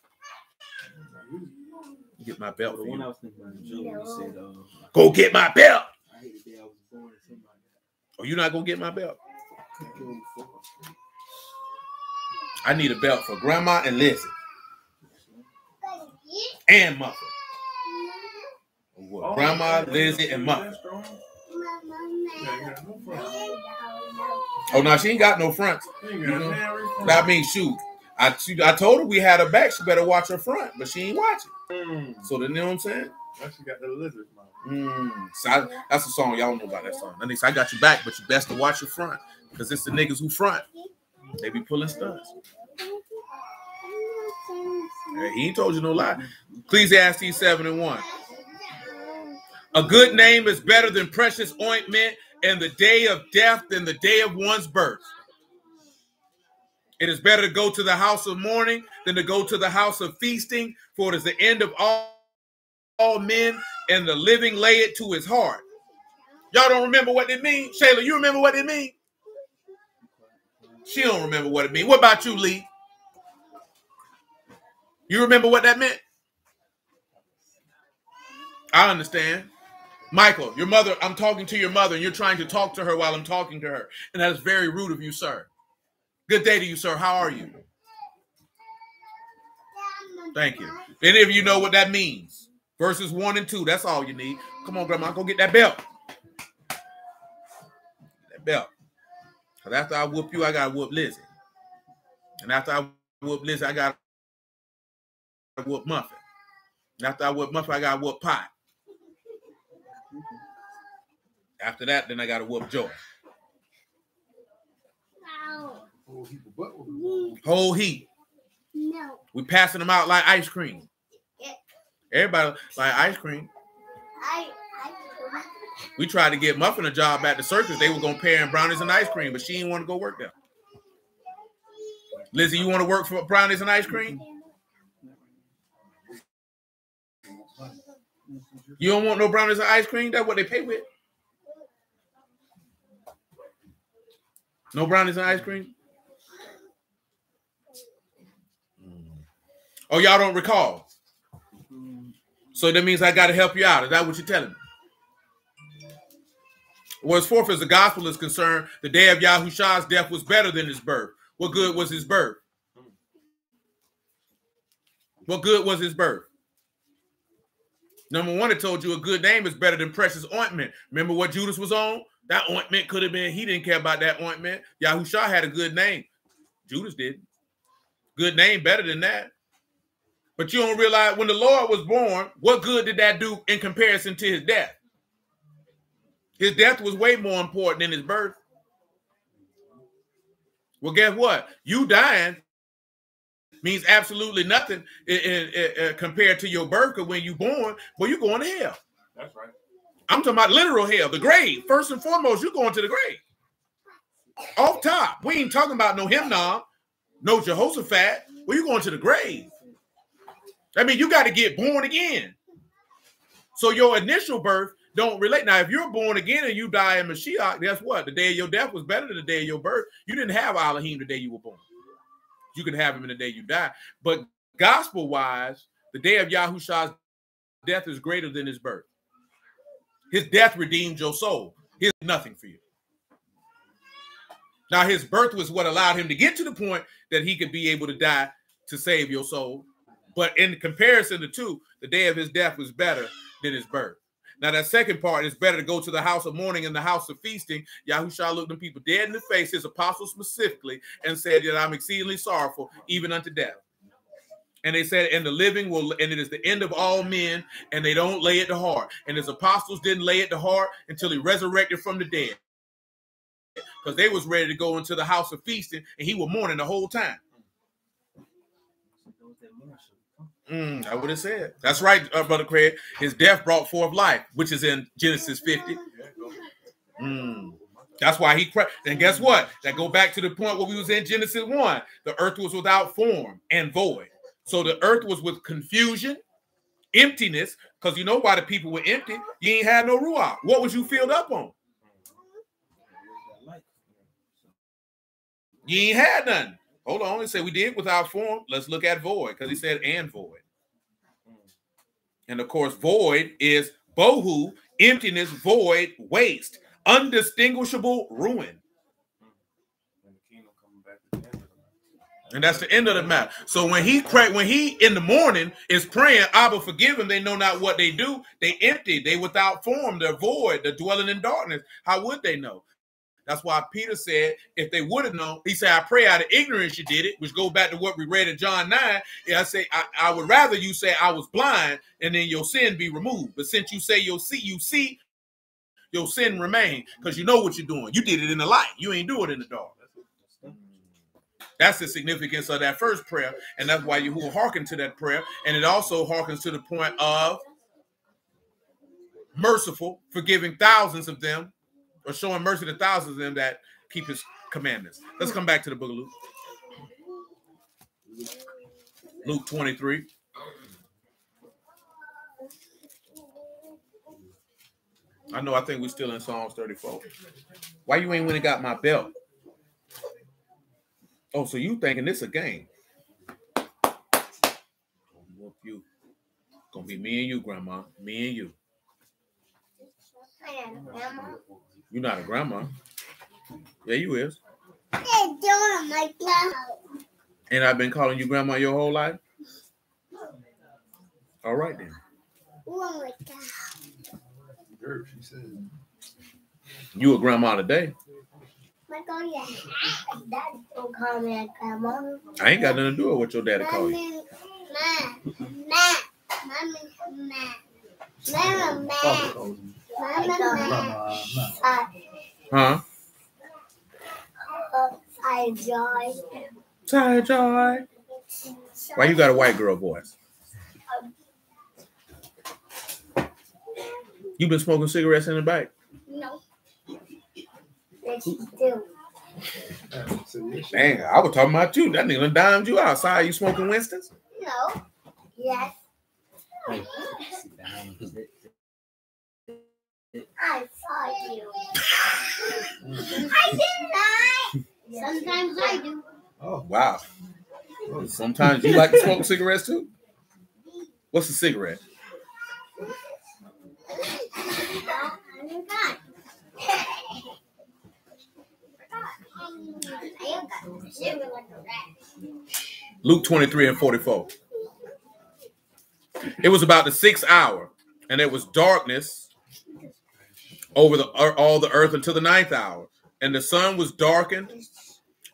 Get my belt The for I you. was thinking about, Job, he said, uh, Go get my belt. I hate the day I was born or something like Oh, you not gonna get my belt? that. Couldn't go before. I need a belt for Grandma and Lizzie and Muffin. What, Grandma, Lizzie, and Muffin. Oh no, she ain't got no fronts. I mean, shoot. I she, I told her we had her back. She better watch her front, but she ain't watching. So then you know what I'm saying? Now she got the lizard mouth. Mm. So I, that's a song y'all know about that song. That means I got your back, but you best to watch your front because it's the niggas who front. They be pulling stunts. Hey, he ain't told you no lie. Ecclesiastes 7 and 1. A good name is better than precious ointment, and the day of death than the day of one's birth. It is better to go to the house of mourning than to go to the house of feasting, for it is the end of all, all men, and the living lay it to his heart. Y'all don't remember what it means? Shayla, you remember what it means? She don't remember what it means. What about you, Lee? You remember what that meant? I understand. Michael, your mother, I'm talking to your mother, and you're trying to talk to her while I'm talking to her. And that is very rude of you, sir. Good day to you, sir. How are you? Thank you. Any of you know what that means? Verses one and two. That's all you need. Come on, Grandma, go get that belt. That belt. Because after I whoop you, I got to whoop Lizzie. And after I whoop Lizzie, I got to whoop Muffin. And after I whoop Muffin, I got to whoop Pot. After that, then I got to whoop Joy. Oh, he butt whooping. Whole heat. No. We passing them out like ice cream. Everybody like ice cream. I, I, We tried to get Muffin a job at the circus. They were gonna pay him brownies and ice cream, but she didn't want to go work there. Lizzie, you want to work for brownies and ice cream? You don't want no brownies and ice cream? That's what they pay with. No brownies and ice cream? Oh, y'all don't recall. So that means I got to help you out. Is that what you're telling me? Well, as far as the gospel is concerned, the day of Yahushua's death was better than his birth. What good was his birth? What good was his birth? Number one, it told you a good name is better than precious ointment. Remember what Judas was on? That ointment could have been, he didn't care about that ointment. Yahushua had a good name. Judas didn't. Good name better than that. But you don't realize when the Lord was born, what good did that do in comparison to his death? His death was way more important than his birth. Well, guess what? You dying means absolutely nothing in, in- in- uh, compared to your birth. Because when you born, well, you're going to hell. That's right. I'm talking about literal hell, the grave. First and foremost, you're going to the grave. Off top. We ain't talking about no Hinnom, no Jehoshaphat. Well, you're going to the grave. I mean, you got to get born again. So your initial birth don't relate. Now, if you're born again and you die in Mashiach, guess what? The day of your death was better than the day of your birth. You didn't have Elohim the day you were born. You can have him in the day you die. But gospel-wise, the day of Yahushua's death is greater than his birth. His death redeemed your soul. He's nothing for you. Now, his birth was what allowed him to get to the point that he could be able to die to save your soul. But in comparison to two, the day of his death was better than his birth. Now, that second part is better to go to the house of mourning and the house of feasting. Yahushua looked them people dead in the face, his apostles specifically, and said that I'm exceedingly sorrowful, even unto death. And they said, and the living will, and it is the end of all men, and they don't lay it to heart. And his apostles didn't lay it to heart until he resurrected from the dead. Because they was ready to go into the house of feasting, and he was mourning the whole time. Mm, that's what it said. That's right, uh, Brother Craig. His death brought forth life, which is in Genesis 50. Mm. That's why he cried. And guess what? That go back to the point where we was in Genesis 1. The earth was without form and void. So the earth was with confusion, emptiness, because you know why the people were empty. You ain't had no ruach. What was you filled up on? You ain't had none. Hold on. He said we did without form. Let's look at void because he said and void. And of course, void is bohu, emptiness, void, waste, undistinguishable ruin. And that's the end of the matter. So when he pray, when he in the morning is praying, Abba, forgive them. They know not what they do. They empty. They without form. They're void. They're dwelling in darkness. How would they know? That's why Peter said, if they would have known, he said, I pray out of ignorance you did it, which goes back to what we read in John 9. Yeah, I say, I, I would rather you say I was blind and then your sin be removed. But since you say you'll see, you see, your sin remain because you know what you're doing. You did it in the light. You ain't do it in the dark. That's the significance of that first prayer, and that's why you will hearken to that prayer. And it also harkens to the point of merciful, forgiving thousands of them, or showing mercy to thousands of them that keep his commandments. Let's come back to the book of Luke. Luke 23. I know, I think we're still in Psalms 34. Why you ain't went and got my belt? Oh, so you thinking this a game? You. Gonna be me and you, grandma. Me and you. I am grandma. You're not a grandma. Yeah, you is. They're doing my job. And I've been calling you grandma your whole life. All right then. Oh my god. Dirt, she said. You a grandma today. My god, yeah. Dad don't call me grandma. I ain't got nothing to do with what your daddy call you. Mommy, ma, ma, mommy, ma, mama, ma, mama, ma. Uh, Huh? uh, I joy. Ty Joy. Why you got a white girl voice? You been smoking cigarettes in the back? No. Yes, you do. So, Dang, I was talking about you. That nigga done dimed you outside. You smoking Winston's? No. Yes. I saw you. I did not. Sometimes I do. Oh, Wow. Oh, Sometimes you like to smoke cigarettes too? What's a cigarette? I forgot. I got sugar like a rat. Luke 23 and 44. It was about the sixth hour, and there was darkness over the er, all the earth until the ninth hour. And the sun was darkened,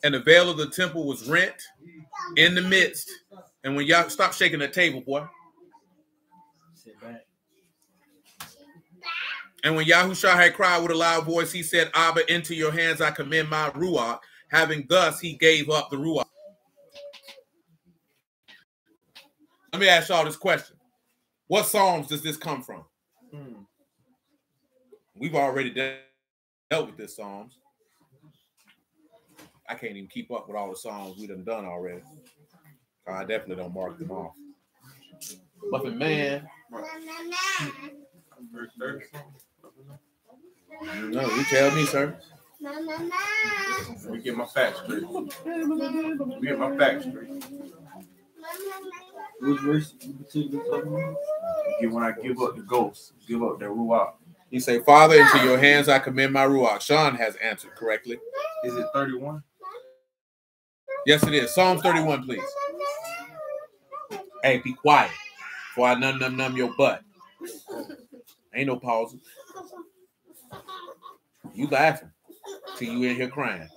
and the veil of the temple was rent in the midst. And when y'all stop shaking the table, boy. Sit back. And when Yahushua had cried with a loud voice, he said, Abba, into your hands I commend my Ruach. Having thus, he gave up the Ruach. Let me ask y'all this question. What Psalms does this come from? We've already de- dealt with this Psalms. I can't even keep up with all the songs we done done already. I definitely don't mark them off. Muffin Man, Verse 30. no, you tell me, sir. Let me get my facts straight. Let me get my facts straight. Which verse you particularly talking about? Get when I give up the ghost, give up that ruach. He say, Father, into your hands I commend my Ruach. Sean has answered correctly. Is it 31? Yes, it is. Psalms 31, please. Hey, be quiet For I num num num your butt. Ain't no pausing. You laughing till you in here crying.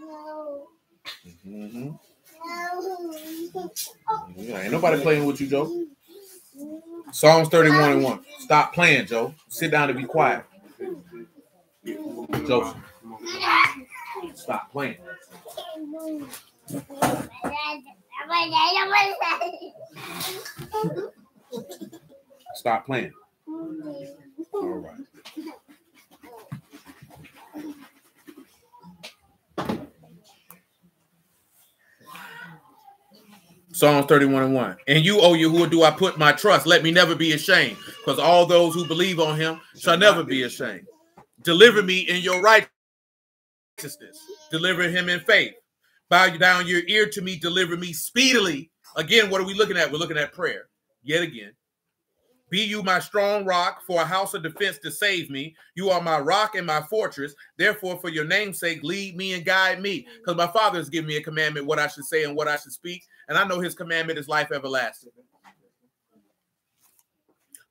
No. Mm-hmm. ain't nobody playing with you, Joe. Psalms 31 and 1. Stop playing, Joe. Sit down and be quiet. Joseph, stop playing. Stop playing. All right. Psalms 31 and 1. And you, O Yahuwah, do I put my trust. Let me never be ashamed, because all those who believe on him shall never be ashamed. Deliver me in your righteousness. Deliver him in faith. Bow down your ear to me. Deliver me speedily. Again, what are we looking at? We're looking at prayer. Yet again. Be you my strong rock for a house of defense to save me. You are my rock and my fortress. Therefore, for your name's sake, lead me and guide me. Because my father has given me a commandment what I should say and what I should speak. And I know his commandment is life everlasting.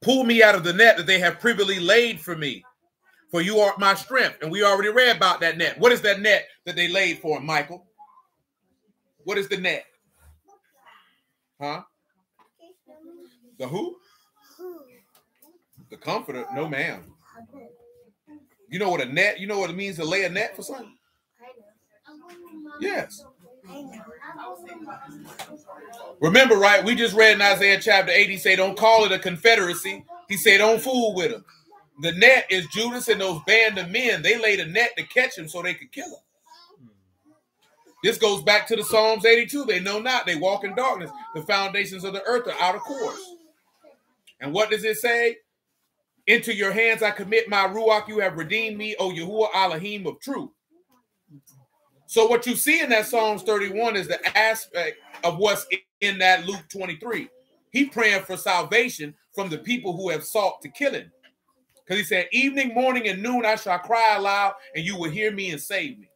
Pull me out of the net that they have privily laid for me. For you are my strength. And we already read about that net. What is that net that they laid for Michael? What is the net? Huh? The who? The comforter? No, ma'am. You know what a net? You know what it means to lay a net for something? Yes. Remember, right? We just read in Isaiah chapter 8, he said, Don't call it a confederacy. He said, Don't fool with him. The net is Judas and those band of men. They laid a net to catch him so they could kill him. This goes back to the Psalms 82. They know not, they walk in darkness. The foundations of the earth are out of course. And what does it say? Into your hands I commit my Ruach. You have redeemed me, O Yahuwah Elohim of truth. So what you see in that Psalms 31 is the aspect of what's in that Luke 23. He praying for salvation from the people who have sought to kill him. Because he said, evening, morning, and noon I shall cry aloud, and you will hear me and save me.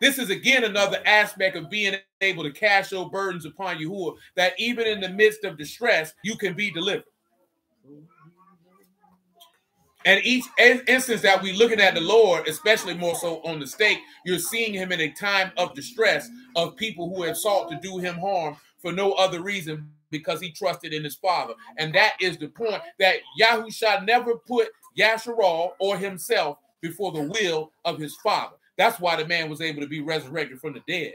This is again another aspect of being able to cast your burdens upon Yahuwah, that even in the midst of distress, you can be delivered. And each in- instance that we're looking at the Lord, especially more so on the stake, you're seeing him in a time of distress of people who have sought to do him harm for no other reason because he trusted in his father. And that is the point that Yahusha never put Yasharal or himself before the will of his father. That's why the man was able to be resurrected from the dead.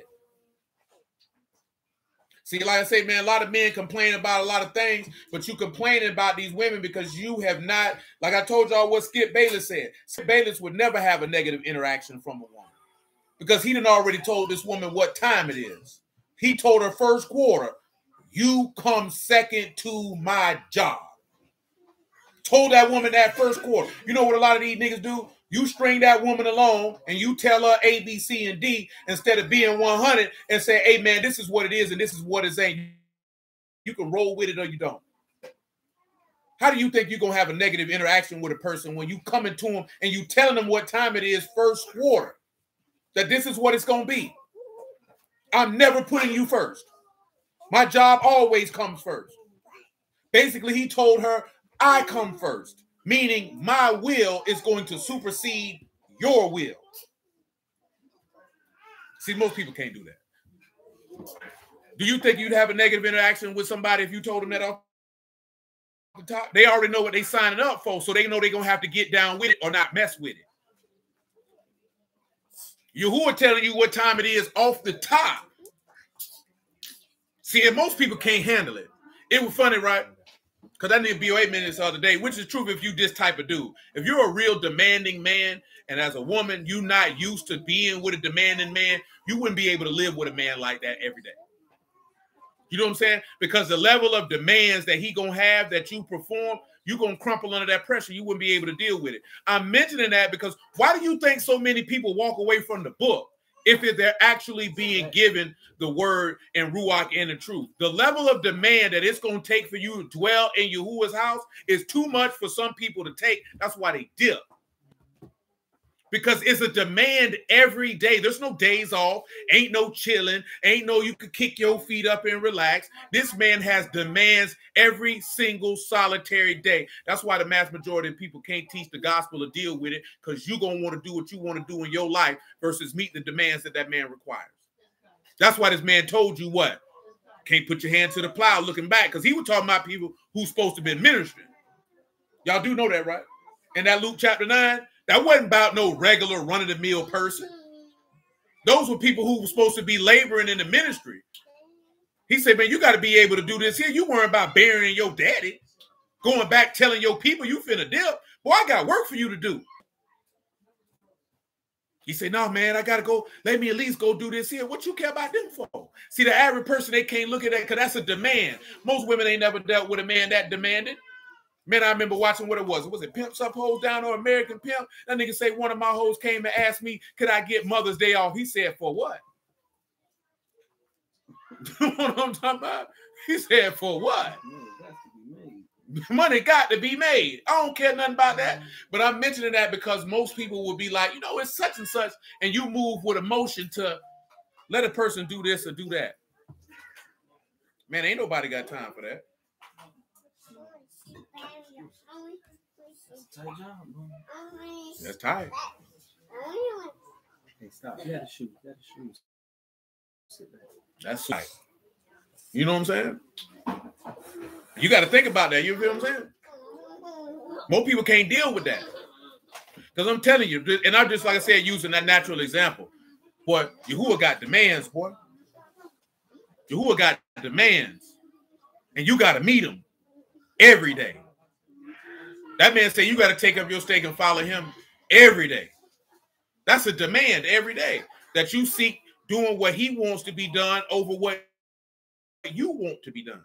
See, like I say, man, a lot of men complain about a lot of things, but you complaining about these women because you have not, like I told y'all what Skip Bayless said. Skip Bayless would never have a negative interaction from a woman because he didn't already told this woman what time it is. He told her first quarter, you come second to my job. Told that woman that first quarter. You know what a lot of these niggas do? You string that woman along and you tell her A, B, C, and D instead of being 100 and say, hey, man, this is what it is and this is what it ain't. You can roll with it or you don't. How do you think you're going to have a negative interaction with a person when you coming to them and you telling them what time it is first quarter? That this is what it's going to be. I'm never putting you first. My job always comes first. Basically, he told her, I come first, meaning my will is going to supersede your will. See, most people can't do that. Do you think you'd have a negative interaction with somebody if you told them that off the top? They already know what they signing up for, so they know they're gonna have to get down with it or not mess with it. Yahuwah telling you what time it is off the top. See, and most people can't handle it. It was funny, right? Because I need BOA minutes the other day, which is true if you this type of dude. If you're a real demanding man, and as a woman, you're not used to being with a demanding man, you wouldn't be able to live with a man like that every day. You know what I'm saying? Because the level of demands that he gonna have that you perform, you gonna crumple under that pressure. You wouldn't be able to deal with it. I'm mentioning that because why do you think so many people walk away from the book if they're actually being given the word and ruach and the truth? The level of demand that it's gonna take for you to dwell in Yahuwah's house is too much for some people to take. That's why they dip because it's a demand every day. There's no days off, ain't no chilling, ain't no you could kick your feet up and relax. This man has demands every single solitary day. That's why the mass majority of people can't teach the gospel or deal with it because you're going to want to do what you want to do in your life versus meet the demands that that man requires. That's why this man told you what? Can't put your hand to the plow looking back because he was talking about people who's supposed to be ministering. Y'all do know that, right? In that Luke chapter 9, that wasn't about no regular run of the mill person. Those were people who were supposed to be laboring in the ministry. He said, Man, you got to be able to do this here. You weren't about burying your daddy, going back telling your people you finna dip. Boy, I got work for you to do. He said, No, man, I got to go. Let me at least go do this here. What you care about them for? See, the average person, they can't look at that because that's a demand. Most women ain't never dealt with a man that demanded. Man, I remember watching what it was. Was it Pimp Up Hoes Down or American Pimp? That nigga say one of my hoes came and asked me, could I get Mother's Day off? He said, for what? you know what I'm talking about? He said, for what? Money got to be made. I don't care nothing about that. But I'm mentioning that because most people will be like, you know, it's such and such, and you move with emotion to let a person do this or do that. Man, ain't nobody got time for that. Tight job, bro. That's tight. Hey, stop. You had to shoot. You had to shoot. Sit back. That's tight. You know what I'm saying? You got to think about that. You feel what I'm saying? Most people can't deal with that. Because I'm telling you, and I'm just like I said, using that natural example. Boy, Yahuwah got demands, boy. Yahuwah got demands. And you got to meet them every day. That man said you got to take up your stake and follow him every day. That's a demand every day that you seek doing what he wants to be done over what you want to be done.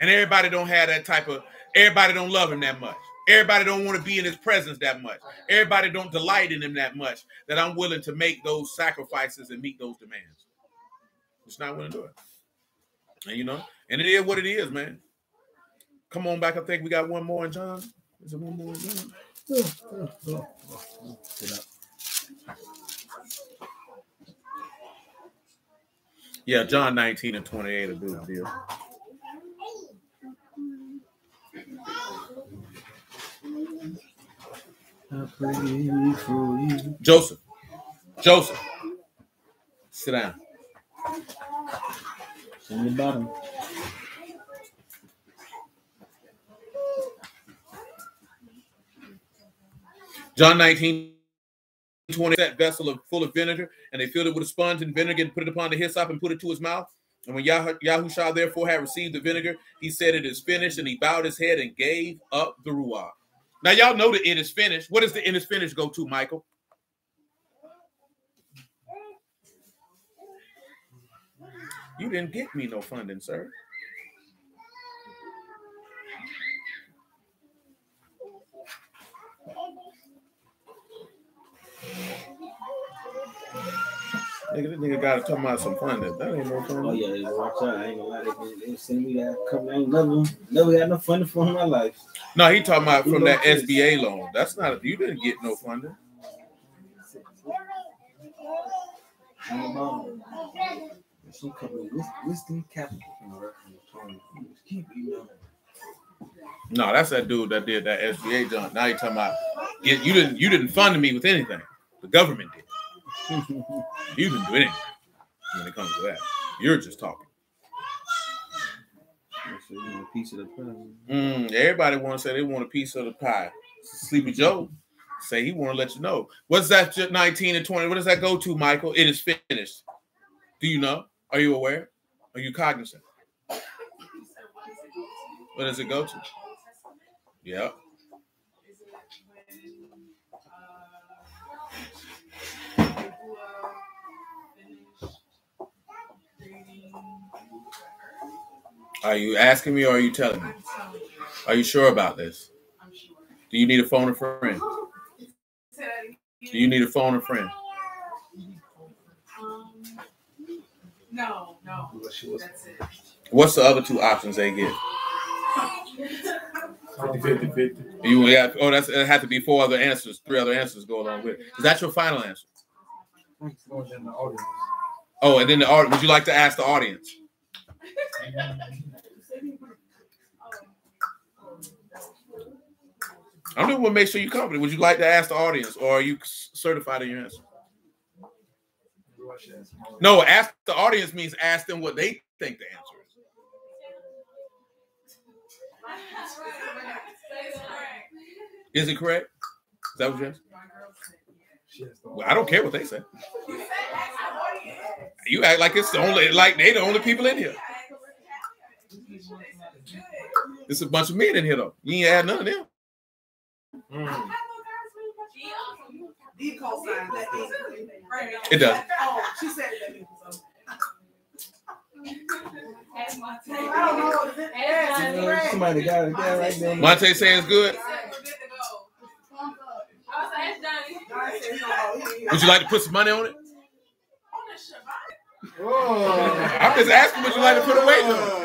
And everybody don't have that type of everybody don't love him that much. Everybody don't want to be in his presence that much. Everybody don't delight in him that much that I'm willing to make those sacrifices and meet those demands. It's not willing to do it. And you know, and it is what it is, man. Come on back. I think we got one more in John. Is it one more in John? Yeah, John 19 and 28 will do the deal. Joseph. Joseph. Sit down. In the bottom. John 19, 20, that vessel of full of vinegar, and they filled it with a sponge and vinegar and put it upon the hyssop and put it to his mouth. And when Yah- Yahushua therefore had received the vinegar, he said, It is finished, and he bowed his head and gave up the ruach. Now, y'all know that it is finished. What does the it is finished go to, Michael? You didn't get me no funding, sir. Nigga, this nigga got to talk about some funding. That ain't no funding. Oh yeah, yeah, watch out. I ain't gonna lie, they, been- they send me that couple. I ain't never, never got no funding for my life. No, he talking about from that SBA loan. That's not you didn't get no funding. How about some company, Capital. Keep you know. No, that's that dude that did that SBA junk. Now you talking about you, you didn't you didn't fund me with anything. The government did. You didn't do anything when it comes to that. You're just talking. A piece of the pie. Mm, everybody want to say they want a piece of the pie. Sleepy Joe say he want to let you know. What's that? 19 and 20. What does that go to, Michael? It is finished. Do you know? Are you aware? Are you cognizant? What does it go to? Yep. Are you asking me or are you telling me? Are you sure about this? Do you need a phone a friend? Do you need a phone a friend? No, no, that's it. What's the other two options they get? 50 50 50. You have, oh, that's it had to be four other answers, three other answers go along with it. Is that your final answer? Going audience. Oh, and then the audience, would you like to ask the audience? I'm just want to make sure you're confident. Would you like to ask the audience, or are you certified in your answer? I? No, ask the audience means ask them what they think the answer is. Is it correct? Is that what you asked? Well, I don't care what they say. You act like it's the only, like they the only people in here. It's a bunch of men in here though. You ain't add none of them. Mm. D co-sign that is. Right. It does. Oh, she said it was, That's my I don't know. what it is. That's You know, somebody got it there right there. Monte saying it's good. God said he don't know. He- he- Would you like to put some money on it? Oh. I'm just asking would you like to put a weight on it?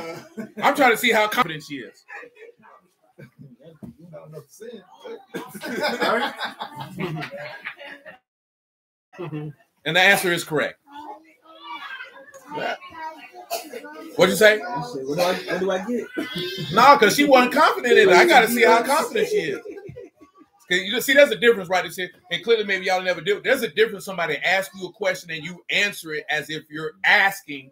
I'm trying to see how confident she is. To. And the answer is correct. What'd you say? What do I, what do I get? No, because she wasn't confident in it. I gotta see how confident she is. 'Cause you see, there's a difference, right? Here, and clearly, maybe y'all never do. There's a difference. Somebody asks you a question and you answer it as if you're asking,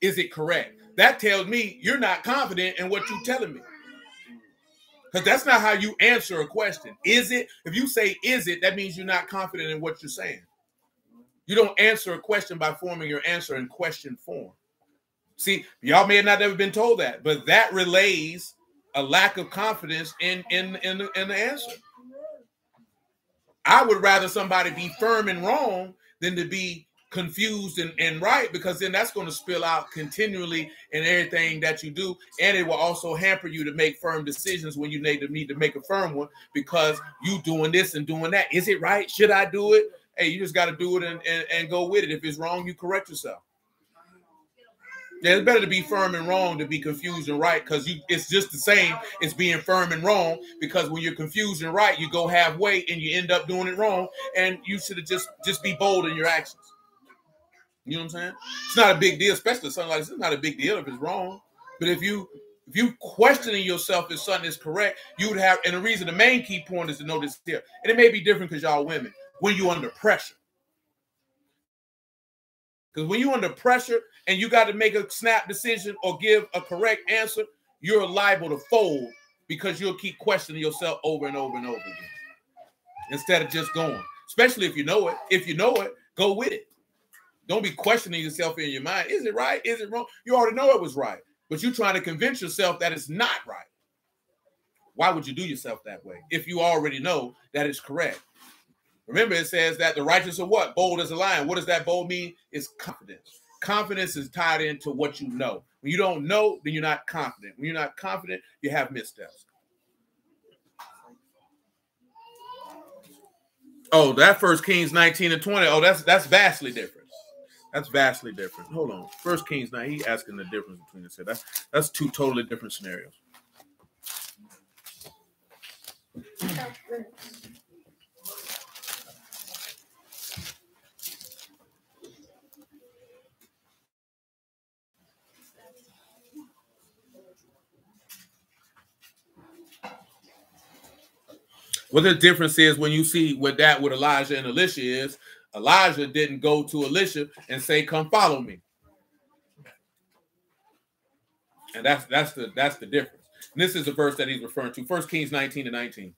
"Is it correct?" That tells me you're not confident in what you're telling me. Because that's not how you answer a question. Is it? If you say "Is it," that means you're not confident in what you're saying. You don't answer a question by forming your answer in question form. See, y'all may have not ever been told that, but that relays a lack of confidence in in in the, in the answer. I would rather somebody be firm and wrong than to be confused and, and right because then that's going to spill out continually in everything that you do and it will also hamper you to make firm decisions when you need to need to make a firm one because you doing this and doing that is it right should i do it hey you just got to do it and, and, and go with it if it's wrong you correct yourself yeah, it's better to be firm and wrong to be confused and right because you it's just the same as being firm and wrong because when you're confused and right, you go halfway and you end up doing it wrong. And you should have just just be bold in your actions. You know what I'm saying? It's not a big deal, especially something like this. It's not a big deal if it's wrong. But if you if you questioning yourself if something is correct, you would have and the reason the main key point is to know this here. And it may be different because y'all women, when you under pressure. Because when you're under pressure and you got to make a snap decision or give a correct answer, you're liable to fold because you'll keep questioning yourself over and over and over again instead of just going. Especially if you know it. If you know it, go with it. Don't be questioning yourself in your mind. Is it right? Is it wrong? You already know it was right, but you're trying to convince yourself that it's not right. Why would you do yourself that way if you already know that it's correct? Remember, it says that the righteous are what? Bold as a lion. What does that bold mean? It's confidence. Confidence is tied into what you know. When you don't know, then you're not confident. When you're not confident, you have missteps. Oh, that first Kings 19 and 20. Oh, that's that's vastly different. That's vastly different. Hold on. First Kings 9. He asking the difference between the two. That's that's two totally different scenarios. What the difference is when you see what that with Elijah and Elisha is, Elijah didn't go to Elisha and say, "Come follow me," and that's that's the that's the difference. And this is the verse that he's referring to, First Kings nineteen to nineteen.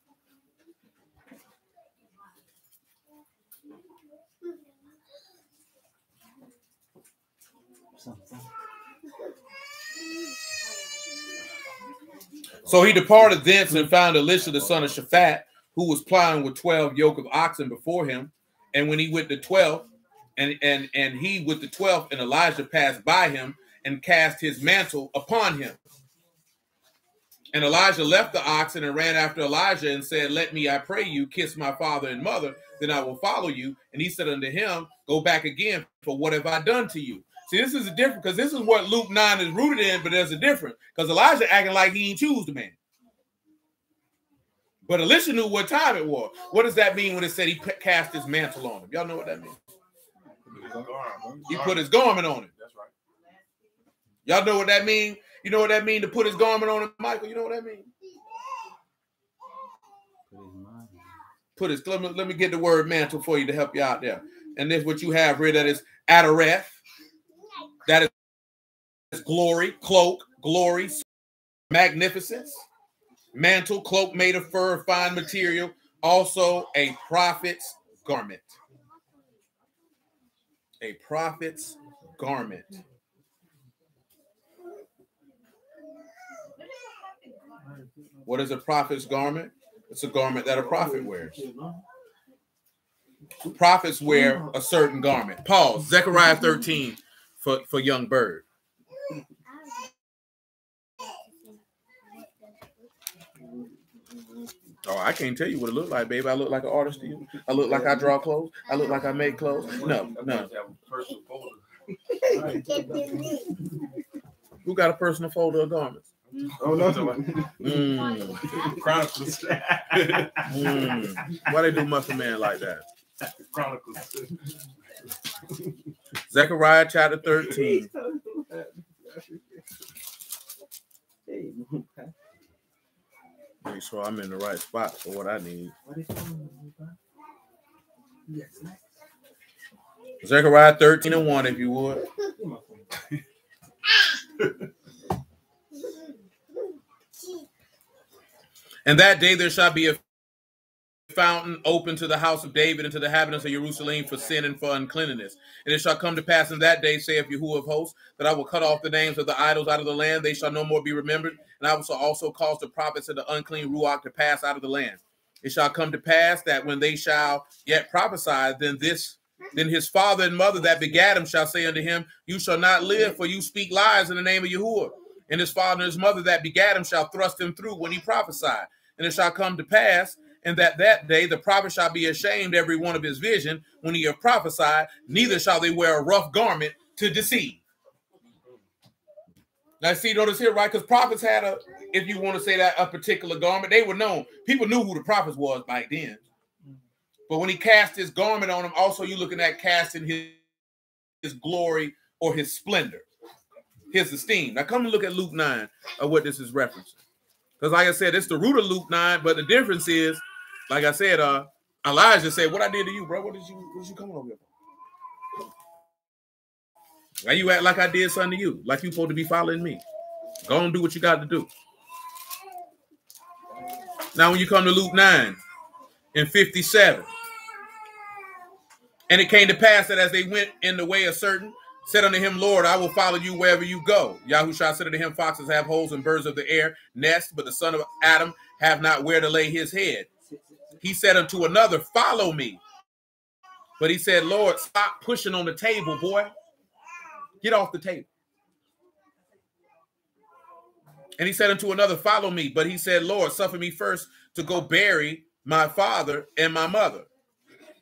So he departed thence and found Elisha the son of Shaphat, who was plowing with 12 yoke of oxen before him. And when he went to 12, and and and he with the 12, and Elijah passed by him and cast his mantle upon him. And Elijah left the oxen and ran after Elijah and said, Let me, I pray you, kiss my father and mother, then I will follow you. And he said unto him, Go back again, for what have I done to you? See, this is a different because this is what Luke 9 is rooted in, but there's a difference because Elijah acting like he ain't choose the man. But Elisha knew what time it was. What does that mean when it said he cast his mantle on him? Y'all know what that means? He put his garment on him. That's right. Y'all know what that means? You know what that means to put his garment on him, Michael? You know what that means? Put his let me, let me get the word mantle for you to help you out there. And this what you have here that is Adareth. That is glory, cloak, glory, magnificence, mantle, cloak made of fur, fine material, also a prophet's garment. A prophet's garment. What is a prophet's garment? It's a garment that a prophet wears. Prophets wear a certain garment. Pause. Zechariah 13 for, for young bird. Oh, I can't tell you what it looked like, baby. I look like an artist to you. I look like I draw clothes. I look like I make clothes. No, no. Have a personal folder. Who got a personal folder of garments? Oh no! Mm, Chronicles. mm. Why they do Muffin Man like that? Chronicles. Zechariah chapter 13. Make sure I'm in the right spot for what I need. Zechariah 13 and 1, if you would. And that day there shall be a fountain open to the house of David and to the inhabitants of Jerusalem for sin and for uncleanness. And it shall come to pass in that day, saith Yahuwah of hosts, that I will cut off the names of the idols out of the land. They shall no more be remembered. And I will also cause the prophets of the unclean ruach to pass out of the land. It shall come to pass that when they shall yet prophesy, then this then his father and mother that begat him shall say unto him, You shall not live, for you speak lies in the name of Yahuwah. And his father and his mother that begat him shall thrust him through when he prophesied. And it shall come to pass, and that that day the prophet shall be ashamed every one of his vision when he have prophesied, neither shall they wear a rough garment to deceive. Now, see, notice here, right? Because prophets had a, if you want to say that, a particular garment, they were known. People knew who the prophets was back then. But when he cast his garment on him, also you looking at casting his, his glory or his splendor, his esteem. Now come and look at Luke 9 of what this is referencing. Because like I said, it's the root of Luke 9, but the difference is, like I said, uh Elijah said, What I did to you, bro? What did you what did you coming over here for? Why you act like I did something to you, like you supposed to be following me. Go and do what you got to do. Now, when you come to Luke 9 and 57, And it came to pass that as they went in the way of certain, said unto him, Lord, I will follow you wherever you go. Yahushua said unto him, Foxes have holes and birds of the air nest, but the son of Adam have not where to lay his head. He said unto another, Follow me. But he said, Lord, stop pushing on the table, boy. Get off the table. And he said unto another, Follow me. But he said, Lord, suffer me first to go bury my father and my mother.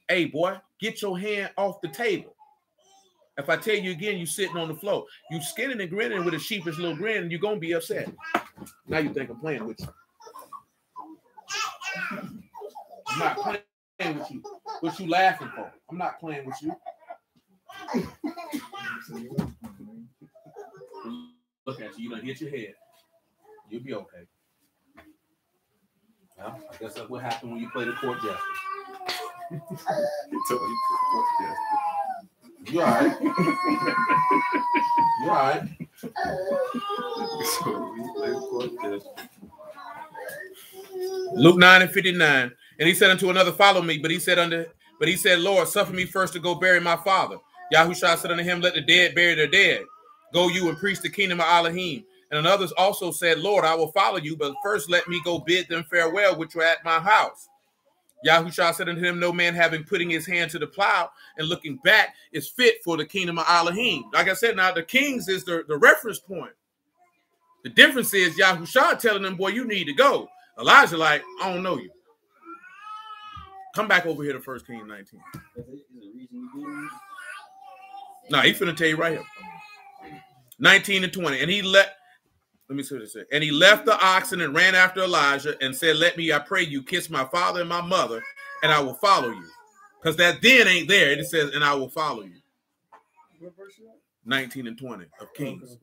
Hey, boy, get your hand off the table. If I tell you again, you're sitting on the floor, you skinning and grinning with a sheepish little grin, and you're gonna be upset. Now you think I'm playing with you. I'm not playing with you. What you laughing for? I'm not playing with you. Look at you. You done hit your head. You'll be okay. Well, I guess that's what happened when you play the court jester. He told you what. You all right? You all right? So we play court yes. Luke 9 and 59. And he said unto another, Follow me. But he said unto but he said, Lord, suffer me first to go bury my father. Yahushua said unto him, Let the dead bury their dead. Go you and preach the kingdom of Elohim. And others also said, Lord, I will follow you, but first let me go bid them farewell, which were at my house. Yahushua said unto him, No man having putting his hand to the plow and looking back is fit for the kingdom of Elohim. Like I said, now the kings is the, the reference point. The difference is Yahushua telling them, Boy, you need to go. Elijah, like, I don't know you. Come back over here to First King 19. Is there a reason you do No, he finna tell you right here. 19 and 20. And he let let me see what it said. And he left the oxen and ran after Elijah and said, Let me, I pray you, kiss my father and my mother, and I will follow you. Because that then ain't there. It says, and I will follow you. What verse 19 and 20 of Kings.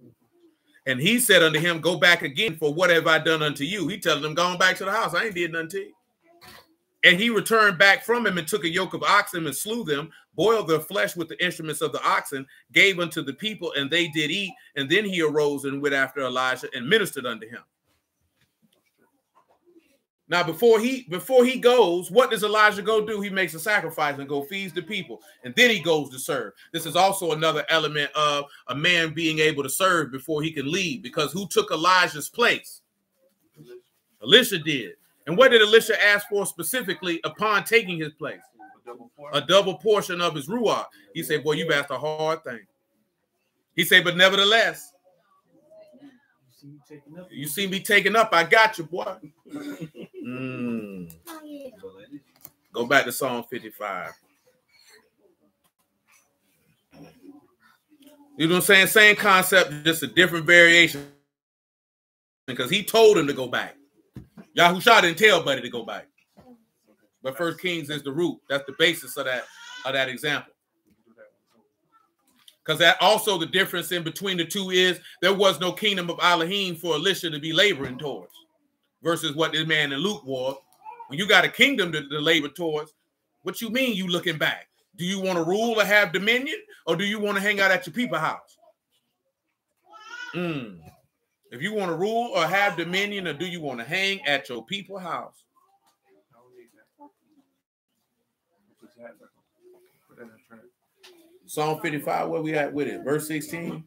And he said unto him, Go back again, for what have I done unto you? He telling him, Going back to the house. I ain't did nothing to you. And he returned back from him and took a yoke of oxen and slew them, boiled their flesh with the instruments of the oxen, gave unto the people, and they did eat. And then he arose and went after Elijah and ministered unto him. Now, before he before he goes, what does Elijah go do? He makes a sacrifice and go feeds the people, and then he goes to serve. This is also another element of a man being able to serve before he can leave, because who took Elijah's place? Elisha did. And what did Elisha ask for specifically upon taking his place? A double portion of his ruach. He said, Boy, you've asked a hard thing. He said, But nevertheless, You see me taking up. I got you, boy. Mm. Go back to Psalm 55. You know what I'm saying? Same concept, just a different variation. Because he told him to go back. Yahusha didn't tell Buddy to go back. But First Kings is the root. That's the basis of that of that example. Because that also the difference in between the two is there was no kingdom of Elohim for Elisha to be laboring towards, versus what this man in Luke was. When you got a kingdom to, to labor towards, what you mean you looking back? Do you want to rule or have dominion, or do you want to hang out at your people house? Mm. If you want to rule or have dominion, or do you want to hang at your people house? I don't need that. Put your hat back on. Put that in the trash. Psalm 55, where we at with it? Verse 16.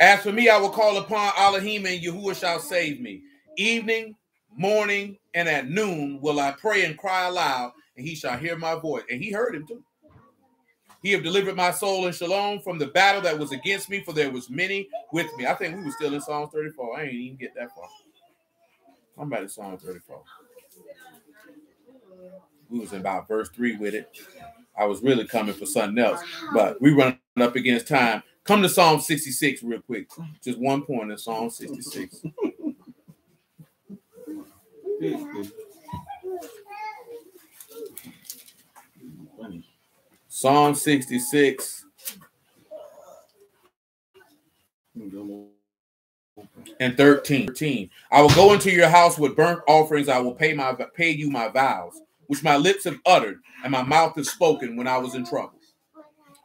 As for me, I will call upon Elohim and Yahuwah shall save me. Evening, morning, and at noon will I pray and cry aloud, and he shall hear my voice. And he heard him too. He have delivered my soul in shalom from the battle that was against me, for there was many with me. I think we were still in Psalm 34. I ain't even get that far. I'm about to Psalm 34. We was in about verse 3 with it. I was really coming for something else, but we run up against time. Come to Psalm 66 real quick. Just one point in Psalm 66. Psalm 66 and 13. 13. I will go into your house with burnt offerings. I will pay my pay you my vows, which my lips have uttered, and my mouth has spoken when I was in trouble.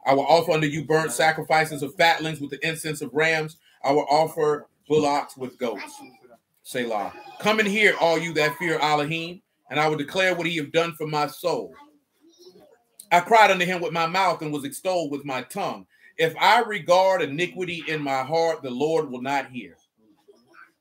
I will offer unto you burnt sacrifices of fatlings with the incense of rams. I will offer bullocks with goats. Selah. Come and hear, all you that fear Elohim, and I will declare what he have done for my soul. I cried unto him with my mouth and was extolled with my tongue. If I regard iniquity in my heart, the Lord will not hear.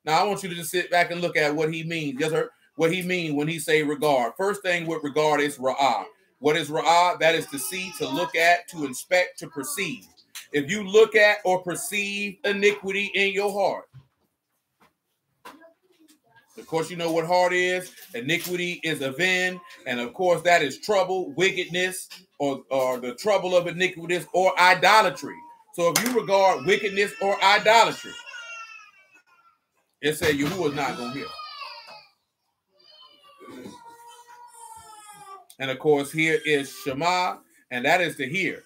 Now I want you to just sit back and look at what he means. Yes, sir. What he means when he say regard. First thing with regard is ra'ah. What is ra'ah? That is to see, to look at, to inspect, to perceive. If you look at or perceive iniquity in your heart, of course, you know what heart is. Iniquity is aven, and of course, that is trouble, wickedness, or, or the trouble of iniquity or idolatry. So if you regard wickedness or idolatry, it said Yahuwah is not going to hear. And of course, here is Shema, and that is to hear.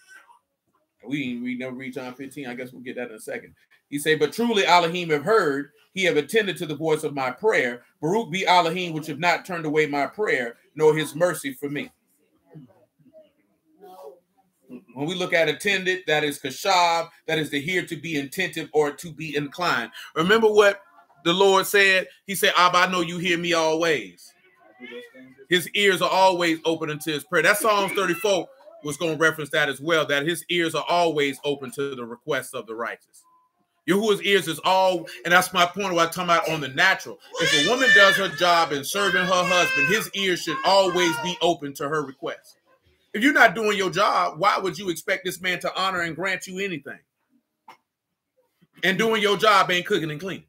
We we never read John 15. I guess we'll get that in a second. He say, But truly Elohim have heard, he have attended to the voice of my prayer. Baruch be Elohim, which have not turned away my prayer, nor his mercy for me. When we look at attended, that is kashab, that is to hear, to be attentive, or to be inclined. Remember what the Lord said? He said, Abba, I know you hear me always. His ears are always open unto his prayer. That Psalms 34 was going to reference that as well, that his ears are always open to the requests of the righteous. Yahuwah's ears is all, and that's my point. What I'm talking about on the natural. If a woman does her job in serving her husband, his ears should always be open to her request. If you're not doing your job, why would you expect this man to honor and grant you anything? And doing your job ain't cooking and cleaning.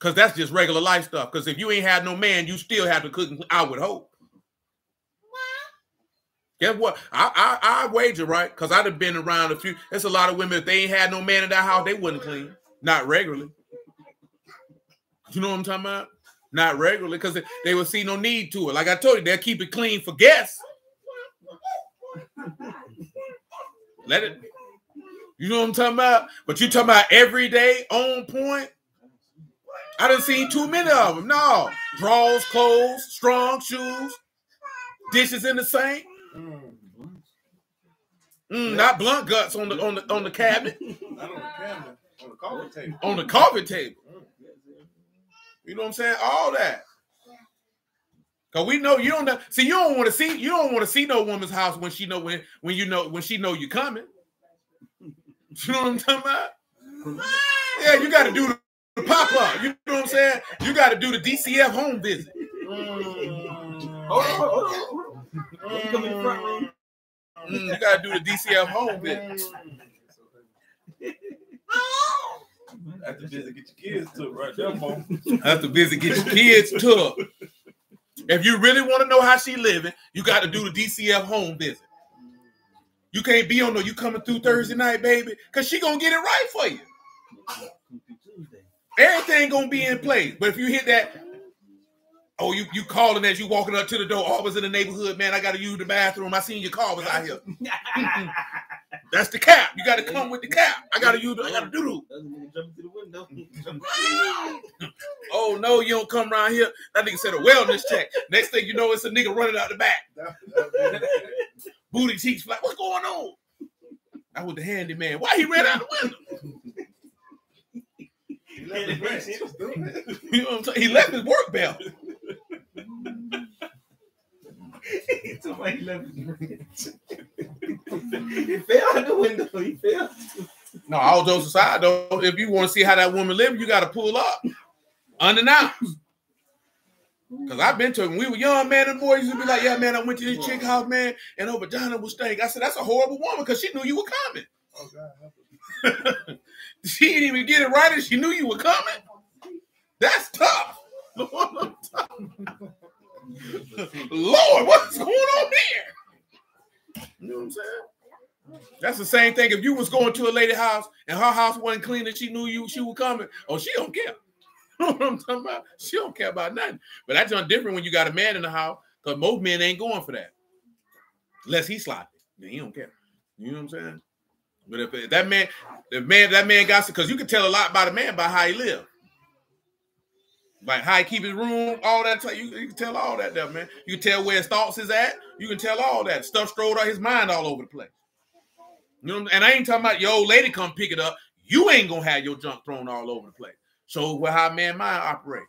Because that's just regular life stuff. Because if you ain't had no man, you still have to cook and clean, I would hope. Guess what? I I, I wager, right? Because I'd have been around a few. There's a lot of women, if they ain't had no man in that house, they wouldn't clean. Not regularly. You know what I'm talking about? Not regularly, because they, they would see no need to it. Like I told you, they'll keep it clean for guests. Let it. You know what I'm talking about? But you talking about every day on point? I didn't see too many of them. No. Drawers, clothes, strong shoes, dishes in the sink. Mm, not blunt guts on the on the on the cabinet. Not on the camera, on the coffee table. on the coffee table. You know what I'm saying? All that. Cause we know you don't know. See, you don't want to see you don't want to see no woman's house when she know when when you know when she know you coming. You know what I'm talking about? Yeah, you got to do the pop up. You know what I'm saying? You got to do the DCF home visit. Hold on, hold on, hold on. Come in the front room. Mm, you got to do the DCF home visit. Have to visit get your kids took right there, mom. Have to visit, get your kids took. If you really want to know how she living, you got to do the DCF home visit. You can't be on no, you coming through Thursday night, baby, because she gonna get it right for you. Everything gonna be in place. But if you hit that, oh, you you calling as you walking up to the door, always in the neighborhood, man. I gotta use the bathroom. I seen your car was out here. That's the cap. You gotta come with the cap. I gotta use. The, I gotta do. Other nigga jumping through the window. Oh no, you don't come around here. That nigga said a wellness check. Next thing you know, it's a nigga running out the back. Booty cheeks flat. What's going on? I was the handyman. Why he ran out the window? He left the branch. He was doing it. You know what I'm saying? He left his work belt. Somebody left his He fell out the window. He fell. No, all jokes aside, though, if you want to see how that woman lived, you got to pull up unannounced. Because I've been to when we were young, man, and boys to be like, yeah, man, I went to this chick house, man, and her vagina was stink. I said, that's a horrible woman because she knew you were coming. Oh, God. she didn't even get it right and she knew you were coming. That's tough. Lord, what's going on here? You know what I'm saying? That's the same thing. If you was going to a lady house and her house wasn't clean and she knew you she was coming, oh, she don't care. You know what I'm talking about? She don't care about nothing. But that's different when you got a man in the house, because most men ain't going for that. Unless he's sloppy. Then he don't care. You know what I'm saying? But if, that man, if man, that man got because you can tell a lot about a man by how he live. Like how he keep his room, all that. T- you, you can tell all that, there, man. You can tell where his thoughts is at. You can tell all that stuff strolled out his mind all over the place. You know, and I ain't talking about your old lady come pick it up. You ain't gonna have your junk thrown all over the place. So where how man mind operate.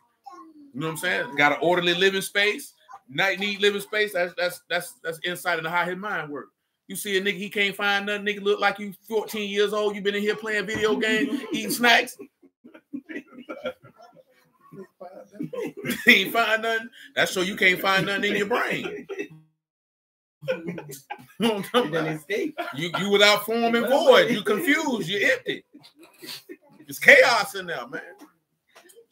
You know what I'm saying? Got an orderly living space. night need living space. That's that's that's that's insight into how his mind works. You see a nigga, he can't find nothing. Nigga look like you 14 years old. You been in here playing video games, eating snacks. he ain't find nothing. That's so you can't find nothing in your brain. You know what I'm talking He done about? escape. You you without form and void. You confused. You empty. It's chaos in there, man.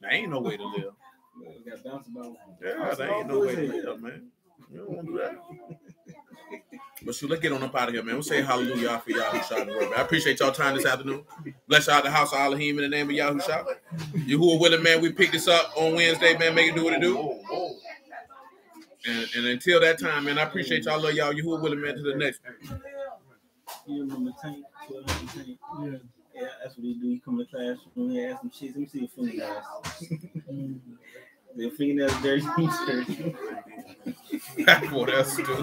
There ain't no way to live. We got bounce about. Yeah, there ain't no way to live, man. You don't want to do that. But shoot, let's get on up out of here, man. We'll say hallelujah for y'all the word. man. I appreciate y'all time this afternoon. Bless y'all the house of Elohim in the name of Yahusha. You who are willing, man, we pick this up on Wednesday, man. Make it do what it do. And, and until that time, man, I appreciate y'all. Love y'all. Yahuwah willing, man, to the next. You remember Tank? 1200 Tank? Yeah. Yeah, that's what he do. He come to class when he ask some shit. Let me see your fingernails. Mm. the fingernails dirty. He's dirty. Boy, that's stupid.